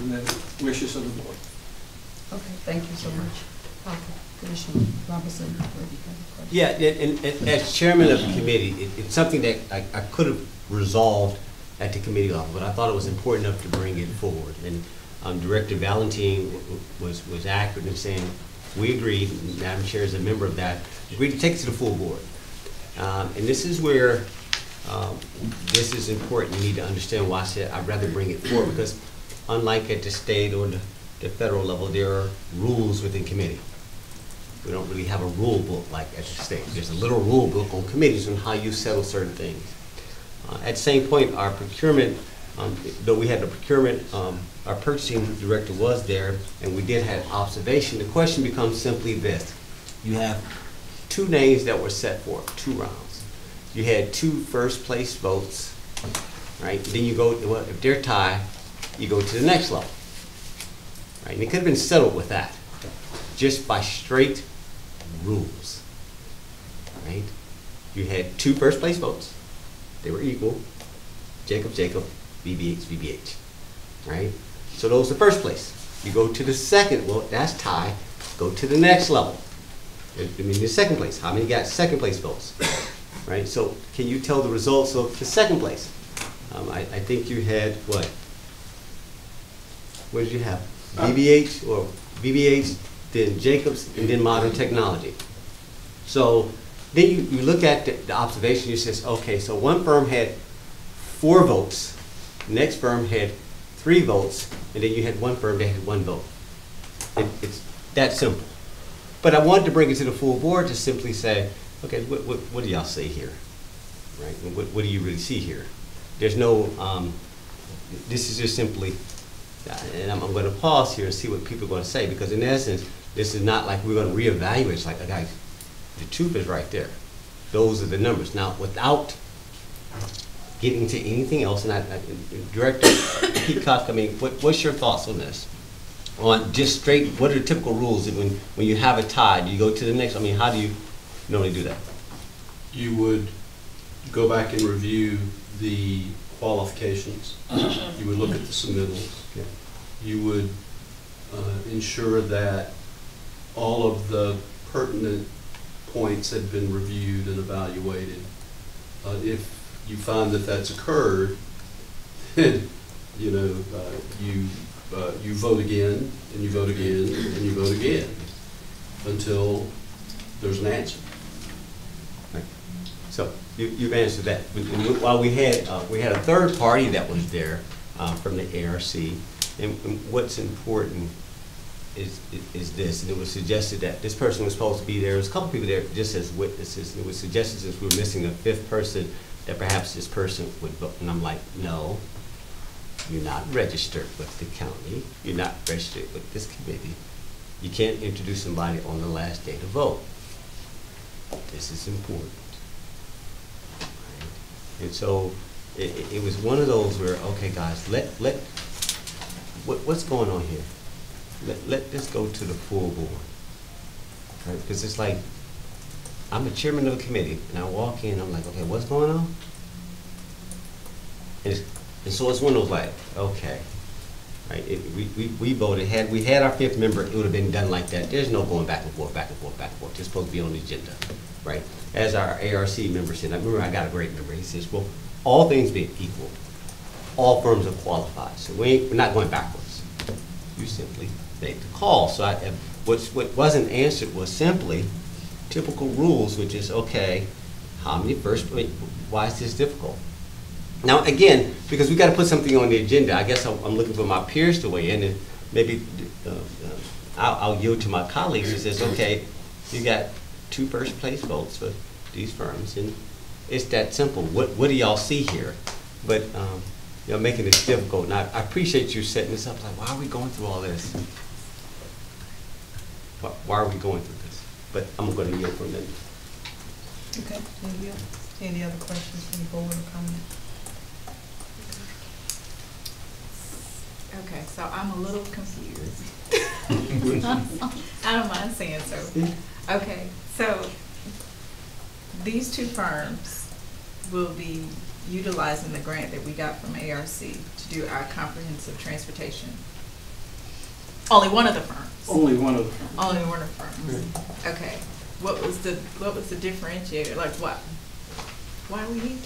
the wishes of the board. Okay, thank you so much. Okay, Commissioner Robinson, whether you have a question? Yeah, and, and as chairman of the committee, it, it's something that I, I could have resolved at the committee level, but I thought it was important enough to bring it forward. And, um, Director Valentine w- w- was, was accurate in saying, we agreed, Madam Chair is a member of that, agreed to take it to the full board. Um, and this is where, um, this is important, you need to understand why I said I'd rather bring it forward, because unlike at the state or the, the federal level, there are rules within committee. We don't really have a rule book like at the state. There's a little rule book on committees on how you settle certain things. Uh, At the same point, our procurement, um, though we had the procurement, um, our purchasing director was there, and we did have observation, the question becomes simply this. You have two names that were set for, two rounds. You had two first place votes, right? Then you go, well, if they're tied, you go to the next level. Right? And it could have been settled with that, just by straight rules. Right? You had two first place votes. They were equal. Jacob, Jacob, BBH, BBH. Right? So those the first place. You go to the second, well, that's tie. Go to the next level. I mean, the second place. How many got second place votes? Right? So can you tell the results of the second place? Um, I, I think you had what? What did you have? BBH or BBH, then Jacobs, and then modern technology. So then you, you look at the, the observation, you says, okay, so one firm had four votes, next firm had three votes, and then you had one firm that had one vote. It, it's that simple. But I wanted to bring it to the full board to simply say, okay, what, what, what do y'all see here? Right? What, what do you really see here? There's no, um, this is just simply, and I'm, I'm gonna pause here and see what people are gonna say, because in essence, this is not like we're gonna reevaluate, it's like, guys, the truth is right there. Those are the numbers. Now, without getting to anything else, and I, I, Director Peacock, I mean, what, what's your thoughts on this? On just straight, what are the typical rules when, when you have a tie, do you go to the next, I mean, how do you normally do that? You would go back and review the qualifications. You would look at the submittals. Yeah. You would uh, ensure that all of the pertinent points had been reviewed and evaluated. Uh, If you find that that's occurred, you know, uh, you, uh, you vote again, and you vote again, and you vote again, until there's an answer. So you, you've answered that. While we had, uh, we had a third party that was there uh, from the ARC, and and what's important is, is this, and it was suggested that this person was supposed to be there, there was a couple people there just as witnesses, and it was suggested since we were missing a fifth person, that perhaps this person would vote, and I'm like, no, you're not registered with the county, you're not registered with this committee, you can't introduce somebody on the last day to vote. This is important. And so it, it- was one of those where, okay, guys, let, let, what, what's going on here? Let, let this go to the full board. Right, because it's like, I'm the chairman of a committee, and I walk in, I'm like, okay, what's going on? And, it's, and so it's one of those like, okay, right, it, we, we, we voted, had, we had our fifth member, it would have been done like that, there's no going back and forth, back and forth, back and forth, it's supposed to be on the agenda, right? As our ARC member said, I remember I got a great member, he says, well, all things being equal, all firms are qualified, so we we're not going backwards. You simply make the call, so I, what's, what wasn't answered was simply typical rules, which is, okay, how many first, wait, why is this difficult? Now, again, because we've got to put something on the agenda, I guess I'm looking for my peers to weigh in, and maybe uh, uh, I'll I'll yield to my colleagues who says, okay, you got two first place votes for these firms, and it's that simple. What what do y'all see here? But, um, you know, making it difficult, and I I appreciate you setting this up, like, why are we going through all this? Why why are we going through this? But I'm going to yield for a minute. Okay, any, any other questions from the board or comments? Okay, so I'm a little confused. I don't mind saying so. Okay, so these two firms will be utilizing the grant that we got from ARC to do our comprehensive transportation? Only one of the firms? Only one of the firms. Only one of the firms? Okay. What was the, what was the differentiator? Like what? Why are we here?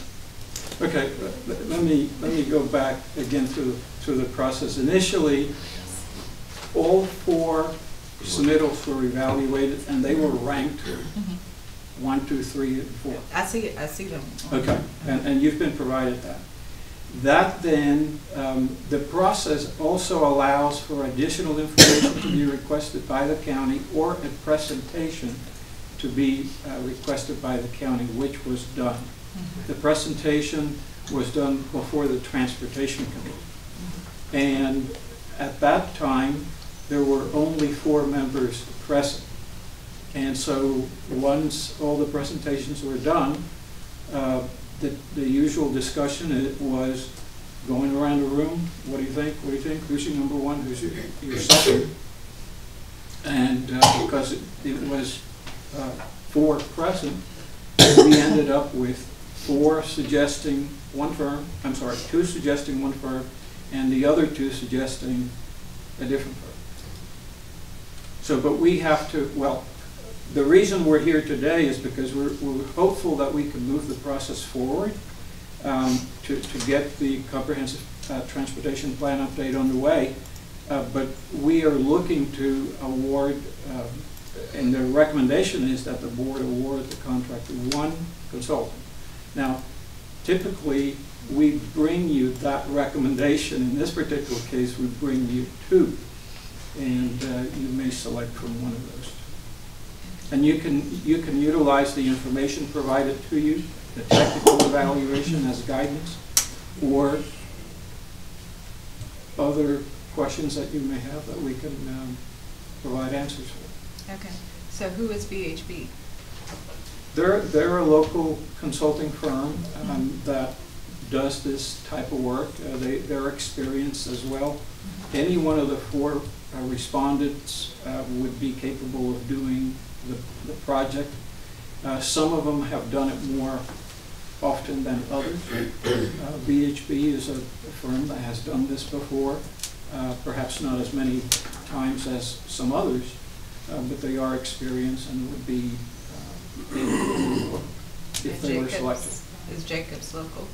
Okay, let- let me, let me go back again through, through the process. Initially, all four submittals were evaluated, and they were ranked mm-hmm. one, two, three, and four. I see it, I see them. Okay, and, and you've been provided that. That then, um, the process also allows for additional information to be requested by the county or a presentation to be uh, requested by the county, which was done. The presentation was done before the Transportation Committee. And at that time, there were only four members present. And so, once all the presentations were done, uh, the, the usual discussion it was going around the room, what do you think, what do you think, who's your number one, who's your, your second? And uh, because it, it was uh, four present, we ended up with four suggesting one firm, I'm sorry, two suggesting one firm, and the other two suggesting a different firm. So, but we have to, well, the reason we're here today is because we're, we're hopeful that we can move the process forward um, to, to get the comprehensive uh, transportation plan update underway. Uh, But we are looking to award, uh, and the recommendation is that the board award the contract to one consultant. Now, typically, we bring you that recommendation. In this particular case, we bring you two. And uh, you may select from one of those. And you can, you can utilize the information provided to you, the technical evaluation as guidance, or other questions that you may have that we can um, provide answers for. Okay, so who is VHB? They're, they're a local consulting firm um, that does this type of work. Uh, They, they're experienced as well. Any one of the four uh, respondents uh, would be capable of doing the, the project. Uh, Some of them have done it more often than others. Uh, VHB is a a firm that has done this before, uh, perhaps not as many times as some others, uh, but they are experienced and would be uh, able if Is they were Jacobs- selected. Is Jacobs local?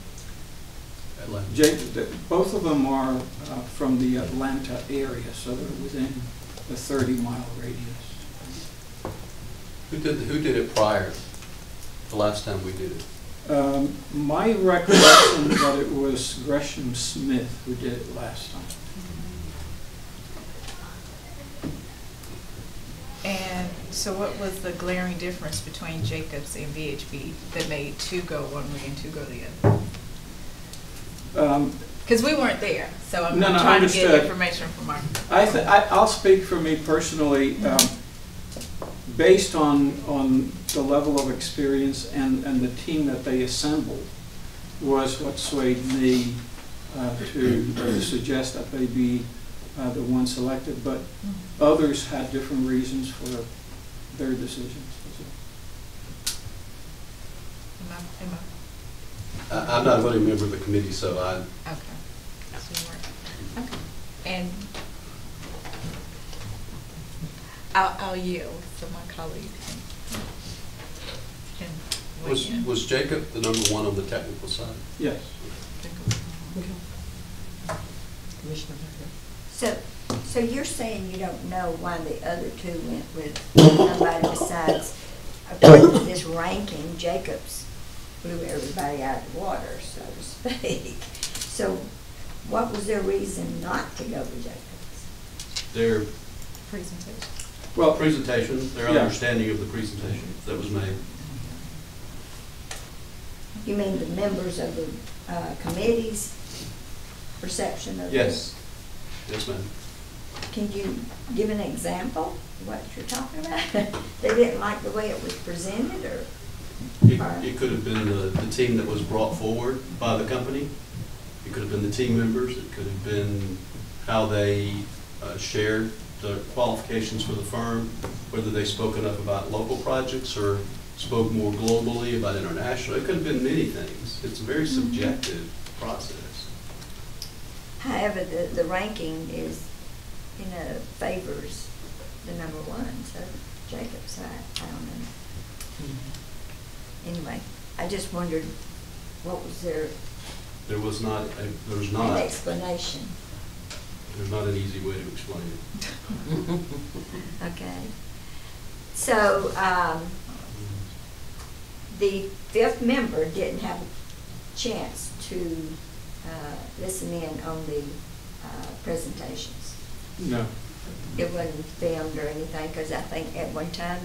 Jake, the- both of them are uh, from the Atlanta area, so they're within the 30-mile radius. Who did, who did it prior, the last time we did it? Um, My recollection that it was Gresham Smith who did it last time. And so what was the glaring difference between Jacobs and VHB that made two go one way and two go the other? Um, Because we weren't there, so I'm No, I'm no, trying to get understood. information from our. I, th- I- I'll speak for me personally, um, based on, on the level of experience and, and the team that they assembled was what swayed me uh, to uh, suggest that they be uh, the one selected, but others had different reasons for their decisions. Am I, am I, I'm not really a member of the committee, so I, I, okay. So you Okay, and I'll, I'll yield so my colleague can, can was, in. was Jacob the number one on the technical side? Yes. Commissioner So, so you're saying you don't know why the other two went with somebody besides, according to this ranking, Jacobs blew everybody out of the water, so to speak. So what was their reason not to go with Jacobs? Their Presentation. Well, presentation, their Yeah. understanding of the presentation that was made. You mean the members of the uh, committee's perception of? the- Yes, yes, ma'am. Can you give an example of what you're talking about? They didn't like the way it was presented, or? It, it could have been the, the team that was brought forward by the company. It could have been the team members. It could have been how they uh, shared the qualifications for the firm, whether they spoke enough about local projects or spoke more globally about international. It could have been many things. It's a very mm-hmm. subjective process. However, the, the ranking is, you know, favors the number one, so Jacob's, I, I don't know. Mm-hmm. Anyway, I just wondered, what was their, There was not, a- there was an not, explanation? There's not an easy way to explain it. Okay. So, um, the fifth member didn't have a chance to, uh, listen in on the, uh, presentations. No. It wasn't filmed or anything, because I think at one time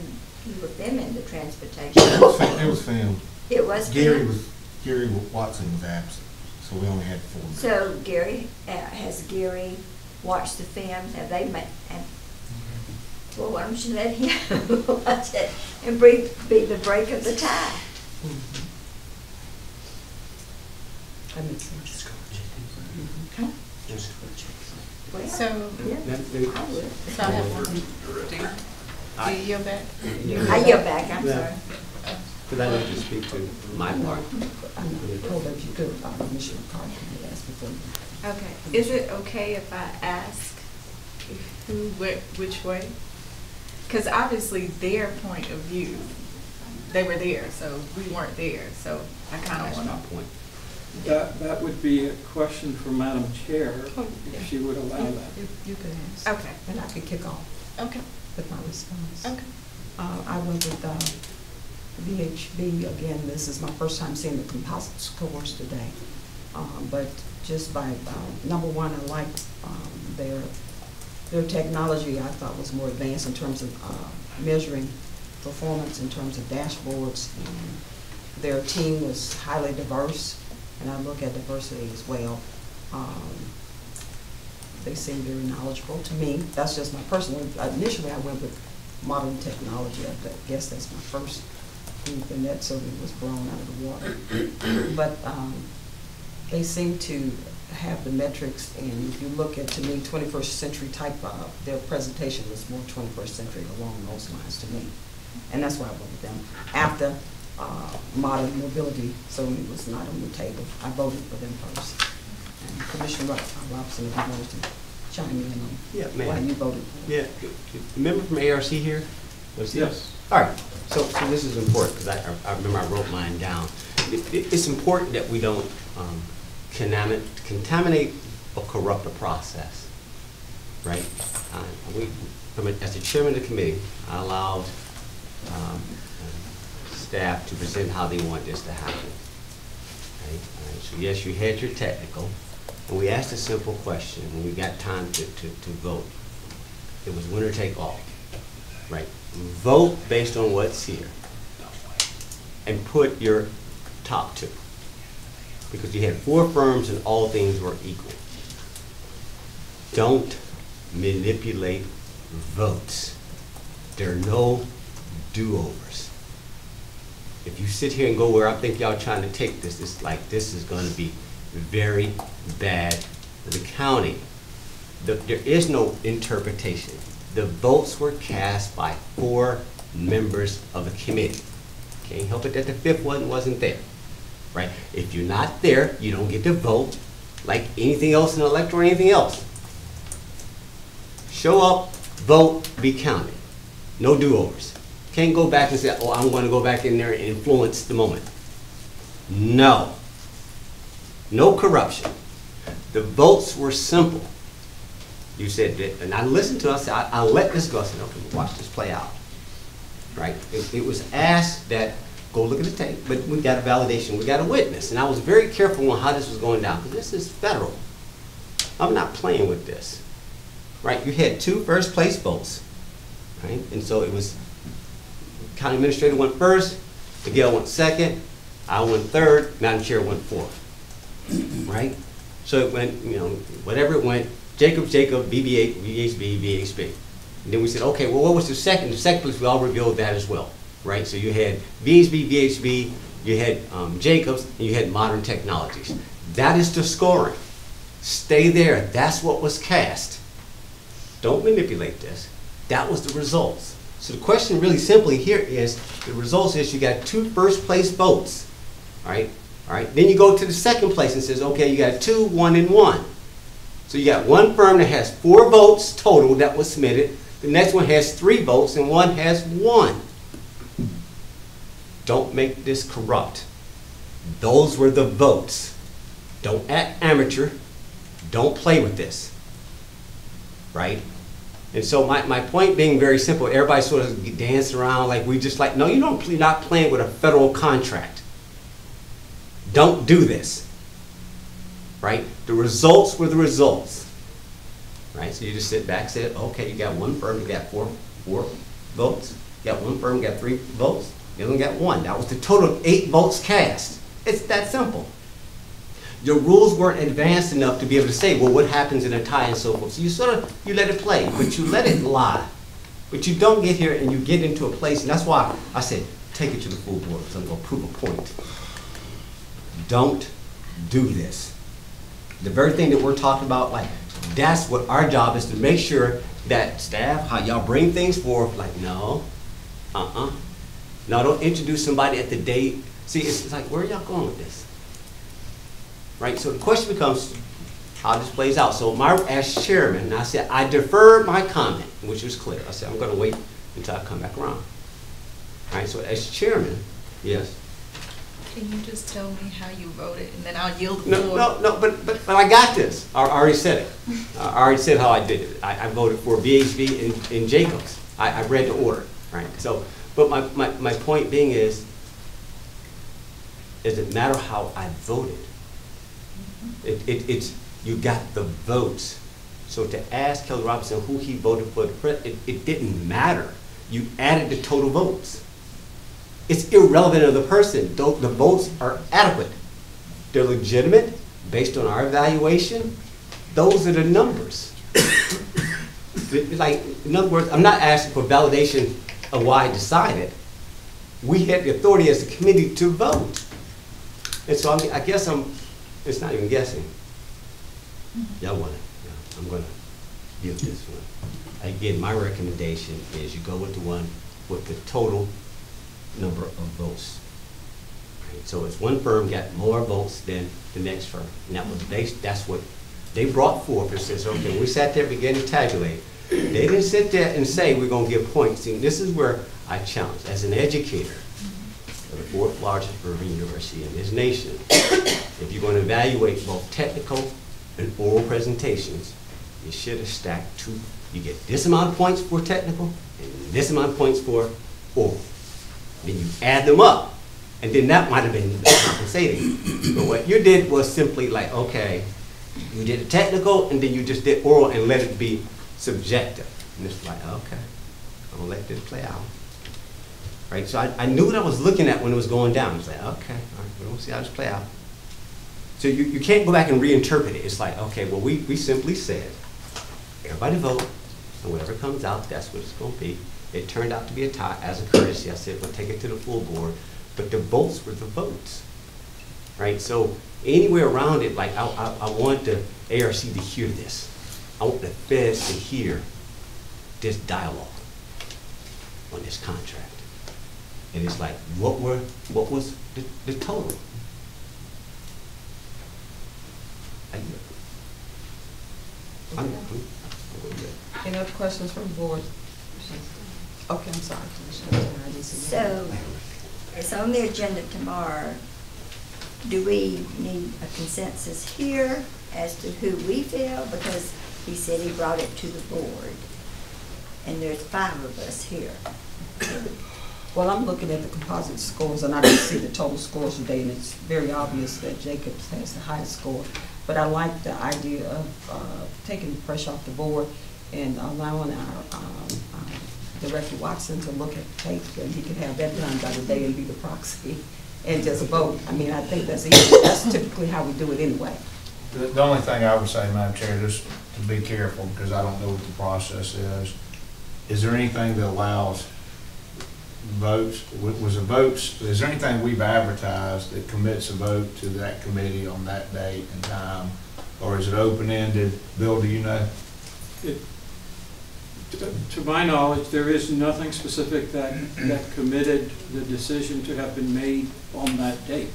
you were filming the transportation. It was it was filmed. It was Gary filmed? was, Gary Watson was absent, so we only had four. minutes. So Gary, uh, has Gary watched the films? Have they made, have, well, why don't you let him watch it and be, be the break of the tie? That makes sense. Huh? Well, So, yeah, Let- let me- I would. so I have one. Do you, do you yield back? Yeah. I yield back, I'm Yeah. sorry. Because I need to speak to my part. I know, told that you could, uh, Commissioner Carthan, you asked before. Okay, is it okay if I ask who went which way? Because obviously their point of view, they were there, so we weren't there, so I kind of That's want my to. point. That, that would be a question for Madam Chair, Oh, if she would allow that. You, you could ask. Okay, And I could kick off okay, with my response. okay. Uh, I went with, uh, VHB, again, this is my first time seeing the composite scores today. Um, but just by, uh, number one, I liked um, their, their technology, I thought was more advanced in terms of, uh, measuring performance in terms of dashboards. And Their team was highly diverse, and I look at diversity as well. Um, they seem very knowledgeable to me. That's just my personal, initially I went with modern technology. I guess that's my first group, and that of was blown out of the water. But um, they seem to have the metrics, and if you look at, to me, twenty-first century type, uh, their presentation was more twenty-first century along those lines to me. And that's why I voted them. After uh, modern mobility certainly was not on the table, I voted for them first. And Commissioner Rob- Robinson, if you wanted to chime in Yeah, on ma'am. why you voted. Yeah, member from ARC here? Was he- Yes. All right, so, so this is important, because I, I remember I wrote mine down. It, it- it's important that we don't, um, contaminate, contaminate or corrupt a process, right? Uh, we, a- as the chairman of the committee, I allowed, um, uh, staff to present how they want this to happen. Right? Right, So yes, you had your technical, and we asked a simple question, and we got time to, to, to vote. It was winner take all, right? Vote based on what's here. And put your top two. Because you had four firms and all things were equal. Don't manipulate votes. There are no do-overs. If you sit here and go where I think y'all trying to take this, it's like, this is gonna be very bad for the county. The- There is no interpretation. The votes were cast by four members of the committee. Can't help it that the fifth one wasn't there, right? If you're not there, you don't get to vote like anything else in an elect or anything else. Show up, vote, be counted. No do-overs. Can't go back and say, oh, I'm gonna go back in there and influence the moment. No. No corruption. The votes were simple. You said that, and I listened to us, I, I let this go, I said, okay, watch this play out. Right? It, it was asked that, go look at the tape, but we got a validation, we got a witness, and I was very careful on how this was going down, because this is federal. I'm not playing with this. Right? You had two first place votes, right? And so it was, county administrator went first, Miguel went second, I went third, Madam Chair went fourth. Right? So it went, you know, whatever it went, Jacob, Jacob, BBA, VHB, VHB. And then we said, okay, well, what was the second? The second place, we all revealed that as well, right? So you had VHB, VHB, you had um, Jacobs, and you had Modern Technologies. That is the scoring. Stay there. That's what was cast. Don't manipulate this. That was the results. So the question really simply here is, the results is you got two first place votes, right? All right, then you go to the second place and says, okay, you got two, one, and one. So you got one firm that has four votes total that was submitted, the next one has three votes, and one has one. Don't make this corrupt. Those were the votes. Don't act amateur. Don't play with this. Right? And so my, my point being very simple, everybody sort of dance around like we just like, no, you don't, you're not playing with a federal contract. Don't do this. Right? The results were the results. Right? So you just sit back, say, okay, you got one firm, you got four, four votes. You got one firm, you got three votes. The only got one. That was the total of eight votes cast. It's that simple. Your rules weren't advanced enough to be able to say, well, what happens in a tie and so forth. So you sort of, you let it play, but you let it lie. But you don't get here and you get into a place, and that's why I said, take it to the full board, because I'm going to prove a point. Don't do this. The very thing that we're talking about, like, that's what our job is to make sure that staff, how y'all bring things forth, like, no, uh-uh. No, don't introduce somebody at the date. See, it's, it's like, where are y'all going with this? Right, so the question becomes how this plays out. So my, as chairman, I said, I deferred my comment, which was clear. I said, I'm gonna wait until I come back around. All right, so as chairman, yes. Can you just tell me how you voted, and then I'll yield the No, floor? no, no, but, but, but I got this. I I already said it. I already said how I did it. I, I voted for VHB and, and Jacobs. I, I read the order, right? So, but my, my, my point being is, it doesn't matter how I voted. Mm-hmm. It, it, it's, you got the votes. So to ask Kelly Robinson who he voted for the it, it didn't matter. You added the total votes. It's irrelevant of the person. Tho- The votes are adequate. They're legitimate, based on our evaluation. Those are the numbers. Like, in other words, I'm not asking for validation of why I decided. We had the authority as a committee to vote. And so I'm, I guess I'm, it's not even guessing. Mm-hmm. Y'all want it? Yeah, I'm gonna give this one. Again, my recommendation is you go with the one with the total number of votes. Right, So it's one firm got more votes than the next firm. And that was based, that's what they brought forth. It says, okay, we sat there, began to tabulate. They didn't sit there and say, we're gonna give points. See, this is where I challenge, as an educator, of the fourth largest urban university in this nation, if you're gonna evaluate both technical and oral presentations, you should have stacked two. You get this amount of points for technical and this amount of points for oral. Then you add them up, and then that might have been compensating. But what you did was simply like, okay, you did a technical, and then you just did oral and let it be subjective. And it's like, okay, I'm gonna let this play out. Right, so I, I knew what I was looking at when it was going down. It's like, okay, all right, we're gonna see how this play out. So you, you can't go back and reinterpret it. It's like, okay, well, we, we simply said, everybody vote, and whatever comes out, that's what it's gonna be. It turned out to be a tie, as a courtesy, I said, we'll take it to the full board, but the votes were the votes. Right, so anywhere around it, like, I, I, I want the ARC to hear this. I want the feds to hear this dialogue on this contract. And it's like, what were, what was the, the total? I yield. I'm, I'm, I'm. Any other questions from the board? Okay, I'm sorry, Commissioner. I didn't see your hand. So, it's on the agenda tomorrow. Do we need a consensus here as to who we feel? Because he said he brought it to the board, and there's five of us here. Well, I'm looking at the composite scores, and I can see the total scores today, and it's very obvious that Jacobs has the highest score. But I like the idea of uh, taking the pressure off the board and allowing our um, um, Director Watson to look at the tape, and he can have that done by the day and be the proxy and just vote. I mean, I think that's, easy. that's typically how we do it anyway. The, the only thing I would say, Madam Chair, just to be careful, because I don't know what the process is, is there anything that allows votes, was a votes, is there anything we've advertised that commits a vote to that committee on that date and time? Or is it open-ended? Bill, do you know? It- To my knowledge, there is nothing specific that, that committed the decision to have been made on that date.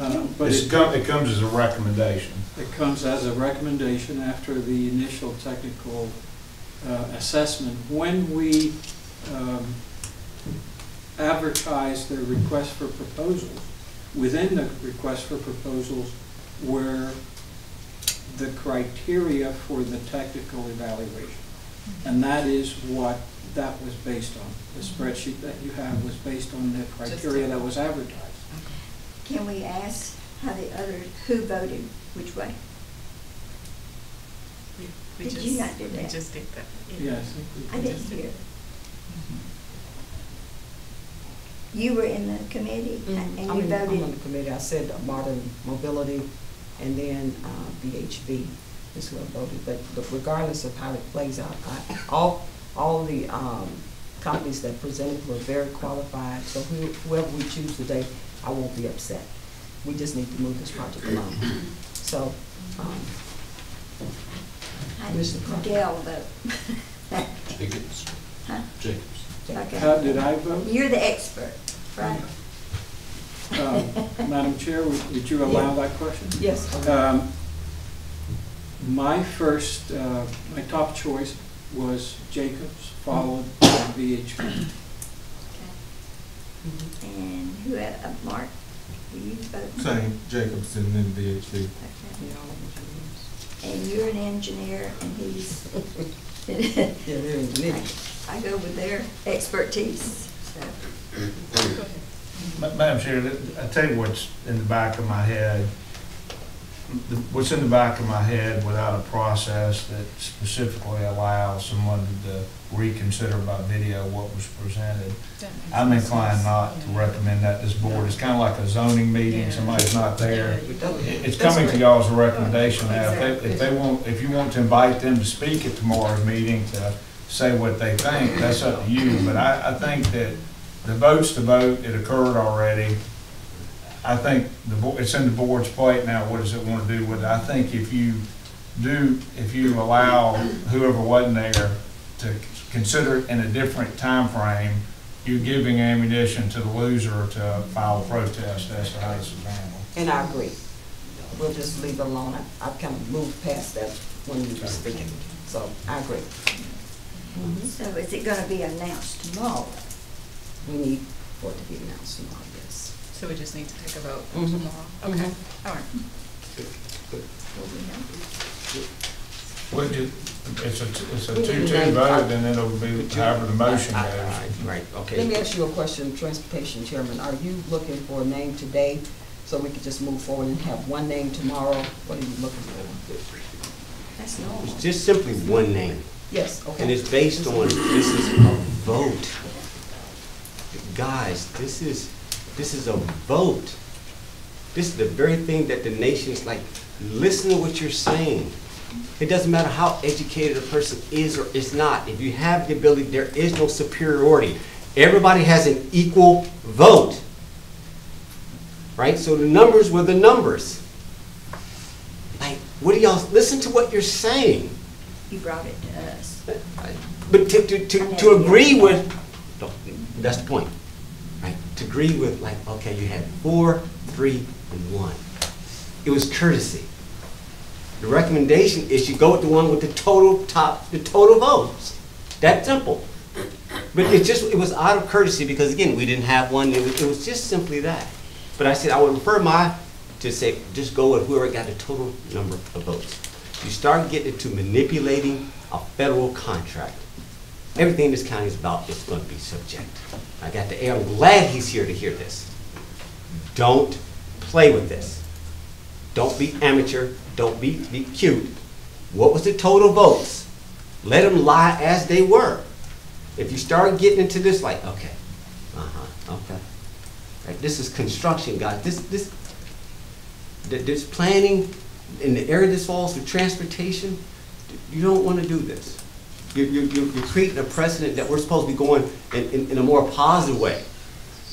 Uh, But It's it come- It comes as a recommendation. It comes as a recommendation after the initial technical uh, assessment. When we um, advertised the request for proposals, within the request for proposals were the criteria for the technical evaluation. And that is what that was based on. The spreadsheet that you have was based on the criteria that was advertised. Can we ask how the others, who voted which way? We Did just- you not do that? We just did that. Yes. I didn't hear. You were in the committee and I'm you in- I'm on the committee, I said uh, modern mobility, and then uh, VHB is who I voted, but but regardless of how it plays out, I, all, all the um, companies that presented were very qualified, so who- whoever we choose today, I won't be upset. We just need to move this project along. So, um, I, Commissioner Gail vote. Jacobs. Huh? Jacobs. Okay. How did I vote? You're the expert, right? Um, Madam Chair, would would you allow that question? Yes. Um, My first, uh, my top choice was Jacobs, followed by VHB. And who had, uh, Mark, were you voting? Same, Jacobson and then VHB. And you're an engineer and he's. Yeah, they're engineers. I go with their expertise, so. Ma- Madam Chair, I tell you what's in the back of my head. The- What's in the back of my head without a process that specifically allows someone to reconsider by video what was presented. I'm inclined not to recommend that this board. It's kind of like a zoning meeting, somebody's not there. It- It's coming to y'all as a recommendation now. If they, if they want, if you want to invite them to speak at tomorrow's meeting to say what they think, that's up to you. But I, I think that the vote's the vote, it occurred already. I think the, bo- it's in the board's plate now, what does it want to do with it? I think if you do, if you allow whoever wasn't there to consider it in a different time frame, you're giving ammunition to the loser to file a protest as to how this is handled. And I agree. We'll just leave it alone. I, I've kind of moved past that when you were speaking, so I agree. So is it gonna be announced tomorrow? We need for it to be announced tomorrow, yes. So we just need to take a vote Mhm. tomorrow? Okay, Mhm. all right. Will we? Well, ju- it's a, it's a We need to two-two name- vote, and then it'll be however the motion I- goes. I- Right, okay. Let me ask you a question, Transportation Chairman. Are you looking for a name today so we could just move forward and have one name tomorrow? What are you looking for? That's normal. It's just simply one name. Yes, okay. And it's based on, this is a vote. Guys, this is, this is a vote. This is the very thing that the nation's like, listen to what you're saying. It doesn't matter how educated a person is or is not. If you have the ability, there is no superiority. Everybody has an equal vote. Right? So the numbers were the numbers. Like, what do y'all, listen to what you're saying. You brought it to us. But to, to, to, to agree with, that's the point? To agree with, like, okay, you had four, three, and one. It was courtesy. The recommendation is you go with the one with the total top, the total votes. That simple. But it just, it was out of courtesy because, again, we didn't have one. It was, it was just simply that. But I said, I would refer my, to say, just go with whoever got the total number of votes. You start getting into manipulating a federal contract. Everything this county is about is going to be subject. I got the air. I'm glad he's here to hear this. Don't play with this. Don't be amateur. Don't be, be cute. What was the total votes? Let them lie as they were. If you start getting into this, like, okay, uh-huh, okay. Right, this is construction, guys. This, this, this planning in the area this falls for transportation, you don't want to do this. You're, you're, you're creating a precedent that we're supposed to be going in, in, in a more positive way,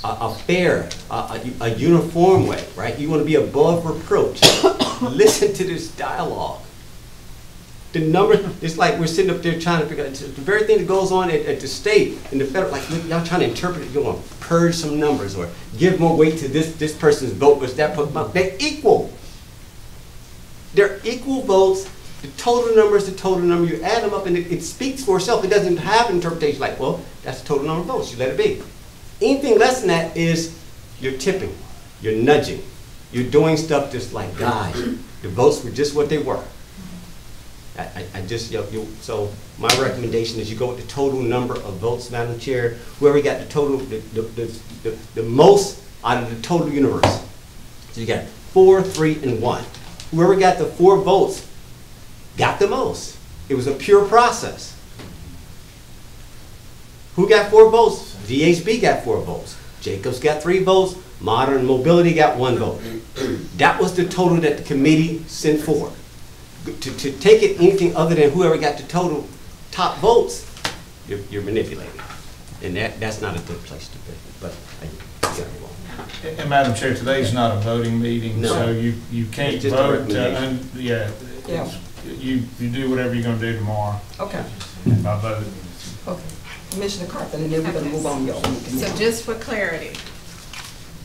a, a fair, a, a, a uniform way, right? You want to be above reproach. Listen to this dialogue. The number, it's like we're sitting up there trying to figure out, the very thing that goes on at, at the state and the federal, like, y'all trying to interpret it, you want to purge some numbers or give more weight to this, this person's vote versus that. They're equal. They're equal votes. The total number is the total number. You add them up and it, it speaks for itself. It doesn't have interpretation like, well, that's the total number of votes. You let it be. Anything less than that is you're tipping, you're nudging, you're doing stuff just like, guys, the votes were just what they were. I, I, I just, you know, you, so my recommendation is you go with the total number of votes, Madam Chair. Whoever got the total, the, the, the, the, the most out of the total universe. So you got four, three, and one. Whoever got the four votes got the most. It was a pure process. Who got four votes? VHB got four votes. Jacobs got three votes. Modern Mobility got one vote. That was the total that the committee sent forward. To, to take it anything other than whoever got the total top votes, you're, you're manipulating. And that, that's not a good place to be, but I, yeah, well. And Madam Chair, today's not a voting meeting, No. so you, you can't It's just a vote, uh, recommendation. yeah. Yeah. It's- You, you do whatever you're gonna do tomorrow Okay, by vote. okay. Commissioner Carpenter, and then we're gonna move on your own So just for clarity,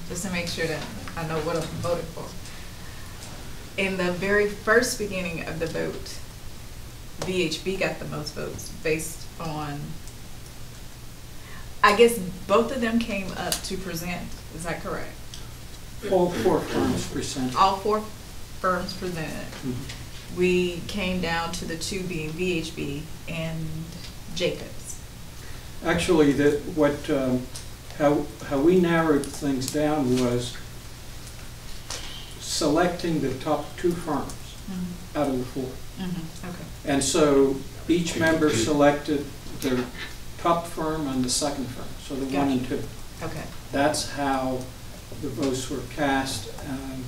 just to make sure that I know what I'm voting for. In the very first beginning of the vote, VHB got the most votes based on, I guess both of them came up to present, is that correct? All four firms present. All four firms presented. Mhm. We came down to the two being VHB and Jacobs. Actually, that, what, um, how, how we narrowed things down was selecting the top two firms out of the four. Mm-hmm, okay. And so each member selected their top firm and the second firm, so the one and two. Okay. That's how the votes were cast, um,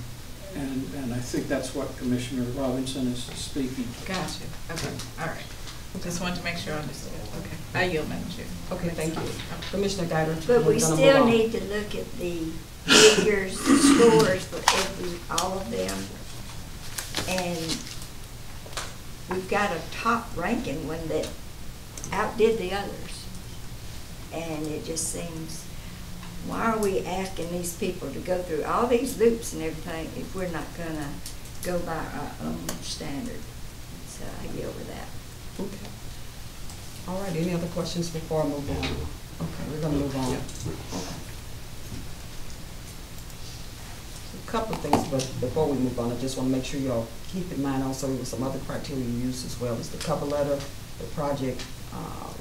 and, and I think that's what Commissioner Robinson is speaking. To. Gotcha, okay, all right. Just wanted to make sure I understood, okay. I yield, Madam Chair. Okay, thank you. Commissioner Guider. But we we're gonna move still need to look at the figures, the scores for every, all of them. And we've got a top ranking one that outdid the others. And it just seems, why are we asking these people to go through all these loops and everything if we're not gonna go by our own standard? So I yield with that. Okay. All right, any other questions before I move on? Okay, we're gonna move on. Okay. A couple of things, but before we move on, I just wanna make sure y'all keep in mind also with some other criteria you use as well as the cover letter, the project, um,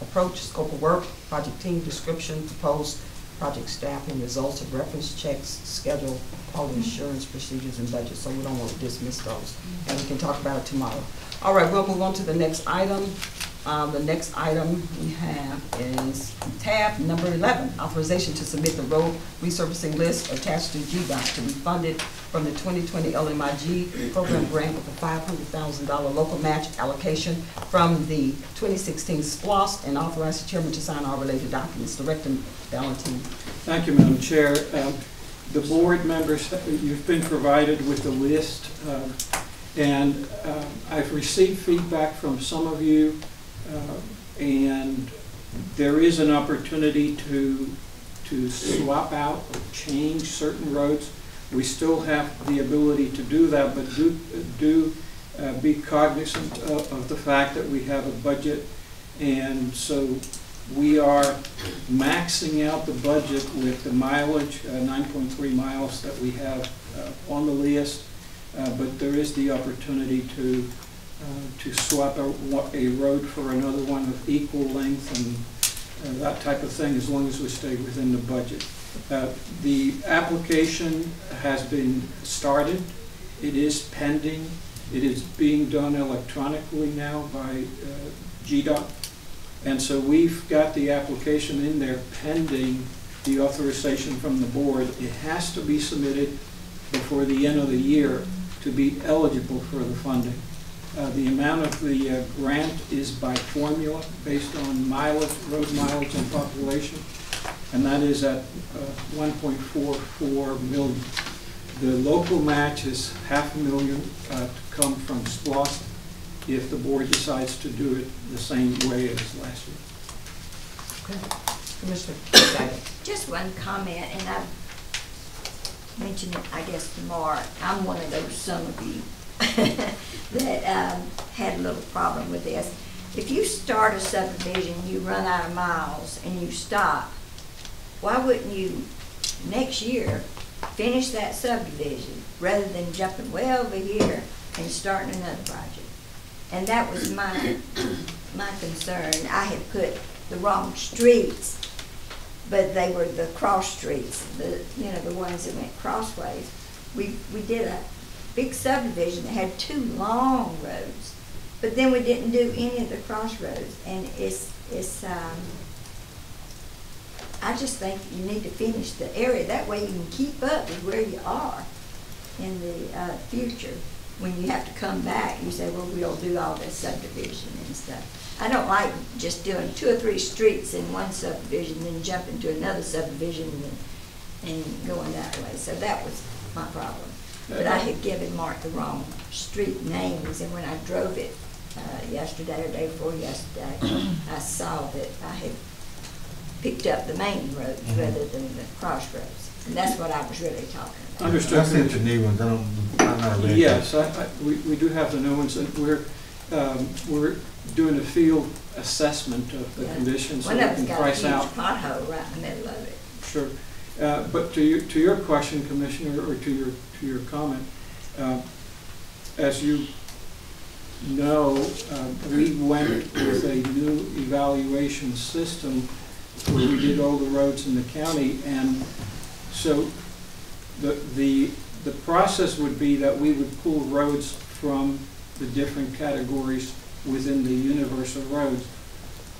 approach, scope of work, project team description, proposed project staffing, results of reference checks, schedule, quality assurance procedures and budget, so we don't want to dismiss those. And we can talk about it tomorrow. All right, we'll move on to the next item. Um, the next item we have is tab number eleven, authorization to submit the road resurfacing list attached to GDOT to be funded from the twenty twenty LMIG program grant with a five hundred thousand dollar local match allocation from the twenty sixteen SPLOST and authorize the chairman to sign all related documents. Director Valentine. Thank you, Madam Chair. Um, The board members, you've been provided with the list, um, and um, I've received feedback from some of you, uh, and there is an opportunity to, to swap out or change certain roads. We still have the ability to do that, but do, do uh, be cognizant of, of the fact that we have a budget, and so we are maxing out the budget with the mileage, uh, 9.3 miles that we have uh, on the list, uh, but there is the opportunity to, uh, to swap a, a road for another one of equal length and uh, that type of thing, as long as we stay within the budget. Uh, The application has been started. It is pending. It is being done electronically now by uh, GDOT. And so we've got the application in there pending the authorization from the board. It has to be submitted before the end of the year to be eligible for the funding. Uh, The amount of the uh, grant is by formula based on mileage, road mileage and population, and that is at uh, 1.44 million. The local match is half a million uh, to come from SPLOST if the board decides to do it the same way as last year. Commissioner Davis. Just one comment, and I've mentioned it, I guess, to Mark. I'm one of those some of you that um, had a little problem with this. If you start a subdivision, you run out of miles and you stop, why wouldn't you next year finish that subdivision rather than jumping way over here and starting another project? And that was my, my concern. I had put the wrong streets but they were the cross streets, the, you know, the ones that went crossways. We, we did a big subdivision that had two long roads, but then we didn't do any of the crossroads, and it's, it's, um, I just think you need to finish the area, that way you can keep up with where you are in the, uh, future. When you have to come back, you say, well, we'll do all this subdivision and stuff. I don't like just doing two or three streets in one subdivision, then jumping to another subdivision and, and going that way. So that was my problem. But I had given Mark the wrong street names, and when I drove it uh, yesterday or day before yesterday, I saw that I had picked up the main roads rather than the crossroads. And that's what I was really talking about. Understood. I sent the new ones, I don't, I'm not ready. Yes, I, I, we, we do have the new ones, and we're, um, we're doing a field assessment of the Yeah. conditions so One we of can them's got a price huge out. pothole right in the middle of it. Sure. Uh, But to your, to your question, Commissioner, or to your, to your comment, uh, as you know, uh, we went with a new evaluation system where we did all the roads in the county, and so the, the, the process would be that we would pull roads from the different categories within the universe of roads.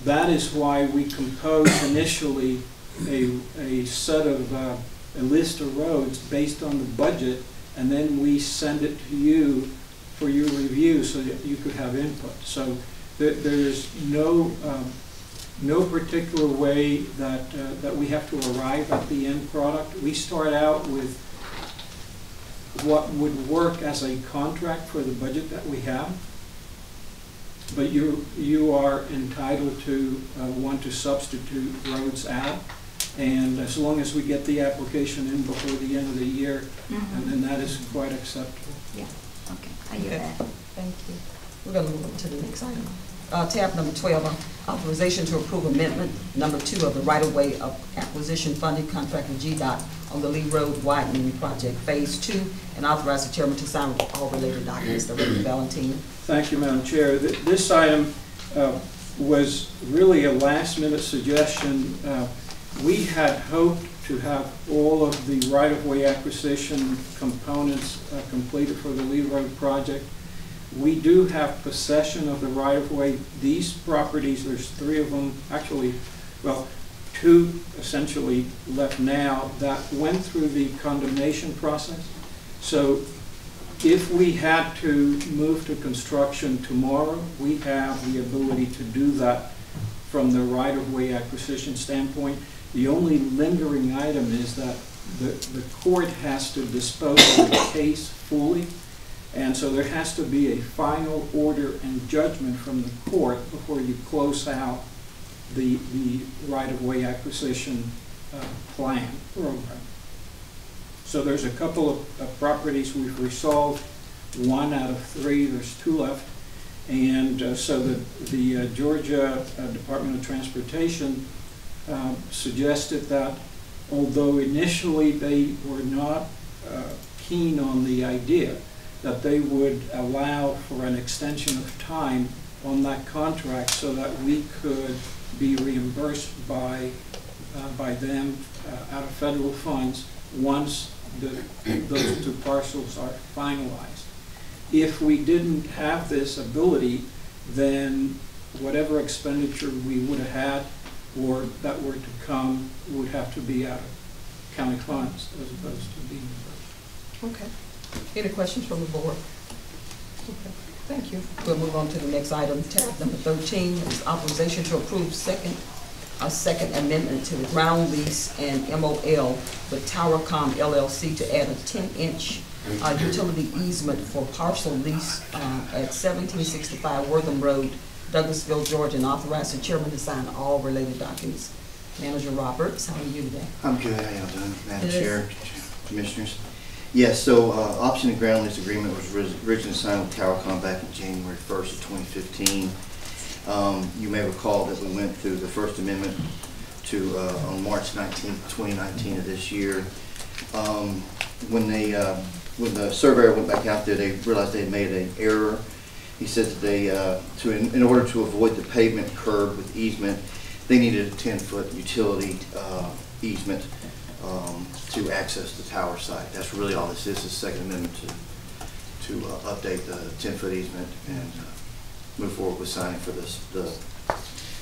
That is why we composed initially a, a set of, uh, a list of roads based on the budget, and then we send it to you for your review so that you could have input. So there, there's no, um, no particular way that, uh, that we have to arrive at the end product. We start out with what would work as a contract for the budget that we have. But you, you are entitled to uh, want to substitute roads out. And as long as we get the application in before the end of the year, Mhm. and then that is quite acceptable. Yeah, okay, I hear Okay. that. Thank you. We're gonna move on to the next item. Uh, tab number twelve, uh, authorization to approve amendment number two of the right-of-way of acquisition funding contract with GDOT on the Lee Road widening project phase two, and authorize the chairman to sign all related documents. Director Valentine. Thank you, Madam Chair. Th- This item uh, was really a last-minute suggestion. Uh, We had hoped to have all of the right-of-way acquisition components uh, completed for the Lee Road project. We do have possession of the right-of-way. These properties, there's three of them, actually, well, two essentially left now that went through the condemnation process. So if we had to move to construction tomorrow, we have the ability to do that from the right-of-way acquisition standpoint. The only lingering item is that the, the court has to dispose of the case fully. And so there has to be a final order and judgment from the court before you close out the, the right-of-way acquisition uh, plan program. So there's a couple of, of properties we've resolved, one out of three, there's two left. And uh, so the, the uh, Georgia uh, Department of Transportation um, suggested that although initially they were not uh, keen on the idea, that they would allow for an extension of time on that contract so that we could be reimbursed by, uh, by them uh, out of federal funds once the, those two parcels are finalized. If we didn't have this ability, then whatever expenditure we would have had or that were to come would have to be out of county funds as opposed to being reimbursed. Okay. Any questions from the board? Okay, Thank you. We'll move on to the next item, tab number thirteen, is authorization to approve second, a second amendment to the ground lease and MOL with Towercom LLC to add a ten-inch uh, utility easement for parcel lease, uh, at seventeen sixty-five Wortham Road, Douglasville, Georgia, and authorize the chairman to sign all related documents. Manager Roberts, how are you today? I'm good, how y'all doing, Madam Chair, Commissioners? Yes, so, uh, option and ground lease agreement was originally signed with Towercom back in January first of twenty fifteen. Um, you may recall that we went through the First Amendment to, uh, on March nineteenth, twenty nineteen of this year. Um, when they, uh, when the surveyor went back out there, they realized they had made an error. He said that they, uh, to, in in order to avoid the pavement curb with easement, they needed a ten-foot utility uh, easement um, to access the tower site. That's really all this is, is Second Amendment to, to uh, update the ten-foot easement and uh, move forward with signing for this, the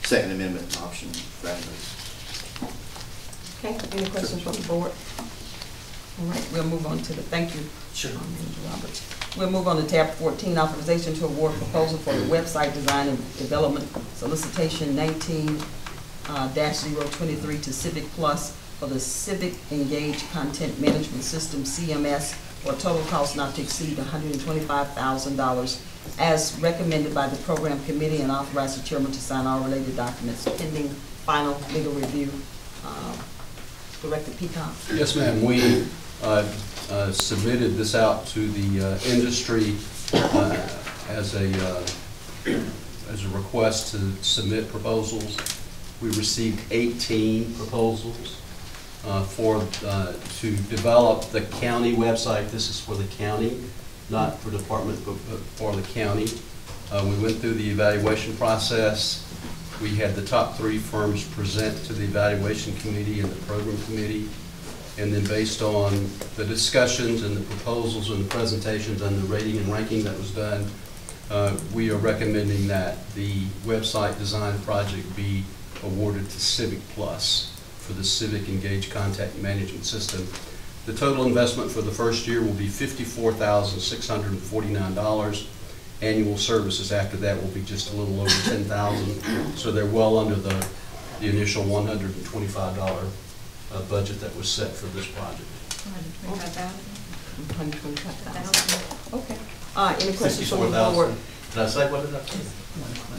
Second Amendment option ground. Okay, any questions from the board? All right, we'll move on to the, thank you. Sure. Manager Roberts. We'll move on to tab fourteen, authorization to award proposal for the website design and development solicitation nineteen uh, dash zero twenty-three to Civic Plus for the Civic Engage Content Management System, CMS, for a total cost not to exceed hundred and twenty-five thousand dollars as recommended by the program committee and authorize the chairman to sign all related documents pending final legal review. Uh, Director Peacock. Yes, ma'am. We uh, uh, submitted this out to the uh, industry uh, as a, uh, as a request to submit proposals. We received 18 proposals uh, for, uh, to develop the county website. This is for the county, not for department, but but for the county. Uh, We went through the evaluation process. We had the top three firms present to the evaluation committee and the program committee. And then based on the discussions and the proposals and the presentations and the rating and ranking that was done, uh, we are recommending that the website design project be awarded to Civic Plus for the Civic Engage Content Management System. The total investment for the first year will be fifty-four thousand, six hundred and forty-nine dollars. Annual services after that will be just a little over ten thousand, so they're well under the, the initial one hundred and twenty-five dollar uh, budget that was set for this project. Hundred twenty-five thousand. Okay. Uh, any questions from the board? Did I say what did I say?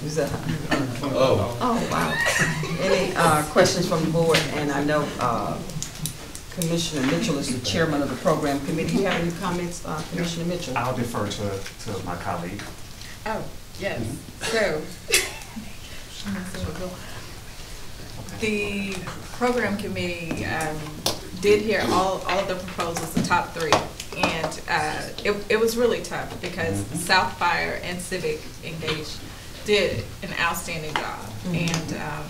Is that? Oh. Oh, wow. Any, uh, questions from the board? And I know, uh, Commissioner Mitchell is the chairman of the program committee. Do You have any comments, uh, Commissioner Mitchell? I'll defer to, to my colleague. Oh, yes, so. The program committee um, did hear all, all of the proposals, the top three. And uh, it, it was really tough because South Fire and Civic Engage did an outstanding job. Mhm. And um,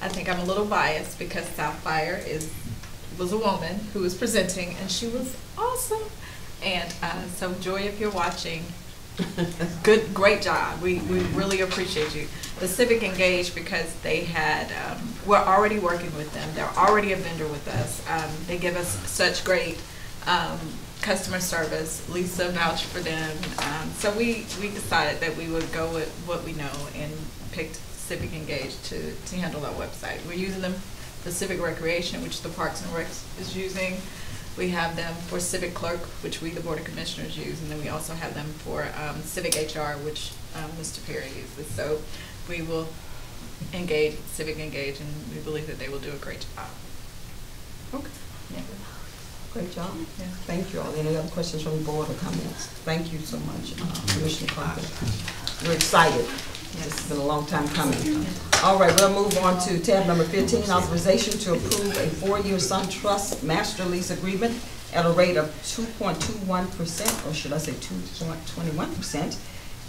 I think I'm a little biased because South Fire is, was a woman who was presenting and she was awesome. And uh, so Joy, if you're watching, good, great job. We, we really appreciate you. The Civic Engage, because they had, um, we're already working with them. They're already a vendor with us. Um, they give us such great, um, customer service. Lisa vouched for them. Um, so we, we decided that we would go with what we know and picked Civic Engage to, to handle our website. We're using them for Civic Recreation, which the Parks and Recs is using. We have them for Civic Clerk, which we, the Board of Commissioners, use, and then we also have them for um, Civic HR, which um, Mr. Perry uses. So we will engage, Civic Engage, and we believe that they will do a great job. Okay. Yeah. Great job. Yeah. Thank you all. Any other questions from the board or comments? Thank you so much, uh, Commissioner Carthan. We're excited. This has been a long time coming. All right, we'll move on to tab number fifteen, authorization to approve a four-year SunTrust master lease agreement at a rate of two point two one percent, or should I say two point twenty-one percent,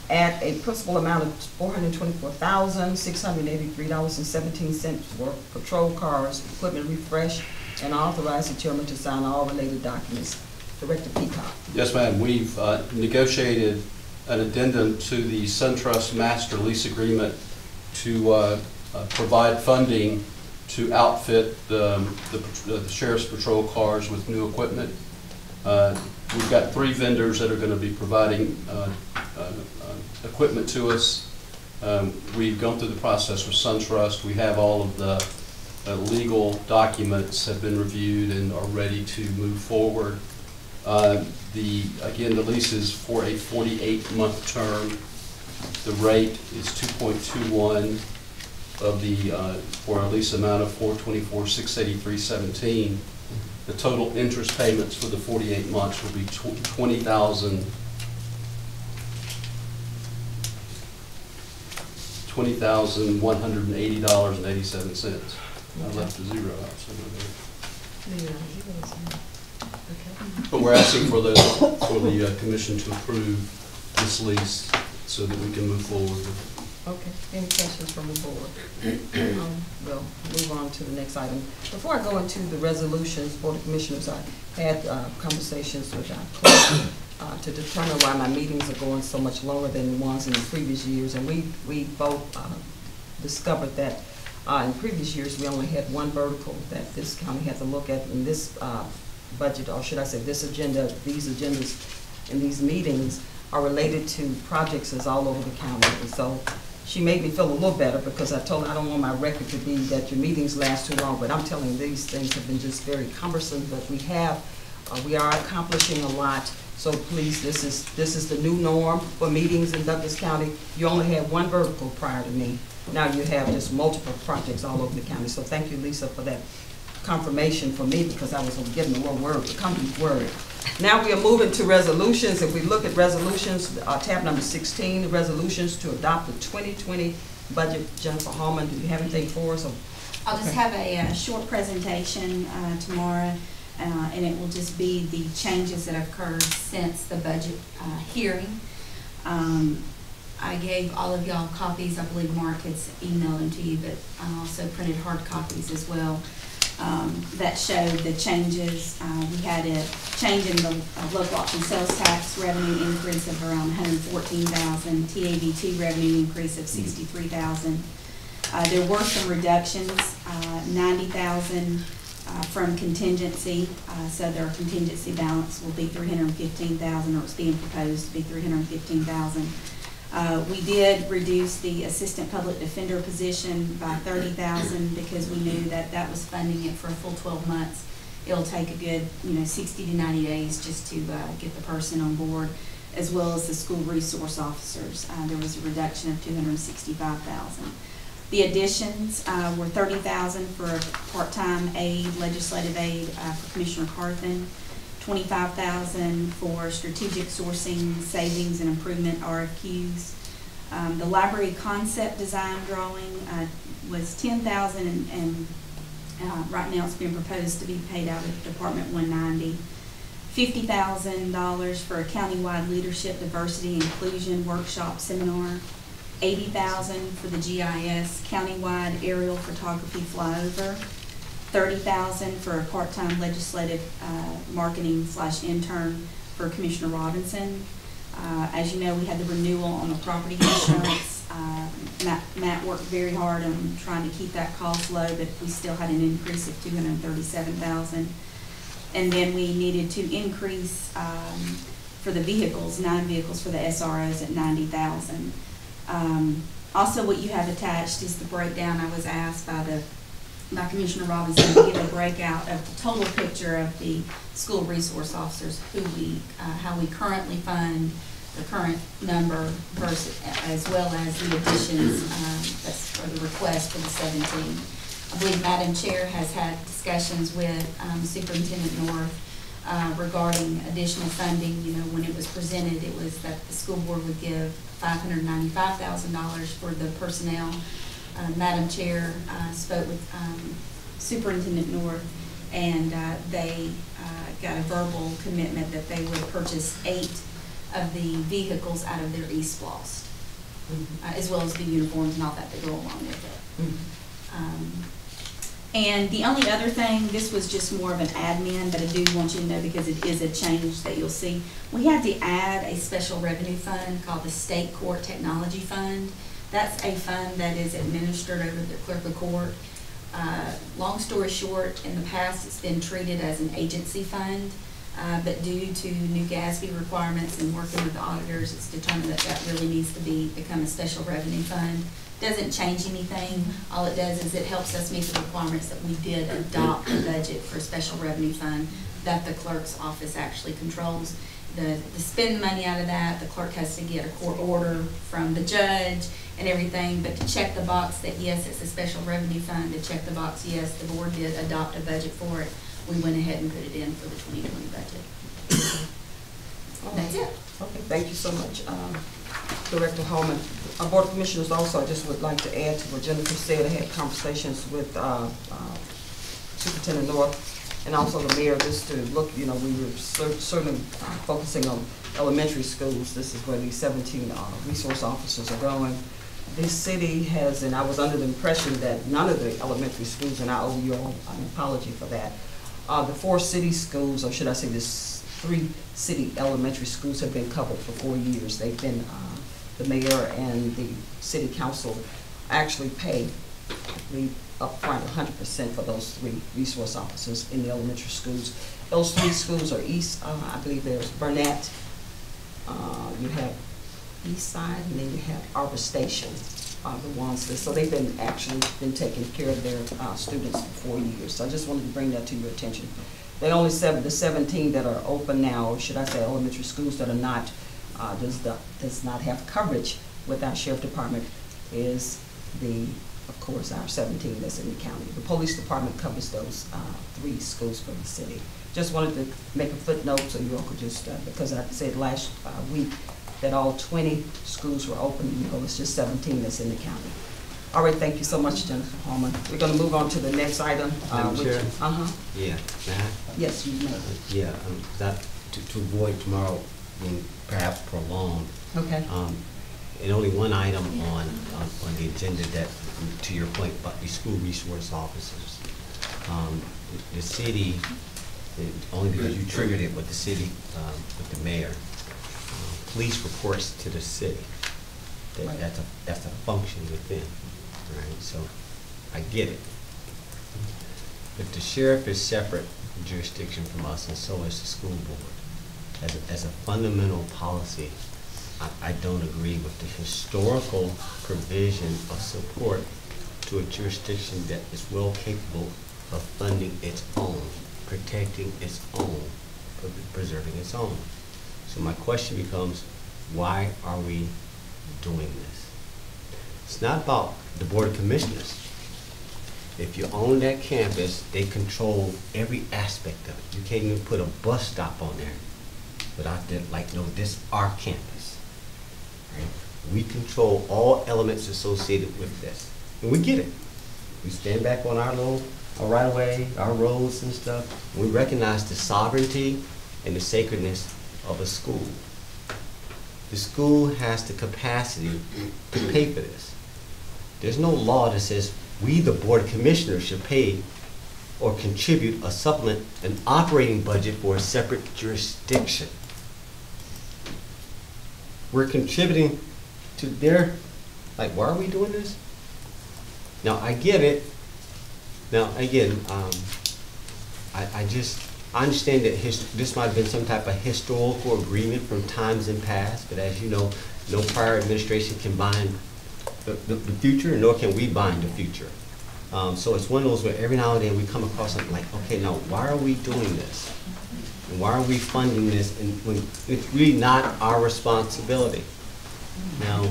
at a principal amount of four hundred twenty-four thousand, six hundred eighty-three dollars and seventeen cents for patrol cars, equipment refresh, and authorize the chairman to sign all related documents. Director Peacock. Yes, ma'am. We've uh, negotiated an addendum to the SunTrust Master Lease Agreement to uh, uh, provide funding to outfit the the the sheriff's patrol cars with new equipment. Uh, We've got three vendors that are going to be providing uh, uh, uh, equipment to us. Um, We've gone through the process with SunTrust. We have all of the uh, legal documents have been reviewed and are ready to move forward. Uh, The, again, the lease is for a 48-month term. The rate is 2.21 of the, uh, for a lease amount of 424,683.17. The total interest payments for the 48 months will be tw- 20,000, $20,180.87. I left a zero out somewhere there. But we're asking for the, for the uh, commission to approve this lease so that we can move forward with it. Okay, any questions from the board? Um, We'll move on to the next item. Before I go into the resolutions, Board of Commissioners, I had uh, conversations with our clerk uh, to determine why my meetings are going so much longer than the ones in the previous years. And we, we both uh, discovered that uh, in previous years, we only had one vertical that this county had to look at in this uh, budget, or should I say, this agenda, these agendas and these meetings are related to projects that's all over the county. And so she made me feel a little better because I told her I don't want my record to be that your meetings last too long, but I'm telling you, these things have been just very cumbersome, but we have, uh, we are accomplishing a lot. So please, this is, this is the new norm for meetings in Douglas County. You only had one vertical prior to me. Now you have just multiple projects all over the county. So thank you, Lisa, for that confirmation for me because I was getting a little worried, becoming worried. Now we are moving to resolutions. If we look at resolutions, uh, tab number 16, resolutions to adopt the 2020 budget. Jennifer Hallman, do you have anything for us? or- I'll just have a, uh short presentation, uh, tomorrow, uh, and it will just be the changes that have occurred since the budget, uh, hearing. Um, I gave all of y'all copies. I believe Mark has emailed them to you, but I also printed hard copies as well. Um, that showed the changes. Uh, we had a change in the uh, local option sales tax revenue increase of around 114,000, TAVT revenue increase of 63,000. Uh, there were some reductions, uh, 90,000 uh, from contingency, uh, so their contingency balance will be 315,000, or it's being proposed to be 315,000. Uh, we did reduce the assistant public defender position by thirty thousand because we knew that that was funding it for a full twelve months. It'll take a good, you know, sixty to ninety days just to, uh, get the person on board, as well as the school resource officers. Uh, there was a reduction of two hundred and sixty-five thousand. The additions, uh, were thirty thousand for a part-time aid, legislative aid uh, for Commissioner Carthen, twenty-five thousand for strategic sourcing, savings and improvement RFQs. Um, the library concept design drawing, uh, was ten thousand and, and, uh, right now it's being proposed to be paid out of Department one ninety. Fifty thousand dollars for a countywide leadership diversity inclusion workshop seminar. Eighty thousand for the GIS countywide aerial photography flyover thirty thousand for a part-time legislative, uh, marketing slash intern for Commissioner Robinson. Uh, as you know, we had the renewal on the property insurance. Uh, Matt, Matt worked very hard on trying to keep that cost low, but we still had an increase of two hundred and then we needed to increase, um, for the vehicles, nine vehicles for the SROs at ninety thousand. Um, also, what you have attached is the breakdown I was asked by the by Commissioner Robinson to give a breakout of the total picture of the school resource officers, who we, uh, how we currently fund the current number versus, as well as the additions, um, that's for the request for the seventeen. I believe Madam Chair has had discussions with um, Superintendent North uh, regarding additional funding. You know, when it was presented, it was that the school board would give five hundred ninety-five thousand dollars for the personnel uh, Madam Chair uh, spoke with um, Superintendent North, and uh, they uh, got a verbal commitment that they would purchase eight of the vehicles out of their E-SPLOST, uh, as well as the uniforms and all that that go along with it. Um, And the only other thing, this was just more of an admin, but I do want you to know because it is a change that you'll see. We had to add a special revenue fund called the State Court Technology Fund. That's a fund that is administered over the clerk of court. Uh, Long story short, in the past, it's been treated as an agency fund, uh, but due to new GASB requirements and working with the auditors, it's determined that that really needs to be, become a special revenue fund. Doesn't change anything. All it does is it helps us meet the requirements that we did adopt the budget for a special revenue fund that the clerk's office actually controls. The, the spend money out of that, the clerk has to get a court order from the judge and everything, but to check the box that yes, it's a special revenue fund, to check the box, yes, the board did adopt a budget for it, we went ahead and put it in for the twenty twenty budget. That's it. Okay, thank you so much, um, Director Holman. Our Board of Commissioners also, I just would like to add to what Jennifer said, I had conversations with uh, uh, Superintendent North and also the mayor, just to look, you know, we were cer- certainly focusing on elementary schools. This is where these 17 uh, resource officers are going. This city has, and I was under the impression that none of the elementary schools, and I owe you all an apology for that, uh, the four city schools, or should I say this, three city elementary schools have been covered for four years. They've been, uh, the mayor and the city council actually pay, believe, upfront hundred percent for those three resource officers in the elementary schools. Those three schools are east, uh, I believe there's Burnett, uh, you have East Side, and then you have Arbor Station, are the ones that, so they've been, actually been taking care of their, uh, students for four years. So I just wanted to bring that to your attention. The only seven, the seventeen that are open now, or should I say elementary schools that are not, uh, does the, does not have coverage with our sheriff department is the, of course, our seventeen that's in the county. The police department covers those, uh, three schools for the city. Just wanted to make a footnote so you all could just, uh, because I said last, uh, week that all twenty schools were open, you know, it's just seventeen that's in the county. All right, thank you so much, Jennifer Holman. We're gonna move on to the next item. uh, Madam which- Chair? Uh-huh, Yeah, may I? yes, you may. Yeah, um, that, to, to avoid tomorrow being perhaps prolonged. Okay. Um, and only one item on, on, on the agenda that, to your point, about the school resource officers. Um, the- the city, it- only because you triggered it with the city, um, with the mayor, uh, police reports to the city. That, Right. that's a, that's a function within, right? So, I get it. But the sheriff is separate jurisdiction from us, and so is the school board. As a, as a fundamental policy, I, I don't agree with the historical provision of support to a jurisdiction that is well capable of funding its own, protecting its own, preserving its own. So my question becomes, why are we doing this? It's not about the Board of Commissioners. If you own that campus, they control every aspect of it. You can't even put a bus stop on there without them, like, no, this our campus. right? We control all elements associated with this. And we get it. We stand back on our little, our right of way, our roads and stuff. We recognize the sovereignty and the sacredness of a school. The school has the capacity to pay for this. There's no law that says we, the Board of Commissioners, should pay or contribute a supplement, an operating budget for a separate jurisdiction. We're contributing to their, like, why are we doing this? Now, I get it. Now, again, um, I, I just, I understand that his, this might have been some type of historical agreement from times in past, but as you know, no prior administration can bind the, the, the future, nor can we bind the future. Um, so it's one of those where every now and then we come across something like, okay, now, why are we doing this? And why are we funding this, and when it's really not our responsibility? Now,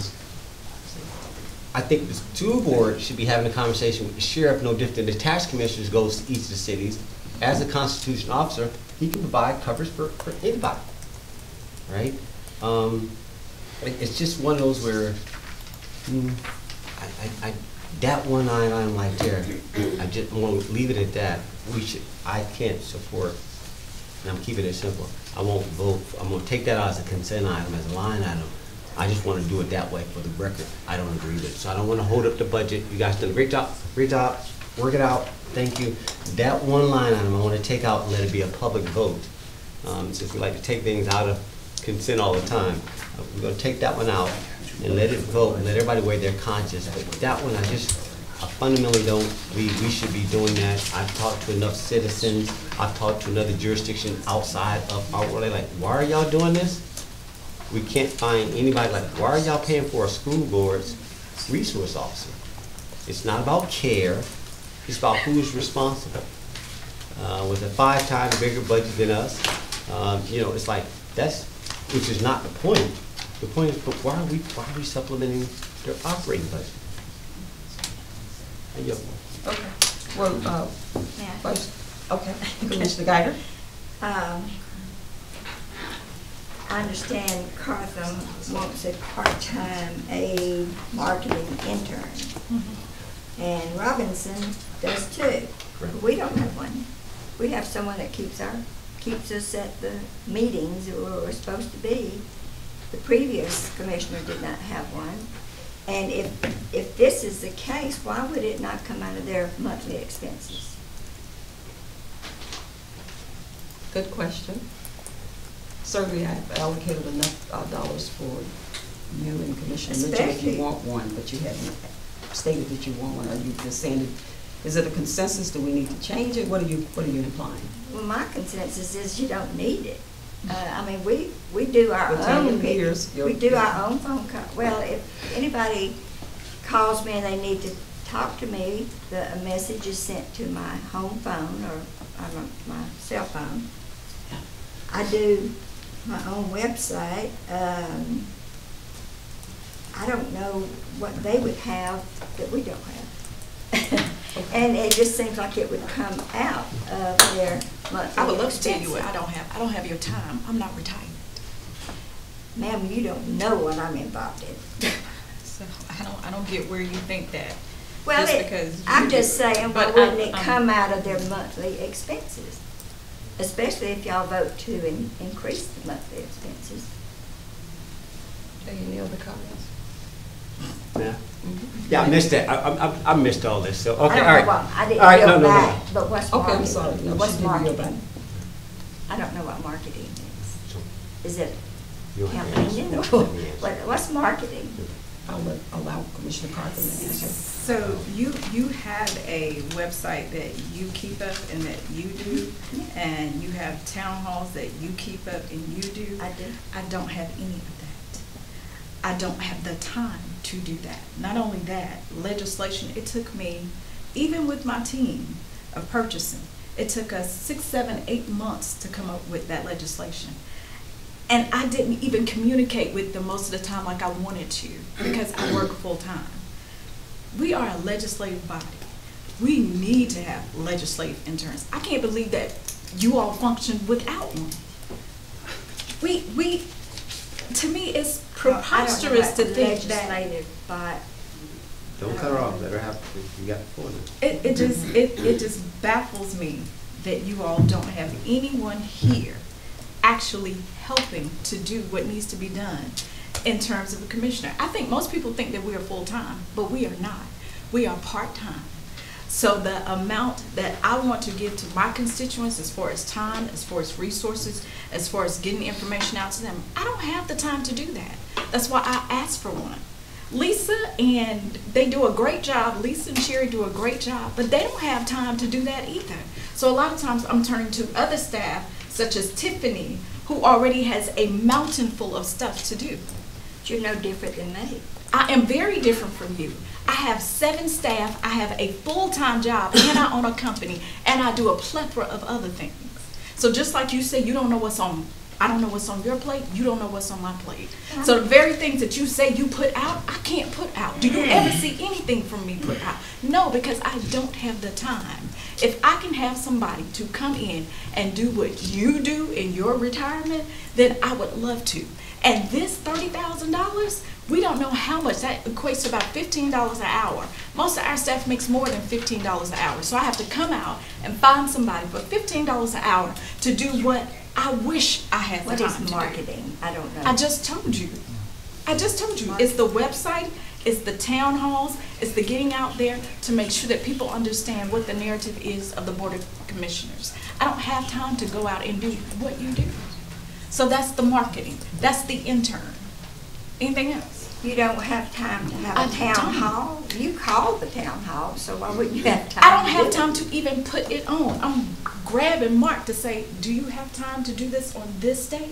I think the school board should be having a conversation with the sheriff, no different than the tax commissioners goes to each of the cities. As a constitutional officer, he can provide coverage for, for anybody, right? Um, it- it's just one of those where, hmm, I, I, I, that one line item right there, I just want to leave it at that. We should, I can't support, and I'm keeping it simple. I won't vote, I'm gonna take that out as a consent item, as a line item. I just want to do it that way for the record. I don't agree with it. So I don't want to hold up the budget. You guys done a great job, great job, work it out, thank you. That one line item, I want to take out and let it be a public vote. Um, since we like to take things out of consent all the time, uh, we're gonna take that one out and let it vote and let everybody weigh their conscience. But that one, I just, I fundamentally don't, we, we should be doing that. I've talked to enough citizens, I've talked to another jurisdiction outside of our, world. They're like, why are y'all doing this? We can't find anybody like, why are y'all paying for our school boards resource officer. It's not about care, it's about who's responsible. Uh, with a five times bigger budget than us, um, you know, it's like, that's, which is not the point. The point is, but why are we, why are we supplementing their operating budget? And you- Okay, well, uh, Yeah. first, okay, Commissioner Guider? Um, I understand Carthen wants a part-time aid marketing intern. And Robinson does too. Correct. We don't have one. We have someone that keeps our, keeps us at the meetings where we're supposed to be. The previous commissioner did not have one. And if, if this is the case, why would it not come out of their monthly expenses? Good question. Certainly, I've allocated enough uh, dollars for you and Commissioner Mitchell if you want one, but you haven't stated that you want one. Are you just saying, that- is it a consensus, do we need to change it? What are you, what are you implying? Well, my consensus is you don't need it. Uh, I mean, we, we do our your own, we do our own phone call. Well, if anybody calls me and they need to talk to me, the, a message is sent to my home phone or, my, my cell phone. I do my own website. Um, I don't know what they would have that we don't have. And it just seems like it would come out of their monthly I would love to tell you what I don't have. I don't have your time. I'm not retired. Ma'am, you don't know what I'm involved in. So I don't, I don't get where you think that. Well, just it- because I'm just do it. saying, why But wouldn't I'm- it I'm- come out of their monthly expenses? Especially if y'all vote to in- increase the monthly expenses. Any other comments? Yeah, yeah, I missed that, I, I, I- I missed all this, so, I okay, don't all know right. what, I didn't All right, no, go no, no, no. back, but what's Okay, I'm sorry. No, What's she didn't go back. marketing? I don't know what marketing is. Is it You don't have to campaigning answer. or Let me answer. what, what's marketing? I'll let, allow Commissioner Carthen to answer. So you, you have a website that you keep up and that you do, and you have town halls that you keep up and you do. I do. I don't have any of that. I don't have the time to do that. Not only that, legislation, it took me, even with my team of purchasing, it took us six, seven, eight months to come up with that legislation. And I didn't even communicate with them most of the time like I wanted to because I work full-time. We are a legislative body. We need to have legislative interns. I can't believe that you all function without one. We, we, to me, it's preposterous to think that. Legislative, but Don't uh, cut her off, let her have, you got the floor. It, it just, it, it just baffles me that you all don't have anyone here actually helping to do what needs to be done in terms of a commissioner. I think most people think that we are full-time, but we are not. We are part-time. So the amount that I want to give to my constituents as far as time, as far as resources, as far as getting information out to them, I don't have the time to do that. That's why I asked for one. Lisa and they do a great job. Lisa and Sherry do a great job, but they don't have time to do that either. So a lot of times I'm turning to other staff, such as Tiffany, who already has a mountain full of stuff to do. you're no different than me. I am very different from you. I have seven staff, I have a full-time job, and I own a company, and I do a plethora of other things. So just like you say, you don't know what's on, I don't know what's on your plate, you don't know what's on my plate. So the very things that you say you put out, I can't put out. Do you ever see anything from me put out? No, because I don't have the time. If I can have somebody to come in and do what you do in your retirement, then I would love to. And this thirty thousand dollars, we don't know how much. That equates to about fifteen dollars an hour. Most of our staff makes more than fifteen dollars an hour. So I have to come out and find somebody for fifteen dollars an hour to do what I wish I had the What time is to do. marketing? I don't know. I just told you. I just told you. It's the website, it's the town halls, it's the getting out there to make sure that people understand what the narrative is of the Board of Commissioners. I don't have time to go out and do what you do. So that's the marketing. That's the intern. Anything else? You don't have time to have I a town don't. hall? You call the town hall, so why wouldn't you have time? I don't have do time to even put it on. I'm grabbing Mark to say, do you have time to do this on this day?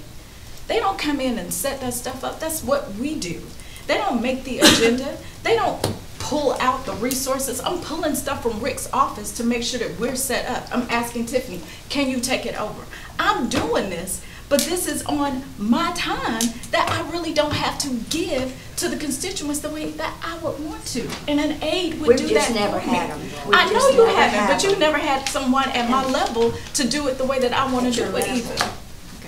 They don't come in and set that stuff up. That's what we do. They don't make the agenda. They don't pull out the resources. I'm pulling stuff from Rick's office to make sure that we're set up. I'm asking Tiffany, can you take it over? I'm doing this, but this is on my time that I really don't have to give to the constituents the way that I would want to. And an aide would We've do that never had 'em. We've I know you haven't, but you never had someone at my level to do it the way that I want to do it either.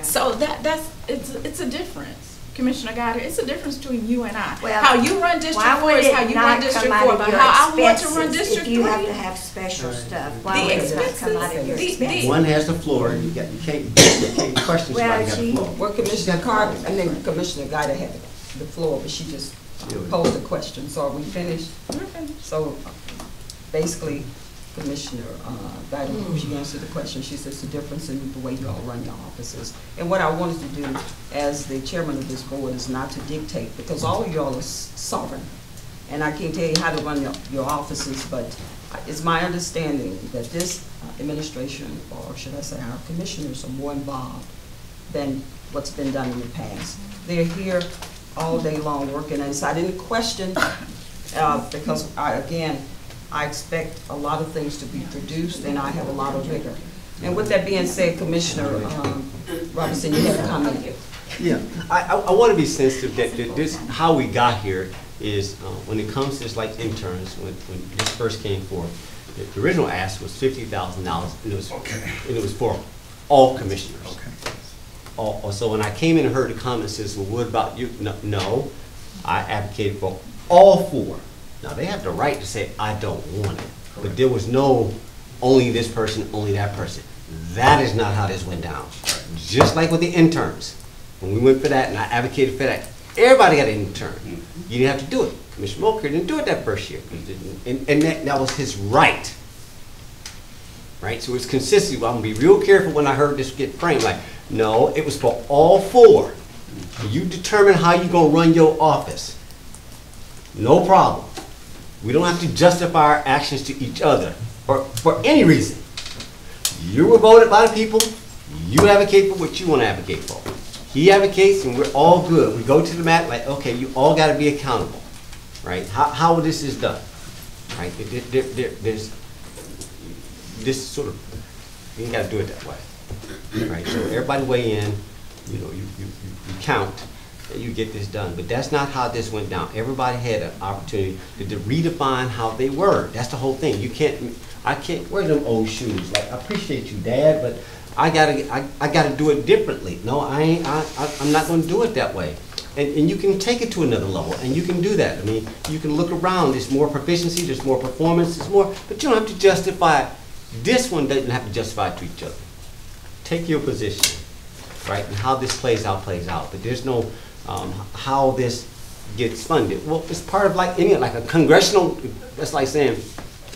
So that, that's, it's, it's a difference. Commissioner Goddard, it's a difference between you and I. Well, How you run District why Four would is it how you not run come District out Four, of but your how I want to run expenses District If you have Three. to have special stuff, The why would it not come out of your expenses, the- expenses? One has the floor, and you got, you can't, you can't question Well, somebody got the she, floor. well, Commissioner Carter, I mean, Commissioner Guider had the floor, but she just posed a question, so are we finished? So, basically, Commissioner, uh, Guider, she answered the question, she says the difference in the way you all run your offices. And what I wanted to do, as the chairman of this board, is not to dictate, because all of y'all are sovereign. And I can't tell you how to run your, your offices, but it's my understanding that this administration, or should I say our commissioners, are more involved than what's been done in the past. They're here all day long working, and so I didn't question, uh, because I, again, I expect a lot of things to be produced, and I have a lot of vigor. And with that being said, Commissioner um, Robinson, you have a comment. Yeah, I, I, I want to be sensitive that, that this, how we got here is, uh, when it comes to just like interns, when, when this first came forth, the- the original ask was fifty thousand dollars, and it was, and it was for all commissioners. Okay. All, so when I came in and heard the comments, says, well, what about you? No, no, I advocated for all four. Now, they have the right to say, I don't want it, but there was no, only this person, only that person. That is not how this went down. Just like with the interns, when we went for that and I advocated for that, everybody got an intern. Mm-hmm. You didn't have to do it. Commissioner Mulcare didn't do it that first year. And, and that, that was his right. Right, so it's consistent. I'm gonna be real careful when I heard this get framed, like, no, it was for all four. Mm-hmm. You determine how you're gonna run your office. No problem. We don't have to justify our actions to each other, or for any reason. You were voted by the people, you advocate for what you wanna advocate for. He advocates and we're all good. We go to the mat like, okay, you all gotta be accountable, right? How, how this is done, right? There, there, there- there's, this sort of, you ain't gotta do it that way, right? So everybody weigh in, you know, you, you, you count, you get this done. But that's not how this went down. Everybody had an opportunity to to redefine how they were. That's the whole thing. You can't, I can't wear them old shoes. Like, I appreciate you, Dad, but I gotta, I, I gotta do it differently. No, I ain't, I, I- I'm not gonna do it that way. And, and you can take it to another level, and you can do that. I mean, you can look around, there's more proficiency, there's more performance, there's more, but you don't have to justify, this one doesn't have to justify to each other. Take your position, right, and how this plays out, plays out. But there's no, um, how this gets funded. Well, it's part of like, any, like a congressional, that's like saying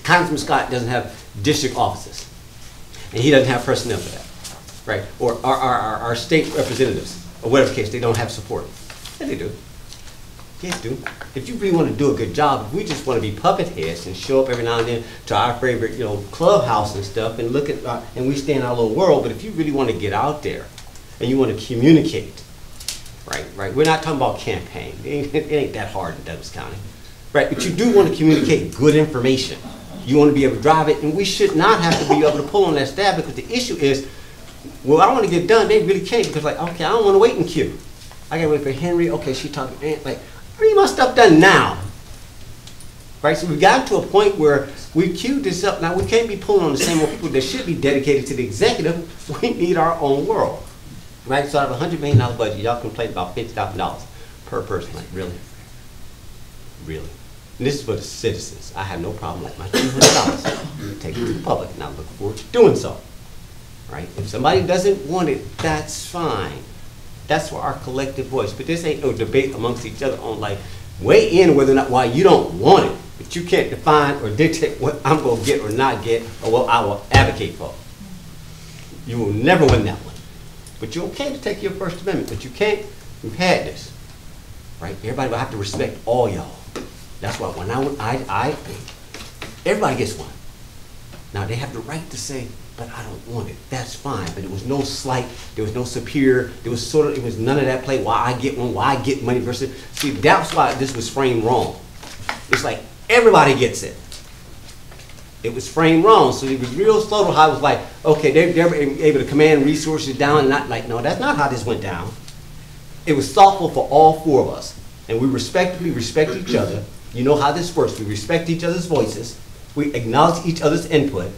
Congressman Scott doesn't have district offices, and he doesn't have personnel for that, right? Or our, our, our- our state representatives, or whatever case, they don't have support. Yeah, they do. Yes, do. If you really want to do a good job, we just want to be puppet heads and show up every now and then to our favorite, you know, clubhouse and stuff and look at, uh, and we stay in our little world, but if you really want to get out there and you want to communicate, right, right, we're not talking about campaign. It ain't, it ain't that hard in Douglas County, right? But you do want to communicate good information. You want to be able to drive it, and we should not have to be able to pull on that staff because the issue is, well, I want to get done. They really can't because, like, okay, I don't want to wait in queue. I gotta wait for Henry. Okay, she talking. eh, Like, I need my stuff done now. Right. So we got to a point where we queued this up. Now we can't be pulling on the same old people that should be dedicated to the executive. We need our own world. Right. So out of a hundred million dollar budget, y'all complain about fifty thousand dollars per person. Like, really? Really? And this is for the citizens. I have no problem with my two hundred dollars. Take it to the public, and I look forward to doing so. Right? If somebody doesn't want it, that's fine. That's for our collective voice. But this ain't no debate amongst each other on like, weigh in whether or not why you don't want it, but you can't define or dictate what I'm gonna get or not get, or what I will advocate for. You will never win that one. But you're okay to take your First Amendment, but you can't, had this. Right? Everybody will have to respect all y'all. That's why when I, I, I, everybody gets one. Now, they have the right to say, but I don't want it. That's fine, but it was no slight, there was no superior, there was sort of, it was none of that play, why I get one, why I get money versus, see, that's why this was framed wrong. it's like everybody gets it. It was framed wrong, so it was real slow to how it was like, okay, they, they're able to command resources down, and not like, no, that's not how this went down. It was thoughtful for all four of us, and we respectfully respect each other. You know how this works, we respect each other's voices, we acknowledge each other's input,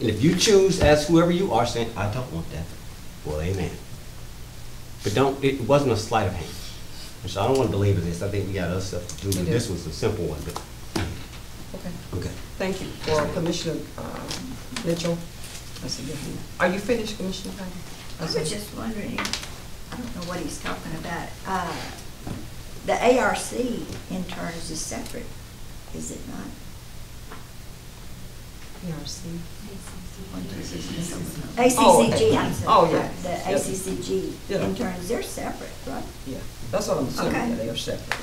and if you choose, as whoever you are, saying, I don't want that, well, amen. But don't, it wasn't a sleight of hand. And so I don't want to belabor this, I think we got other stuff to do, but this was a simple one, but, Okay. okay. Thank you. For Commissioner uh, Mitchell, I see your hand. Are you finished, Commissioner Patton? I was just wondering, I don't know what he's talking about. Uh, The ARC interns is separate, is it not? ARC. ACCG, I'm sorry. Oh, yeah. The Yeah. ACCG Yeah. interns, they're separate, right? Yeah, that's what I'm assuming, Okay. that they are separate.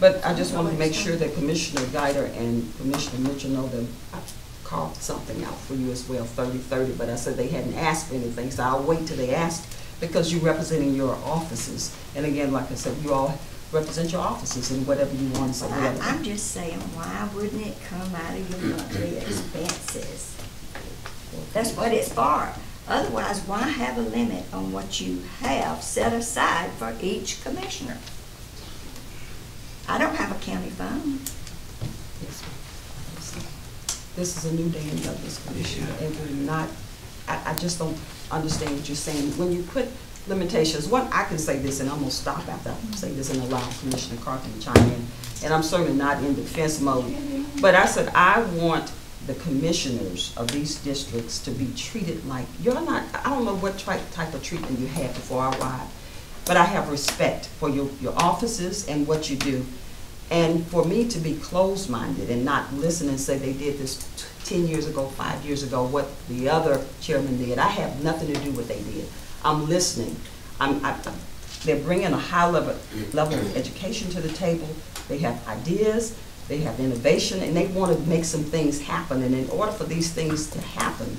But I just want to make sure that Commissioner Guider and Commissioner Mitchell know that I called something out for you as well, thirty-thirty, but I said they hadn't asked for anything, so I'll wait till they ask, because you're representing your offices. And again, like I said, you all represent your offices and whatever you want, so I- whatever. I'm just saying, why wouldn't it come out of your monthly expenses? That's what it's for. Otherwise, why have a limit on what you have set aside for each commissioner? I don't have a county fund. Yes. This is a new day in Douglas, Commissioner, and we're not, I, I just don't understand what you're saying. When you put limitations, one, I can say this, and I'm gonna stop after I say this and allow Commissioner Carter to chime in, and I'm certainly not in defense mode, but I said, I want the commissioners of these districts to be treated like, you're not, I don't know what tri- type of treatment you had before I arrived, but I have respect for your, your offices and what you do. And for me to be closed-minded and not listen and say they did this t- ten years ago, five years ago, what the other chairman did, I have nothing to do with what they did. I'm listening. I'm, I, they're bringing a high level, level of education to the table. They have ideas, they have innovation, and they want to make some things happen. And in order for these things to happen,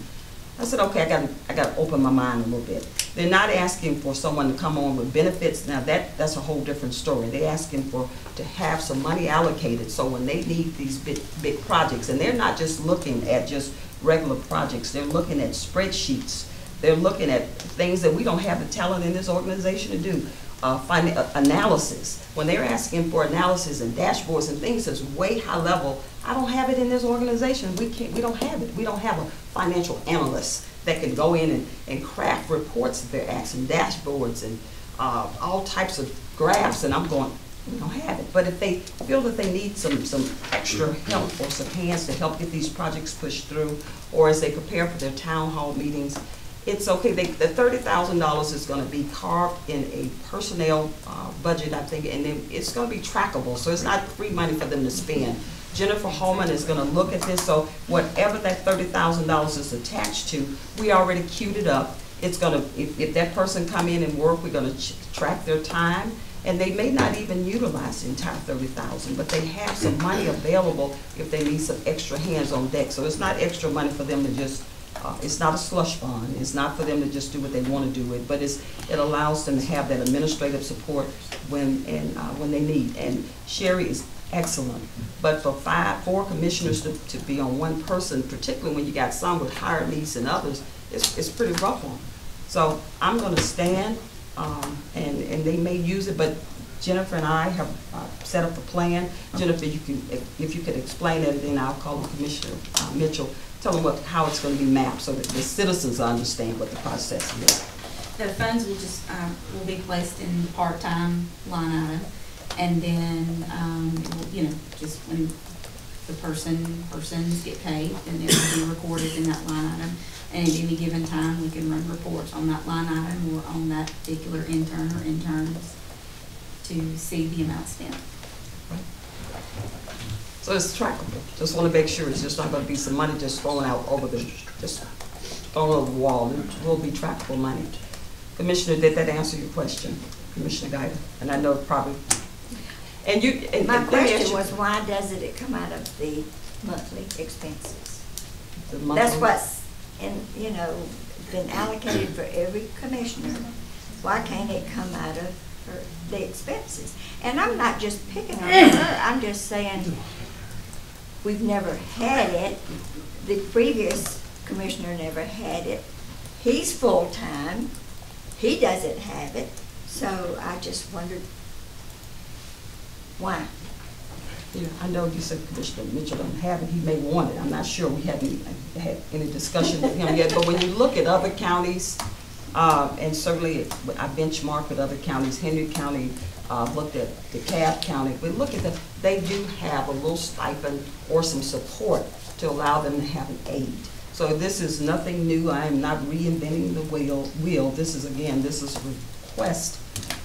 I said, okay, I gotta, I gotta open my mind a little bit. They're not asking for someone to come on with benefits, now that, that's a whole different story. They're asking for, to have some money allocated, so when they need these big, big projects, and they're not just looking at just regular projects, they're looking at spreadsheets. They're looking at things that we don't have the talent in this organization to do, uh, fin- uh, analysis. When they're asking for analysis and dashboards and things that's way high level, I don't have it in this organization. We can't, we don't have it. We don't have a financial analysts that can go in and, and craft reports that they're asking, dashboards and, uh, all types of graphs, and I'm going, we don't have it. But if they feel that they need some, some extra help or some hands to help get these projects pushed through, or as they prepare for their town hall meetings, it's okay, they, the thirty thousand dollars is gonna be carved in a personnel, uh, budget, I think, and then it's gonna be trackable, so it's not free money for them to spend. Jennifer Holman is gonna look at this, so whatever that thirty thousand dollars is attached to, we already queued it up. It's gonna, if, if that person come in and work, we're gonna ch- track their time, and they may not even utilize the entire thirty thousand, but they have some money available if they need some extra hands on deck. So it's not extra money for them to just, uh, it's not a slush fund, it's not for them to just do what they wanna do it, but it's, it allows them to have that administrative support when, and, uh, when they need. And Sherry is excellent, but for five, four commissioners to, to be on one person, particularly when you got some with higher needs than others, it's, it's pretty rough on them. So I'm gonna stand, um, and, and they may use it, but Jennifer and I have, uh, set up a plan. Jennifer, you can, if if you could explain it, then I'll call Commissioner uh, Mitchell, tell them what, how it's gonna be mapped, so that the citizens understand what the process is. The funds will just, um, will be placed in part-time line item, and then, um, you know, just when the person, persons get paid, then it will be recorded in that line item. And at any given time, we can run reports on that line item or on that particular intern or interns to see the amount spent. So it's trackable. Just want to make sure it's just not going to be some money just thrown out over the, just thrown over the wall. It will be trackable money. Commissioner, did that answer your question, Commissioner Guider? And I know probably, and you, and My and let me ask question you- was, why doesn't it come out of the monthly expenses? The That's monthly- what's, in you know, been allocated for every commissioner. Why can't it come out of for the expenses. And I'm not just picking on her, I'm just saying, we've never had it. The previous commissioner never had it. He's full-time, he doesn't have it, so I just wondered why. Yeah, I know you said Commissioner Mitchell don't have it, he may want it, I'm not sure, we haven't had any discussion with him yet, but when you look at other counties, uh, and certainly I benchmark with other counties, Henry County, uh, looked at DeKalb County, we look at the, they do have a little stipend or some support to allow them to have an aid. So this is nothing new, I am not reinventing the wheel, wheel, this is, again, this is request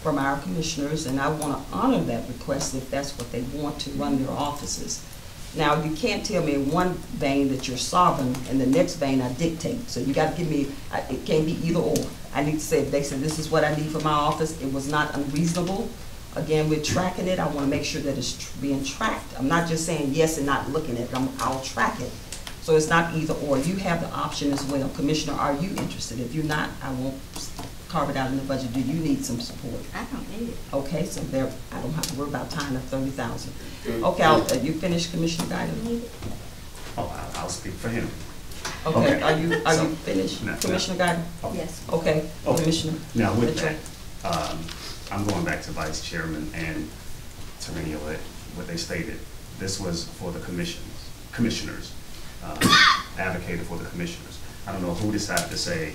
from our commissioners, and I want to honor that request if that's what they want to run their offices. Now, you can't tell me in one vein that you're sovereign, and the next vein I dictate. So you got to give me, I- it can't be either or. I need to say, if they said, this is what I need for my office, it was not unreasonable. Again, we're tracking it, I want to make sure that it's tr- being tracked. I'm not just saying yes and not looking at it, I'm, I'll track it. So it's not either or. You have the option as well. Commissioner, are you interested? If you're not, I won't carve it out in the budget. Do you need some support? I don't need it. Okay, so there, I don't have to worry about tying up thirty thousand. Okay, I'll, uh, you finished, Commissioner Guider? Oh, I'll, I'll speak for him. Okay, are you, are So- you finished, No, no. Commissioner Guider? Yes. Okay, Okay. Commissioner. Now, with Mitchell. that, um, I'm going back to Vice Chairman and Tarenia, what, what they stated. This was for the commissions, commissioners, uh, advocated for the commissioners. I don't know who decided to say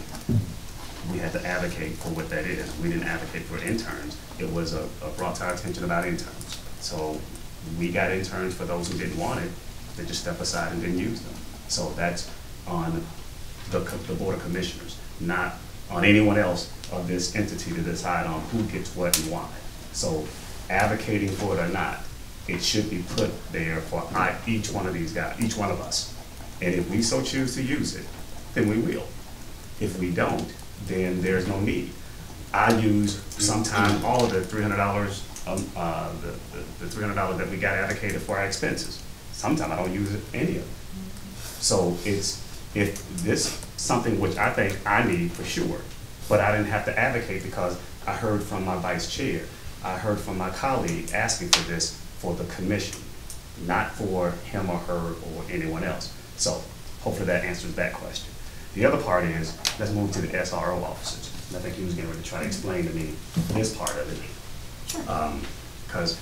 we had to advocate for what that is. We didn't advocate for interns. It was a, a brought to our attention about interns. So we got interns for those who didn't want it, they just step aside and didn't use them. So that's on the, the Board of Commissioners, not on anyone else of this entity to decide on who gets what and why. So advocating for it or not, it should be put there for each one of these guys, each one of us. And if we so choose to use it, then we will. If we don't, then there's no need. I use sometimes all of the three hundred dollars, um, uh, the, the- the three hundred dollars that we got allocated for our expenses. Sometimes I don't use it, any of it. So it's, if this, something which I think I need for sure, but I didn't have to advocate because I heard from my vice chair, I heard from my colleague asking for this for the commission, not for him or her or anyone else. So hopefully that answers that question. The other part is, let's move to the SRO officers. And I think he was getting ready to try to explain to me this part of it. Um, Because,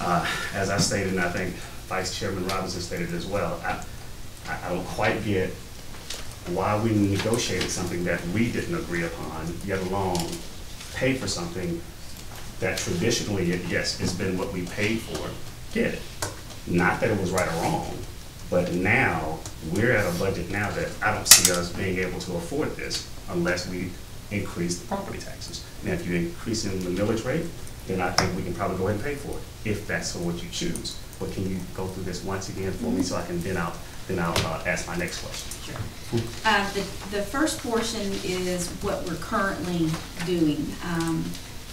uh, as I stated, and I think Vice Chairman Robinson stated as well, I, I don't quite get why we negotiated something that we didn't agree upon, yet alone pay for something that traditionally, yes, it's been what we paid for, get it. Not that it was right or wrong, but now, we're at a budget now that I don't see us being able to afford this unless we increase the property taxes. Now, if you increase in the millage rate, then I think we can probably go ahead and pay for it, if that's what you choose. But can you go through this once again for me, so I can, then I'll, then I'll uh, ask my next question. Uh, the, the first portion is what we're currently doing, um,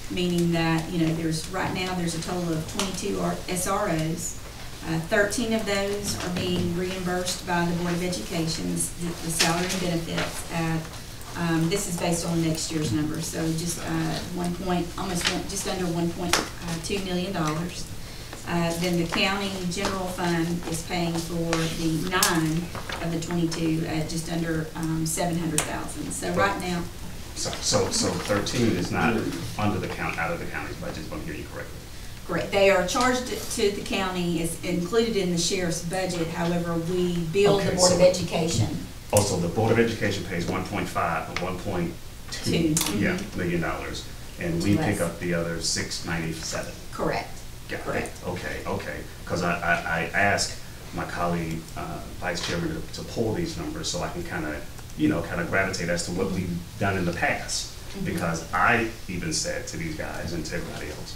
meaning that, you know, there's, right now, there's a total of twenty-two R- SROs. Uh, thirteen of those are being reimbursed by the Board of Education's, the, the salary and benefits at, um, this is based on next year's numbers, so just, uh, one point, almost one, just under uh, two million dollars. Uh, Then the county general fund is paying for the nine of the twenty-two at just under um, seven hundred thousand. So right now, So, so, so thirteen is not under the count, out of the county's budget, if I'm hearing you correctly. They are charged to the county, it's included in the sheriff's budget, however, we bill the Okay, Board of so- Education. Also, the Board of Education pays one point five or one point two, Two, yeah, million dollars. And we pick Less. up the other six ninety-seven. Correct. Got it. Correct. Okay, okay, because I, I, I asked my colleague, uh, Vice Chairman, to, to pull these numbers so I can kind of, you know, kind of gravitate as to what we've done in the past. Mhm. Because I even said to these guys and to everybody else,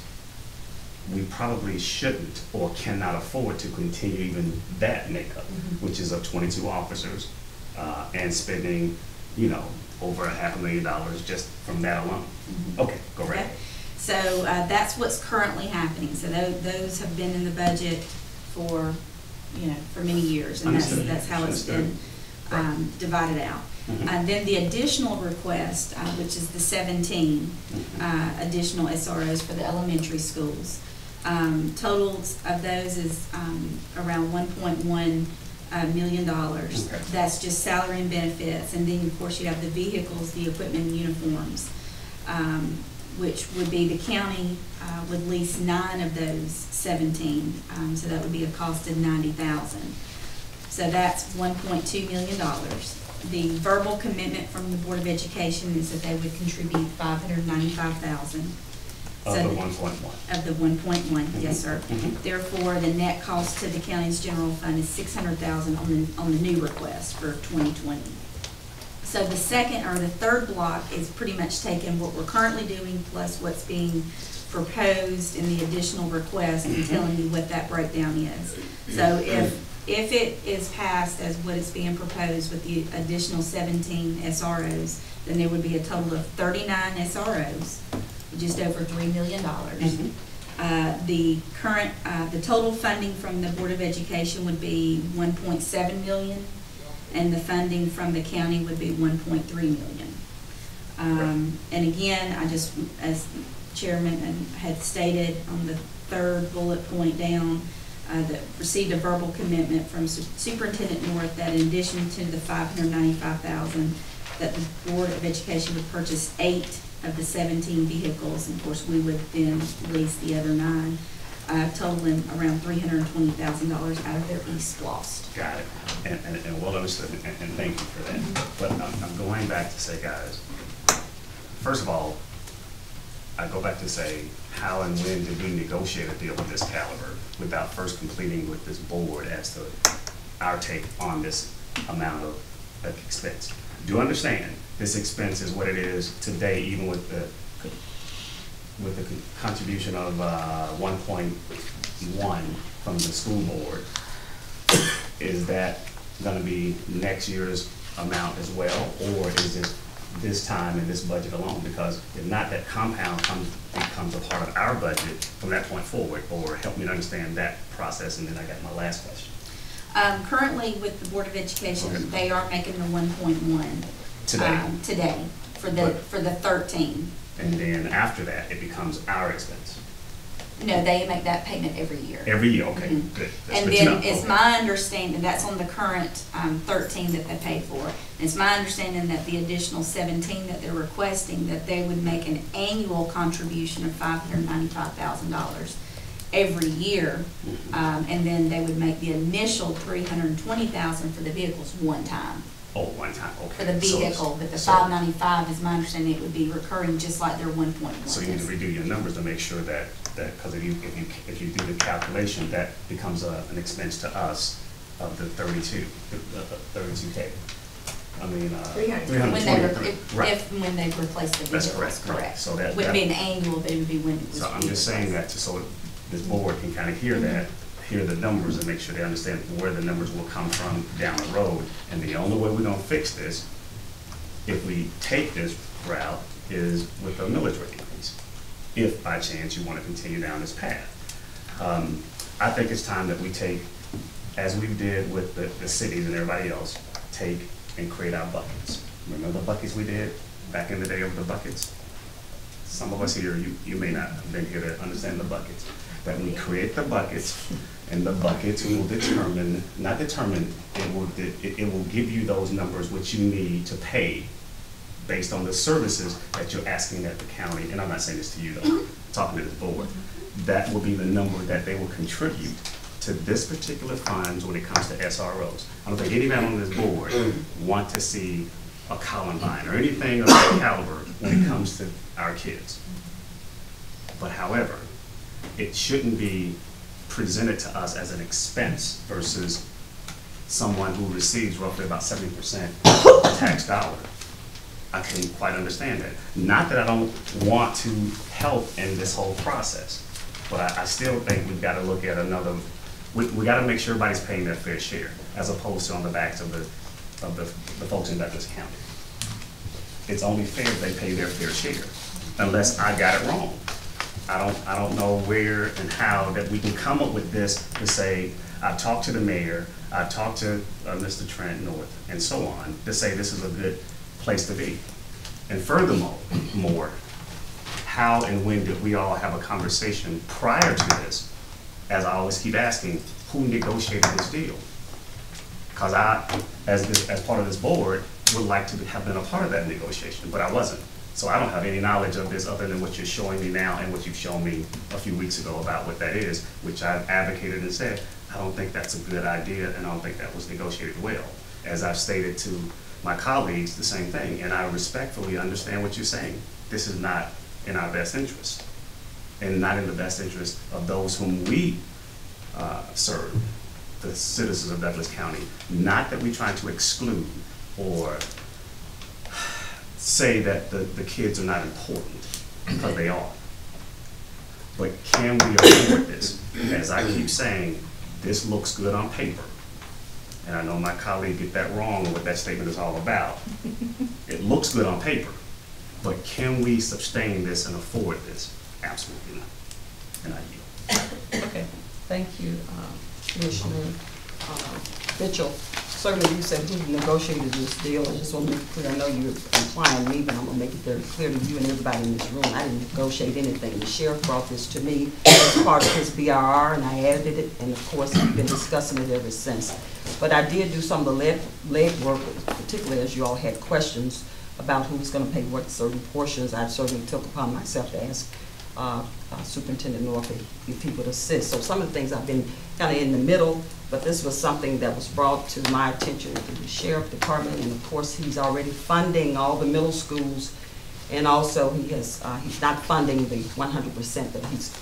we probably shouldn't or cannot afford to continue even that makeup, Mhm. which is of twenty-two officers, uh, and spending, you know, over a half a million dollars just from that alone. Mhm. Okay, go right Okay. So uh, that's what's currently happening. So tho- those have been in the budget for, you know, for many years. And that's, Understood. that's how it's been um, divided out. Mhm. And then the additional request, uh, which is the seventeen uh, additional SROs for the elementary schools. Um, totals of those is um, around 1.1 uh, million dollars. Okay. That's just salary and benefits, and then of course you have the vehicles, the equipment, and uniforms, um, which would be the county uh, would lease nine of those 17, um, so that would be a cost of 90,000. So that's 1.2 million dollars. The verbal commitment from the Board of Education is that they would contribute 595,000. Of the 1.1. Of the 1.1, yes, mm-hmm. sir. Mm-hmm. Therefore, the net cost to the county's general fund is 600000 on the, on the new request for 2020. So the second or the third block is pretty much taken what we're currently doing plus what's being proposed in the additional request and mm-hmm. telling you what that breakdown is. So if if it is passed as what is being proposed with the additional 17 SROs, then there would be a total of 39 SROs just over three million dollars. Uh, The current, uh, the total funding from the Board of Education would be one point seven million, and the funding from the county would be one point three million. Um, And again, I just, as Chairman had stated on the third bullet point down, uh, that received a verbal commitment from Superintendent North that in addition to the five hundred ninety-five thousand, that the Board of Education would purchase eight of the seventeen vehicles, and of course, we would then lease the other nine, uh, totaling around three hundred and twenty thousand dollars out of their E-SPLOST. Got it. And, and, and and, and thank you for that. But I'm, I'm going back to say, guys, first of all, I go back to say, how and when did we negotiate a deal of this caliber without first completing with this board as to our take on this amount of of expense? Do you understand, this expense is what it is today, even with the with the contribution of uh, 1.1 from the school board. Is that going to be next year's amount as well, or is it this time in this budget alone? Because if not, that compound comes becomes a part of our budget from that point forward. Or help me understand that process, and then I got my last question. Um, currently, with the Board of Education, okay. they are making the 1.1. Today. um, Today, for the, But- for the thirteen. And then after that, it becomes our expense. No, they make that payment every year. Every year, okay, Mhm. good. That's And good then it's Okay. my understanding, that's on the current um, thirteen that they paid for. It's my understanding that the additional seventeen that they're requesting, that they would make an annual contribution of five hundred ninety-five thousand dollars every year. Mm-hmm. Um, And then they would make the initial three hundred and twenty thousand for the vehicles one time. Oh, one time, okay. For the So- vehicle, but the so- five ninety-five is my understanding it would be recurring just like their one point one So you need to redo your numbers to make sure that, that, because if you, if you, if you do the calculation, that becomes a, an expense to us of the thirty-two, the thirty-two K. I mean, uh. Three hundred, 320, when they, re- if, Right. if, when they replace the vehicle, That's vehicles, correct, right. correct. So that- Wouldn't be an that- annual, but it would be when it was. So I'm just saying that, to so this board can kind of hear that, hear the numbers and make sure they understand where the numbers will come from down the road. And the only way we're gonna fix this, if we take this route, is with a rate increase. If by chance you want to continue down this path. Um, I think it's time that we take, as we did with the, the cities and everybody else, take and create our buckets. Remember the buckets we did back in the day of the buckets? Some of us here, you, you may not have been here to understand the buckets. That we create the buckets, and the buckets will determine, not determine, it will, it, it will give you those numbers which you need to pay based on the services that you're asking at the county, and I'm not saying this to you though, I'm talking to the board. That will be the number that they will contribute to this particular funds when it comes to SROs. I don't think anybody on this board mm-hmm. want to see a Columbine or anything of that caliber when it comes to our kids. But however, it shouldn't be presented to us as an expense versus someone who receives roughly about seventy percent tax dollar. I can't quite understand that. Not that I don't want to help in this whole process, but I, I still think we've gotta look at another, we, we gotta make sure everybody's paying their fair share, as opposed to on the backs of the, of the, the folks in Douglas County. It's only fair they pay their fair share, unless I got it wrong. I don't, I don't know where and how that we can come up with this to say, I've talked to the mayor, I've talked to uh, Mr. Trent North, and so on, to say this is a good place to be. And furthermore, more, how and when did we all have a conversation prior to this? As I always keep asking, who negotiated this deal? Because I, as, this- as part of this board, would like to have been a part of that negotiation, but I wasn't. So I don't have any knowledge of this other than what you're showing me now and what you've shown me a few weeks ago about what that is, which I've advocated and said, I don't think that's a good idea, and I don't think that was negotiated well. As I've stated to my colleagues, the same thing, and I respectfully understand what you're saying. This is not in our best interest, and not in the best interest of those whom we uh, serve, the citizens of Douglas County. Not that we're trying to exclude or say that the, the kids are not important, because they are. But can we afford this? As I keep saying, this looks good on paper. And I know my colleague get that wrong, what that statement is all about. It looks good on paper, but can we sustain this and afford this? Absolutely not. And I yield. Okay, thank you, um, Commissioner uh, Mitchell. Certainly, you said who negotiated this deal, I just want to make it clear, I know you're implying me, but I'm gonna make it very clear to you and everybody in this room, I didn't negotiate anything. The sheriff brought this to me as part of his BRR, and I added it, and of course, we've been discussing it ever since. But I did do some of the leg, leg work, particularly as you all had questions about who's gonna pay what certain portions, I certainly took upon myself to ask uh, uh, Superintendent North if if he would assist. So some of the things I've been kind of in the middle, but this was something that was brought to my attention through the sheriff department, and of course, he's already funding all the middle schools, and also he has, uh, he's not funding the one hundred percent, but he's,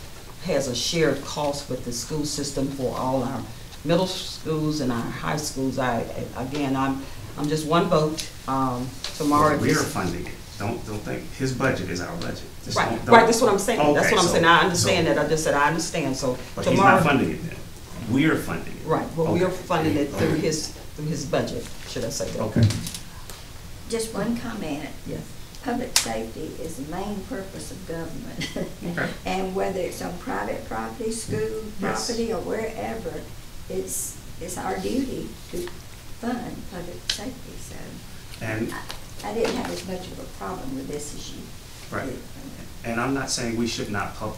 has a shared cost with the school system for all our middle schools and our high schools. I, again, I'm, I'm just one vote, um, tomorrow. We are funding it. Don't, don't think, his budget is our budget. Just Right, don't- right, that's what I'm saying, that's Okay, what I'm so- saying, I understand so- that, I just said I understand, so But he's tomorrow. not funding it then. We are funding it. Right, but we are Okay. funding it through Okay. his, through his budget, should I say that? Okay. Just one comment. Yes. Public safety is the main purpose of government. Okay. And whether it's on private property, school Yes. property, or wherever, it's, it's our duty to fund public safety, so. And, I- I didn't have as much of a problem with this as you. right. did. And I'm not saying we should not pub,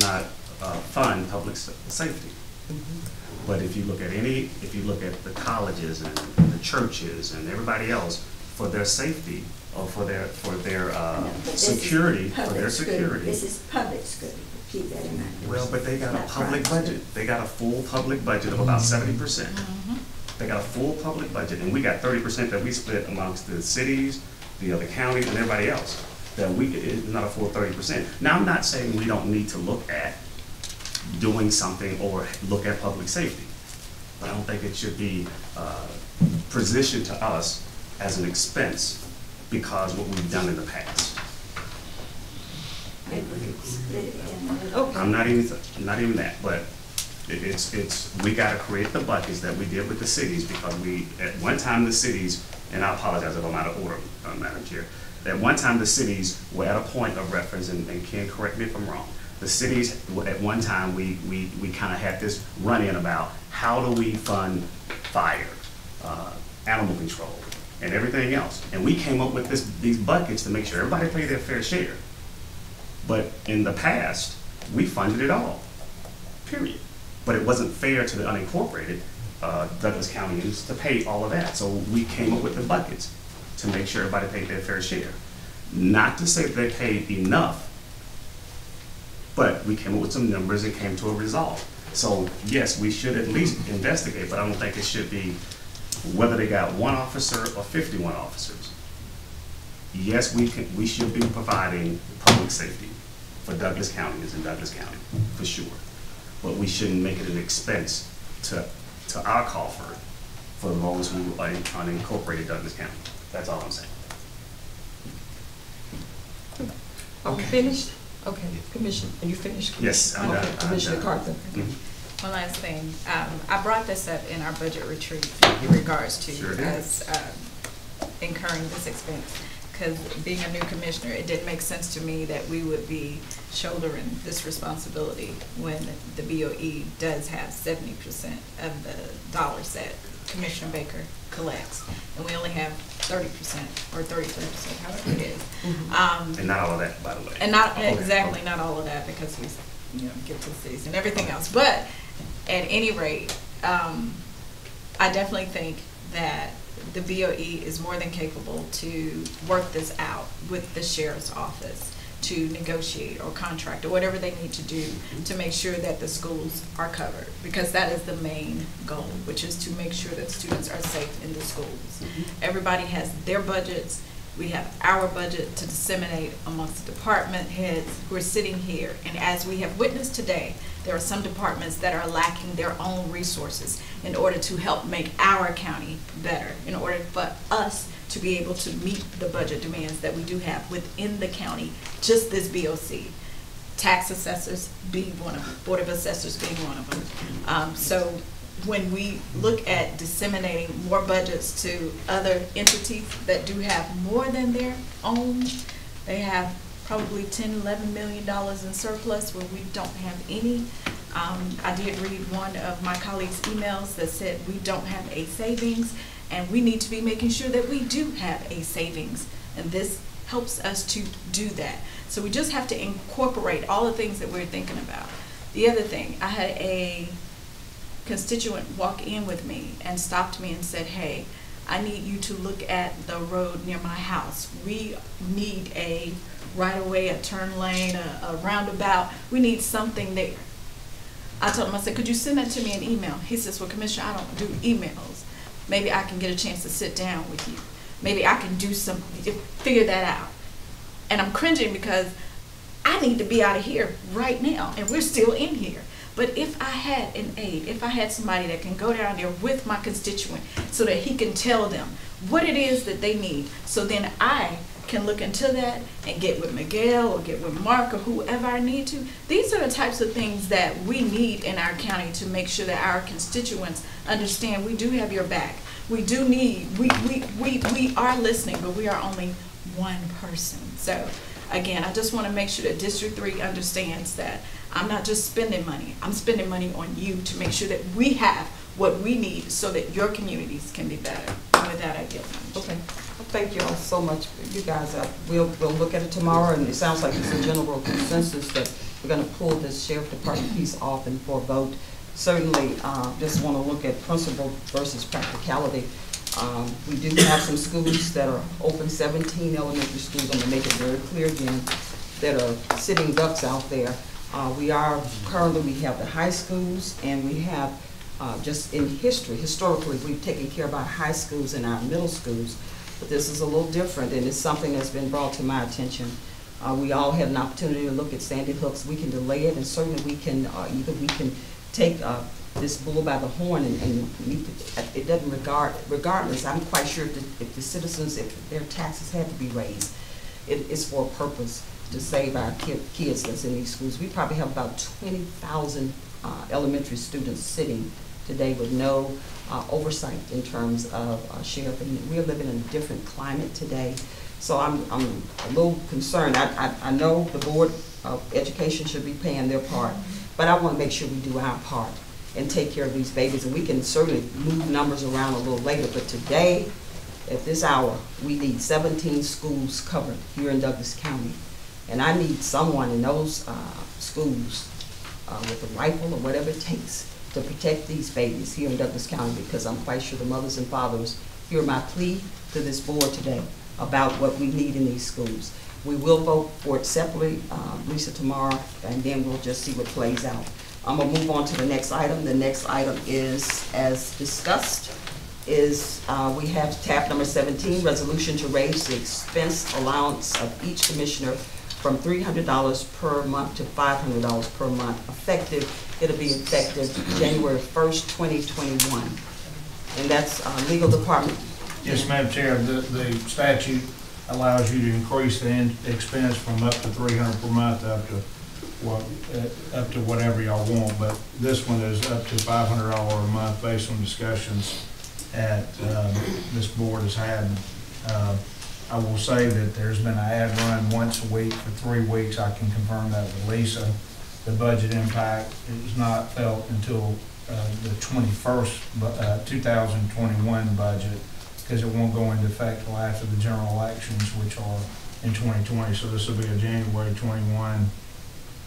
not, uh, fund public s- safety. But if you look at any, if you look at the colleges and the churches and everybody else, for their safety or for their, for their, uh, No, but this is security, for their school. security. This is public school, keep that in mind. Well, but they got a public private budget. They got a full public budget of about seventy percent. They got a full public budget, and we got thirty percent that we split amongst the cities, the other counties, and everybody else. That we, it's not a full thirty percent. Now, I'm not saying we don't need to look at doing something or look at public safety. But I don't think it should be, uh, positioned to us as an expense because what we've done in the past. Maybe we could split it in a little. Okay. I'm not even, not even that, but it- it's, it's, we gotta create the buckets that we did with the cities, because we, at one time, the cities, and I apologize if I'm out of order, uh, Madam Chair, at one time, the cities were at a point of reference, and, and Ken, correct me if I'm wrong, the cities, at one time, we, we, we kinda had this run-in about, how do we fund fire, uh, animal control, and everything else, and we came up with this, these buckets to make sure everybody paid their fair share. But in the past, we funded it all, period. But it wasn't fair to the unincorporated uh, Douglas Countyans to pay all of that. So we came up with the buckets to make sure everybody paid their fair share. Not to say that they paid enough, but we came up with some numbers and came to a result. So yes, we should at least investigate, but I don't think it should be whether they got one officer or fifty-one officers yes, we can, we should be providing public safety for Douglas County as in Douglas County, for sure. But we shouldn't make it an expense to, to our coffer for those who are in unincorporated Douglas County. That's all I'm saying. Okay. finished? Okay, Commissioner, are you finished? Yes, I'm. Okay, I'm Commissioner done. Carthen. Mhm. One last thing, um, I brought this up in our budget retreat in regards to Sure us, uh, incurring this expense. because being a new commissioner, it didn't make sense to me that we would be shouldering this responsibility when the BOE does have seventy percent of the dollars that Commissioner Baker collects, and we only have thirty percent or thirty-three percent, however it is. Um, And not all of that, by the way. and not, Okay, exactly, okay. not all of that, because we, you know, give to the cities and everything else. But at any rate, um, I definitely think that the BOE is more than capable to work this out with the sheriff's office to negotiate or contract or whatever they need to do mm-hmm. to make sure that the schools are covered. Because that is the main goal, which is to make sure that students are safe in the schools. Mm-hmm. Everybody has their budgets. We have our budget to disseminate amongst the department heads who are sitting here. And as we have witnessed today, there are some departments that are lacking their own resources in order to help make our county better, in order for us to be able to meet the budget demands that we do have within the county, just this BOC. Tax assessors being one of them, Board of Assessors being one of them. Um, so when we look at disseminating more budgets to other entities that do have more than their own, they have probably 10, 11 million dollars in surplus where we don't have any. Um, I did read one of my colleagues' emails that said we don't have a savings, and we need to be making sure that we do have a savings. And this helps us to do that. So we just have to incorporate all the things that we're thinking about. The other thing, I had a constituent walk in with me and stopped me and said, hey, I need you to look at the road near my house. We need a right of way, a turn lane, a, a roundabout. We need something there. I told him, I said, could you send that to me in email? He says, well, Commissioner, I don't do emails. Maybe I can get a chance to sit down with you. Maybe I can do something, figure that out. And I'm cringing because I need to be out of here right now, and we're still in here. But if I had an aide, if I had somebody that can go down there with my constituent so that he can tell them what it is that they need, so then I can look into that and get with Miguel or get with Mark or whoever I need to. These are the types of things that we need in our county to make sure that our constituents understand we do have your back. We do need, we, we, we, we are listening, but we are only one person. So again, I just want to make sure that District Three understands that I'm not just spending money, I'm spending money on you to make sure that we have what we need so that your communities can be better. And with that, I my Okay. Thank you all so much. You guys, uh, we'll, we'll look at it tomorrow, and it sounds like it's a general consensus that we're gonna pull this sheriff department piece off and for a vote. Certainly, uh, just wanna look at principle versus practicality. Um, we do have some schools that are open, seventeen elementary schools, I'm gonna make it very clear again, that are sitting ducks out there. Uh, we are, currently, we have the high schools, and we have, uh, just in history, historically, we've taken care of our high schools and our middle schools. But this is a little different, and it's something that's been brought to my attention. Uh, we all had an opportunity to look at Sandy Hooks. We can delay it, and certainly we can, uh, either we can take, uh, this bull by the horn and, and it doesn't regard, regardless, I'm quite sure if the, if the citizens, if their taxes had to be raised, it is for a purpose to save our kid, kids that's in these schools. We probably have about twenty thousand, uh, elementary students sitting today with no, uh, oversight in terms of, uh, sheriff, and we're living in a different climate today. So I'm, I'm a little concerned. I, I, I know the Board of Education should be paying their part, but I wanna make sure we do our part and take care of these babies, and we can certainly move numbers around a little later, but today, at this hour, we need seventeen schools covered here in Douglas County. And I need someone in those, uh, schools, uh, with a rifle or whatever it takes to protect these babies here in Douglas County, because I'm quite sure the mothers and fathers hear my plea to this board today about what we need in these schools. We will vote for it separately, uh, Lisa, tomorrow, and then we'll just see what plays out. I'm gonna move on to the next item. The next item is, as discussed, is, uh, we have tab number seventeen, resolution to raise the expense allowance of each commissioner from three hundred dollars per month to five hundred dollars per month, effective, it'll be effective January first, twenty twenty-one. And that's, uh, legal department. Yes, Madam Chair, the, the statute allows you to increase the in- expense from up to three hundred per month up to, what, uh, up to whatever y'all want, but this one is up to five hundred dollar a month based on discussions at, um, this board has had. Um, I will say that there's been an ad run once a week for three weeks. I can confirm that with Lisa. The budget impact is not felt until uh, the 21st, uh, 2021 budget, because it won't go into effect till after the general elections, which are in 2020. So this will be a January 21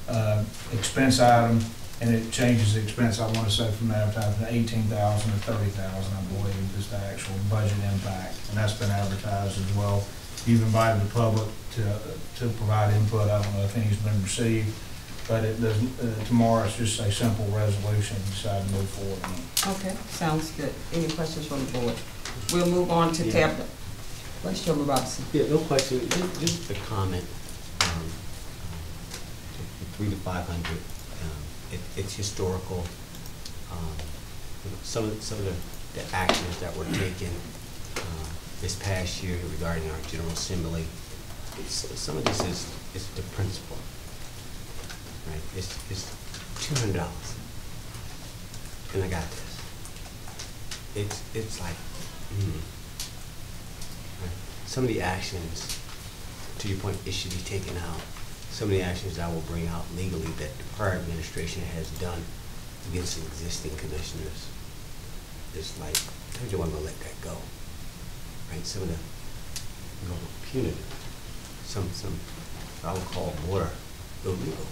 uh, expense item, and it changes the expense, I want to say, from advertising to 18,000 to 30,000, I believe, is the actual budget impact. And that's been advertised as well. You've invited the public to, to provide input. I don't know if any's been received, but it doesn't, uh, tomorrow it's just a simple resolution, decide to move forward on it. Okay, sounds good. Any questions from the board? We'll move on to Yeah. tab, Vice Chairman Robinson. Yeah, no question, just, just a comment, um, the three to five hundred, um, it, it's historical. Um, you know, Some of, some of the, the actions that were taken, uh, this past year regarding our General Assembly, it's, some of this is, is the principle, right? Two hundred dollars, and I got this. It's, it's like, hmm. Right. Some of the actions, to your point, it should be taken out. Some of the actions I will bring out legally that the prior administration has done against existing commissioners. It's like, I don't want to let that go. Right, some of the, you know, punitive, some, some, I would call border illegal.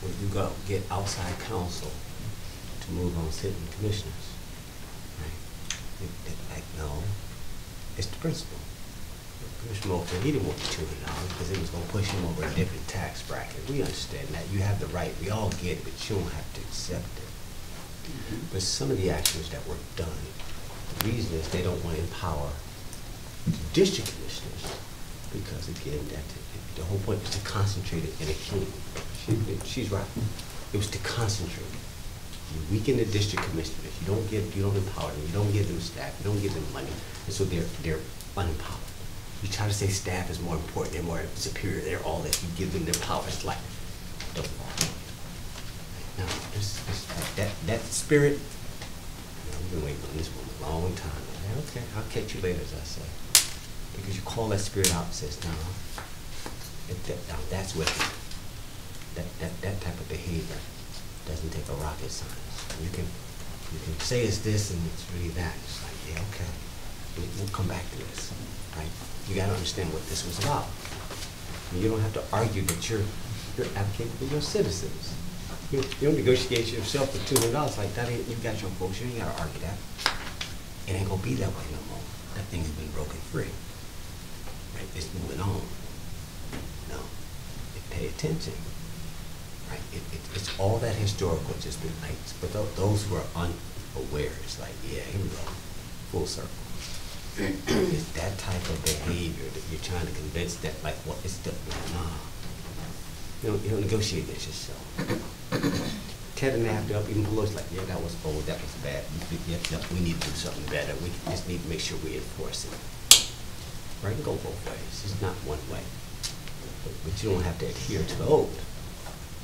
When you go get outside counsel to move on sitting commissioners. Right, it, it, like, no, it's the principle. Commissioner Moulton, he didn't want the hundred dollars because it was gonna push him over a different tax bracket. We understand that. You have the right, we all get it, but you don't have to accept it. Mm-hmm. But some of the actions that were done, the reason is they don't want to empower district commissioners. Because again, that, the whole point is to concentrate it in a king. She, she's right. It was to concentrate. You weaken the district commissioners, you don't give, you don't empower them, you don't give them staff, you don't give them money, and so they're, they're unempowered. You try to say staff is more important, they're more superior, they're all that, you give them their power, it's like, don't fall. Now, this, this, that, that spirit, you know, we've been waiting on this one a long time. Okay, I'll catch you later, as I say. Because you call that spirit out and says, no, that, that's wicked. That, that, that type of behavior doesn't take a rocket science. You can, you can say it's this and it's really that. It's like, yeah, okay, we, we'll come back to this, right? You gotta understand what this was about. You don't have to argue that you're, you're advocating for your citizens. You, you don't negotiate yourself for two hundred dollars like that, ain't, you got your folks, you ain't gotta argue that. It ain't gonna be that way no more. That thing's been broken free. Right, it's moving on. No, pay attention. Right, it, it, it's all that historical, just been like, but tho- those who are unaware, it's like, yeah, here we go, full circle. It's that type of behavior that you're trying to convince that, like, what, it's the, nah. You don't, you don't negotiate against yourself. Ted and Nab up, even Pelosi's like, yeah, that was old, that was bad. Yep, yep, yep, we need to do something better. We just need to make sure we enforce it. Right, it can go both ways. It's not one way. But, but you don't have to adhere to the old.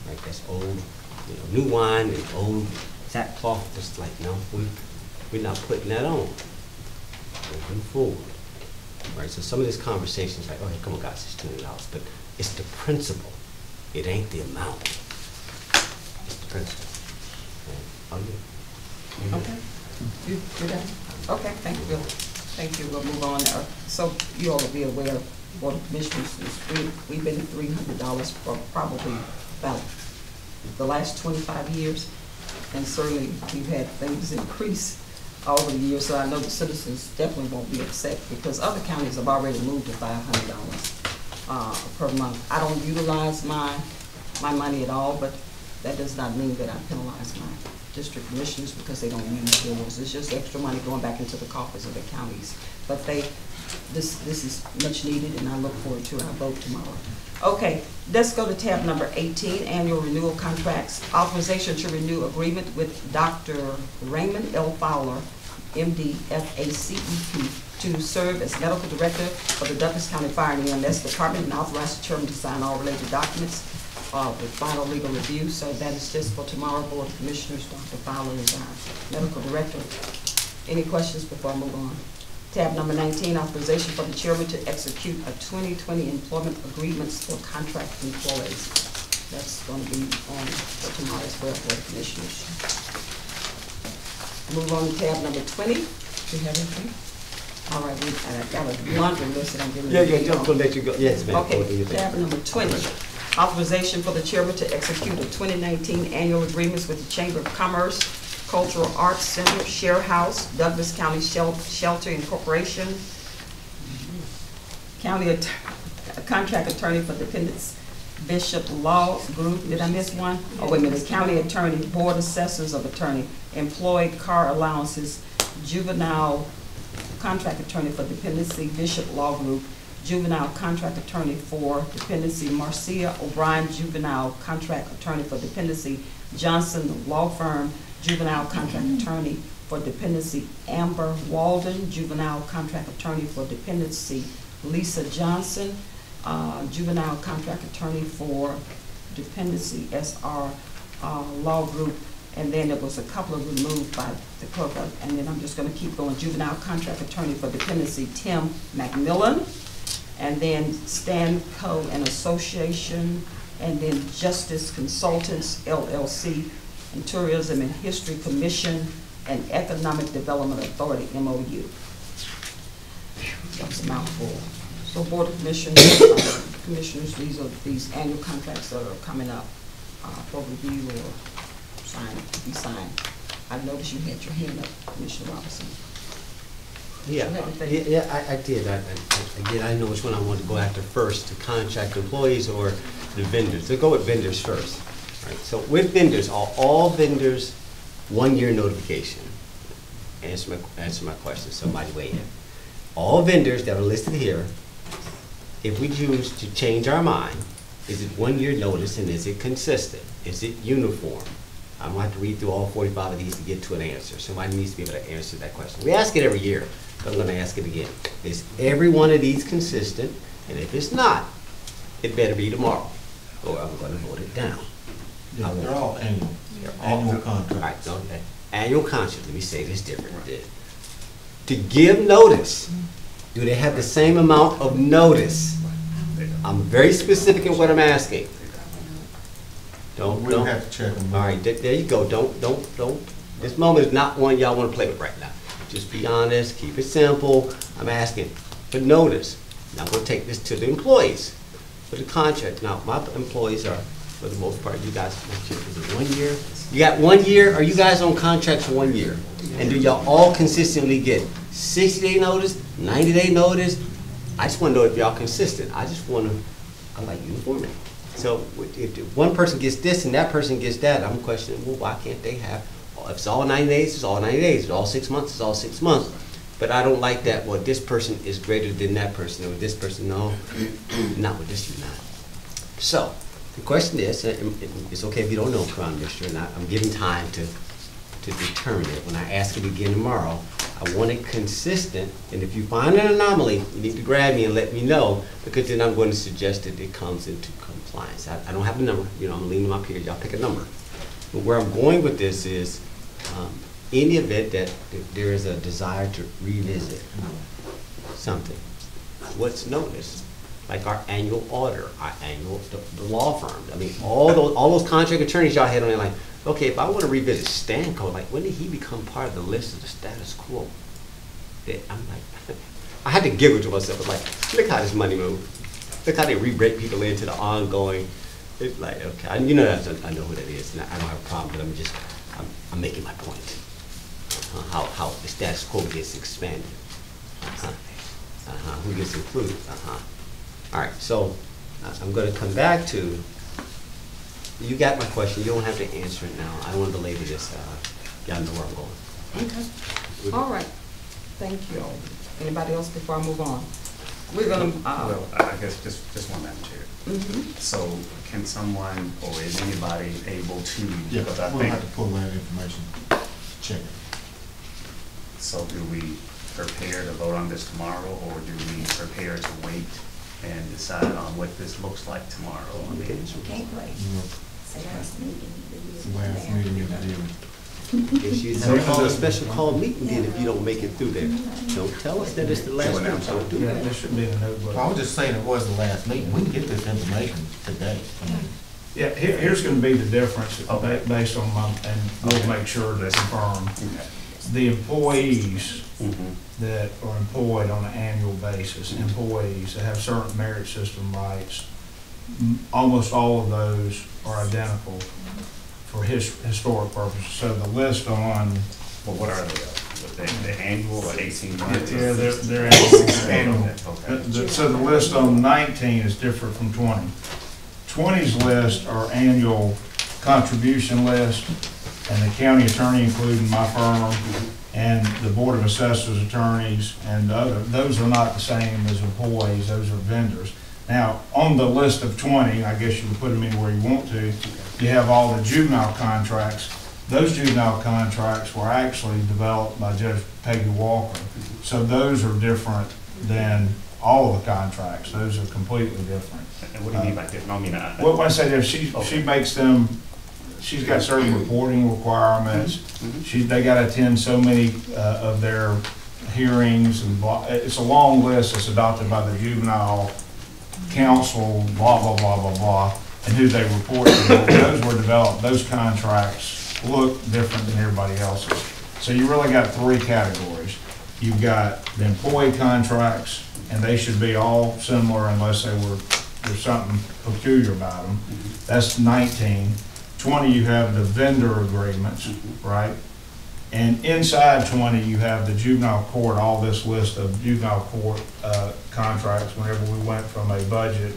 Right, that's old, you know, new wine and old sackcloth. Just like, no, we, we're not putting that on. Moving forward. Right, so some of this conversation is like, oh, hey, come on, guys, it's two hundred dollars, but it's the principle. It ain't the amount. It's the principle. Okay. Okay, thank you. Thank you, we'll move on. Uh, So you all will be aware, Board of Commissioners, is we, we've been at three hundred dollars for probably about the last twenty-five years. And certainly, we've had things increase over the years, so I know the citizens definitely won't be upset because other counties have already moved to five hundred dollars uh, per month. I don't utilize my, my money at all, but that does not mean that I penalize my district commissioners because they don't use theirs. It's just extra money going back into the coffers of the counties. But they, this, this is much needed and I look forward to our vote tomorrow. Okay, let's go to tab number eighteen, annual renewal contracts. Authorization to renew agreement with Dr. Raymond L. Fowler, MD, FACEP, to serve as medical director of the Douglas County Fire and EMS Department and authorize the chairman to sign all related documents uh, with final legal review. So that is just for tomorrow, Board of Commissioners. Dr. Fowler is our medical director. Any questions before I move on? Tab number nineteen, authorization for the chairman to execute a twenty-twenty employment agreements for contract employees. That's gonna be on for tomorrow as well for the commissioners. Move on to tab number twenty. Do you have anything? All right, we, I got a laundry list that I'm giving you. Yeah, yeah, I'm gonna let you go, yes, ma'am. Okay, tab number twenty, authorization for the chairman to execute a twenty nineteen annual agreements with the Chamber of Commerce, Cultural Arts Center, Share House, Douglas County Shel- Shelter Incorporation, County Contract Attorney for Dependents Bishop Law Group, did I miss one? Oh, wait a minute, County Attorney, Board Assessors of Attorney, Employed Car Allowances, Juvenile Contract Attorney for Dependency Bishop Law Group, Juvenile Contract Attorney for Dependency Marcia O'Brien, Juvenile Contract Attorney for Dependency Johnson Law Firm, Juvenile Contract Attorney for Dependency Amber Walden, Juvenile Contract Attorney for Dependency Lisa Johnson, uh, Juvenile Contract Attorney for Dependency SR uh, Law Group, and then there was a couple of removed by the clerk, and then I'm just gonna keep going. Juvenile Contract Attorney for Dependency Tim McMillan, and then Stan Co. and Association, and then Justice Consultants LLC, and Tourism and History Commission, and Economic Development Authority, MOU. That's a mouthful. So Board of Commissioners, uh, Commissioners, these are, these annual contracts that are coming up uh, for review or signed, to be signed. I noticed you had your hand up, Commissioner Robinson. Yeah, You have anything? yeah, yeah, I, I did. I, I, again, I know which one I want to go after first, the contract employees or the vendors. So go with vendors first. Right, so with vendors, are all vendors one-year notification? Answer my, answer my question, somebody weigh in. All vendors that are listed here, if we choose to change our mind, is it one-year notice and is it consistent? Is it uniform? I'm gonna have to read through all forty-five of these to get to an answer. Somebody needs to be able to answer that question. We ask it every year, but I'm gonna ask it again. Is every one of these consistent? And if it's not, it better be tomorrow, or I'm gonna vote it down. Yeah, they're all annual, They're all- annual All contracts. right, okay. Annual contract, let me say this different. To give notice, do they have the same amount of notice? I'm very specific in what I'm asking. Don't, We'll don't. have to check them. All right, there, there you go. Don't, don't, don't. This moment is not one y'all want to play with right now. Just be honest, keep it simple. I'm asking for notice. Now, I'm to take this to the employees for the contract. Now, my employees are, for the most part, you guys, is it one year? You got one year? Are you guys on contracts one year? And do y'all all consistently get sixty-day notice, ninety-day notice? I just want to know if y'all consistent. I just want to, I like uniformity. So if one person gets this and that person gets that, I'm questioning, well, why can't they have, if it's all ninety days, it's all ninety days, if it's all six months, it's all six months. But I don't like that, well, this person is greater than that person, or this person, no, not with this, you're not. So, the question is, and it's okay if you don't know, Prime Minister, and I- I'm giving time to, to determine it. When I ask it again tomorrow, I want it consistent, and if you find an anomaly, you need to grab me and let me know, because then I'm going to suggest that it comes into compliance. I, I don't have the number, you know, I'm leaning my peers, y'all pick a number. But where I'm going with this is, um, in the event that there is a desire to revisit something, what's noticed? Like our annual auditor, our annual, the, the law firm, I mean, all those, all those contract attorneys y'all had on there, like, okay, if I wanna revisit Stanco, like, when did he become part of the list of the status quo? That, I'm like, I had to giggle to myself, I like, look how this money move. Look how they re-break people into the ongoing, it's like, okay, I- you know, that's- I know who that is, and I I don't have a problem, but I'm just, I'm, I'm making my point. Uh, How, how the status quo gets expanded. Uh-huh. Uh-huh, who gets included, uh-huh. All right, so uh, I'm gonna come back to, you got my question, you don't have to answer it now. I don't wanna belabor this, uh, y'all know where I'm going. Okay. All right. Thank you. Anybody else before I move on? We're gonna, uh, Well, I I guess just, just one, Madam Chair. mhm. So can someone, or is anybody able to? Yeah, because I we'll think- have to pull that information, check it. So do we prepare to vote on this tomorrow, or do we prepare to wait and decide on what this looks like tomorrow? I mean, Can't wait. You know, Say last meeting. The last meeting of the deal. If you so call a special call meeting then if you don't make it through there. Don't tell us that it's the last one, don't do Yeah, that. there should be a notebook. I was just saying it was the last meeting. We can get this information today. I mean, Yeah, here, here's gonna be the difference uh, ba- based on my, and we'll make sure that's confirmed. The employees that are employed on an annual basis, employees that have certain merit system rights, m- almost all of those are identical for his, historic purposes. So the list on, Well, what are they, uh, the, the annual or eighteen months? yeah, they're, they're annual. annual. Okay. The- the- So the list on nineteen is different from twenty. 20's list are annual contribution list, and the county attorney, including my firm, and the board of assessors attorneys, and other, those are not the same as employees, those are vendors. Now, on the list of twenty, I guess you can put them anywhere you want to, you have all the juvenile contracts. Those juvenile contracts were actually developed by Judge Peggy Walker. So those are different than all of the contracts, those are completely different. And what do you mean by different? I mean, I. Well, when I say that, she, she makes them, she's got certain reporting requirements. Mhm. She, they gotta attend so many, uh, of their hearings and blah, it's a long list that's adopted by the juvenile council, blah, blah, blah, blah, blah, and who they report to. Those were developed, those contracts look different than everybody else's. So you really got three categories. You've got the employee contracts, and they should be all similar unless they were, there's something peculiar about them. That's nineteen. Twenty, you have the vendor agreements, right? And inside twenty, you have the juvenile court, all this list of juvenile court, uh, contracts, whenever we went from a budget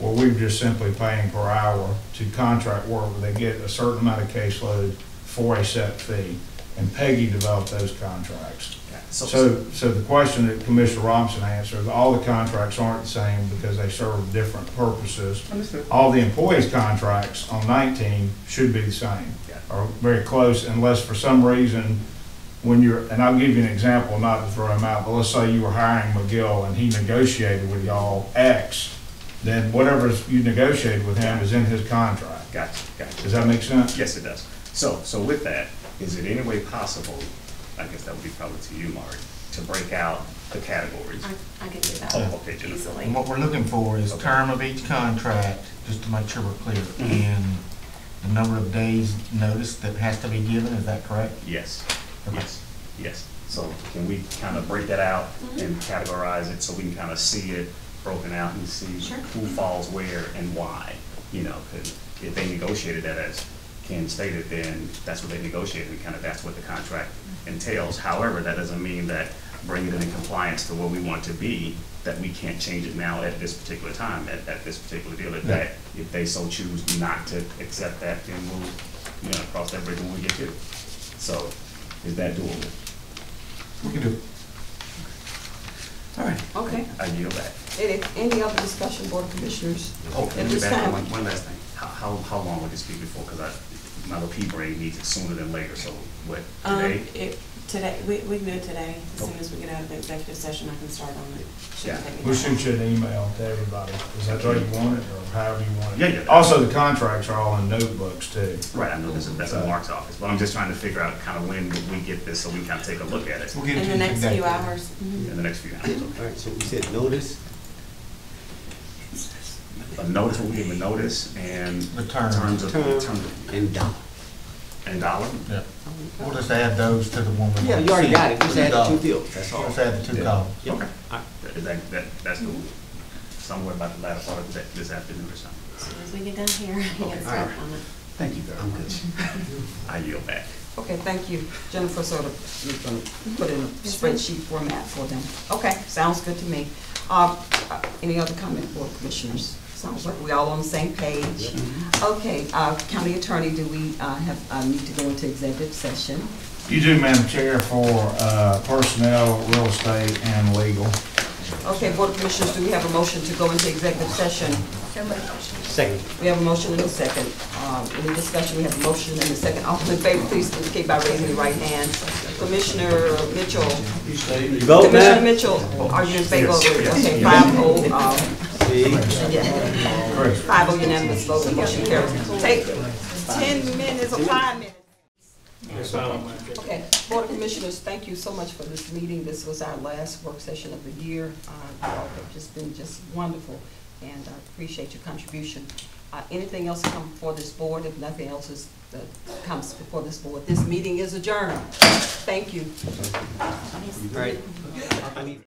where we were just simply paying per hour to contract work, where they get a certain amount of caseload for a set fee. And Peggy developed those contracts. So- So, so the question that Commissioner Robinson answered, all the contracts aren't the same because they serve different purposes. Understood. All the employees' contracts on nineteen should be the same, or very close, unless for some reason, when you're, and I'll give you an example, not to throw him out, but let's say you were hiring McGill and he negotiated with y'all X, then whatever you negotiated with him is in his contract. Gotcha, gotcha. Does that make sense? Yes, it does. So, so with that, is it any way possible, I guess that would be probably to you, Marty, to break out the categories? I, I can do that Oh, okay, Jennifer. easily. And what we're looking for is Okay. term of each contract, just to make sure we're clear, Mhm. and the number of days notice that has to be given, is that correct? Yes, Okay. yes, yes. So can we kind of break that out and categorize it so we can kind of see it broken out and see Sure. who falls where and why? You know, because if they negotiated that as Ken stated, then that's what they negotiated, and kind of that's what the contract entails. However, that doesn't mean that bringing it in compliance to what we want to be, that we can't change it now at this particular time, at, at this particular deal. If that, if they so choose not to accept that, then we'll, you know, cross that bridge when we get to it. So, is that doable? We can do it. All right. Okay. I yield back. Any, any other discussion, Board of Commissioners? Oh, At let this back time? one, one last thing. How, how, how long would this be before, because I, my little pea brain needs it sooner than later, so what, Um, today? it, today, we, we can do it today, as soon as we get out of the executive session, I can start on it. Yeah. Shouldn't take me We'll that long. shoot you an email to everybody. Is that the way you want it, or however you want it? Yeah, yeah. Also, the contracts are all in notebooks too. Right, I know this is, that's in Mark's office, but I'm just trying to figure out kind of when we get this, so we can kind of take a look at it We'll get it In to the you next today. few hours. Mhm. in the next few hours. All right, so we said notice, A notice, we'll give a notice and. The terms. Terms of, Term. terms of- and dollar. and dollar? Yeah. We'll just add those to the one we. Yeah, you already got it, just add the two Two deals, that's all. Just add the two Yeah. columns. Yep. Okay. All right. Is that, that, that's cool. Somewhere about the latter part of that, this afternoon or something. As soon as we get done here, you Okay. can start on it. Thank you very I'm much. I yield back. Okay, thank you. Jennifer, so you're gonna put in a spreadsheet format for them. Okay, sounds good to me. Uh, uh, any other comment, Board Commissioners? Sounds like we all on the same page. Okay, uh, County Attorney, do we, uh, have, uh, need to go into executive session? You do, Madam Chair, for uh, personnel, real estate, and legal. Okay, Board of Commissioners, do we have a motion to go into executive session? Second. We have a motion and a second. Um, Any discussion? We have a motion and a second. All in favor, please indicate by raising your right hand. Commissioner Mitchell. You vote, Commissioner man? Mitchell, are you in favor of Yes, it? yes, Okay, yes. five oh, uh, See? yeah. Five oh unanimous vote, the motion carries. Take ten minutes or five minutes. That's all I'm gonna do. Okay, Board of Commissioners, thank you so much for this meeting. This was our last work session of the year. Uh, You all have just been just wonderful, and I appreciate your contribution. Uh, Anything else come before this board? If nothing else is, uh, comes before this board, this meeting is adjourned. Thank you. All right. I need-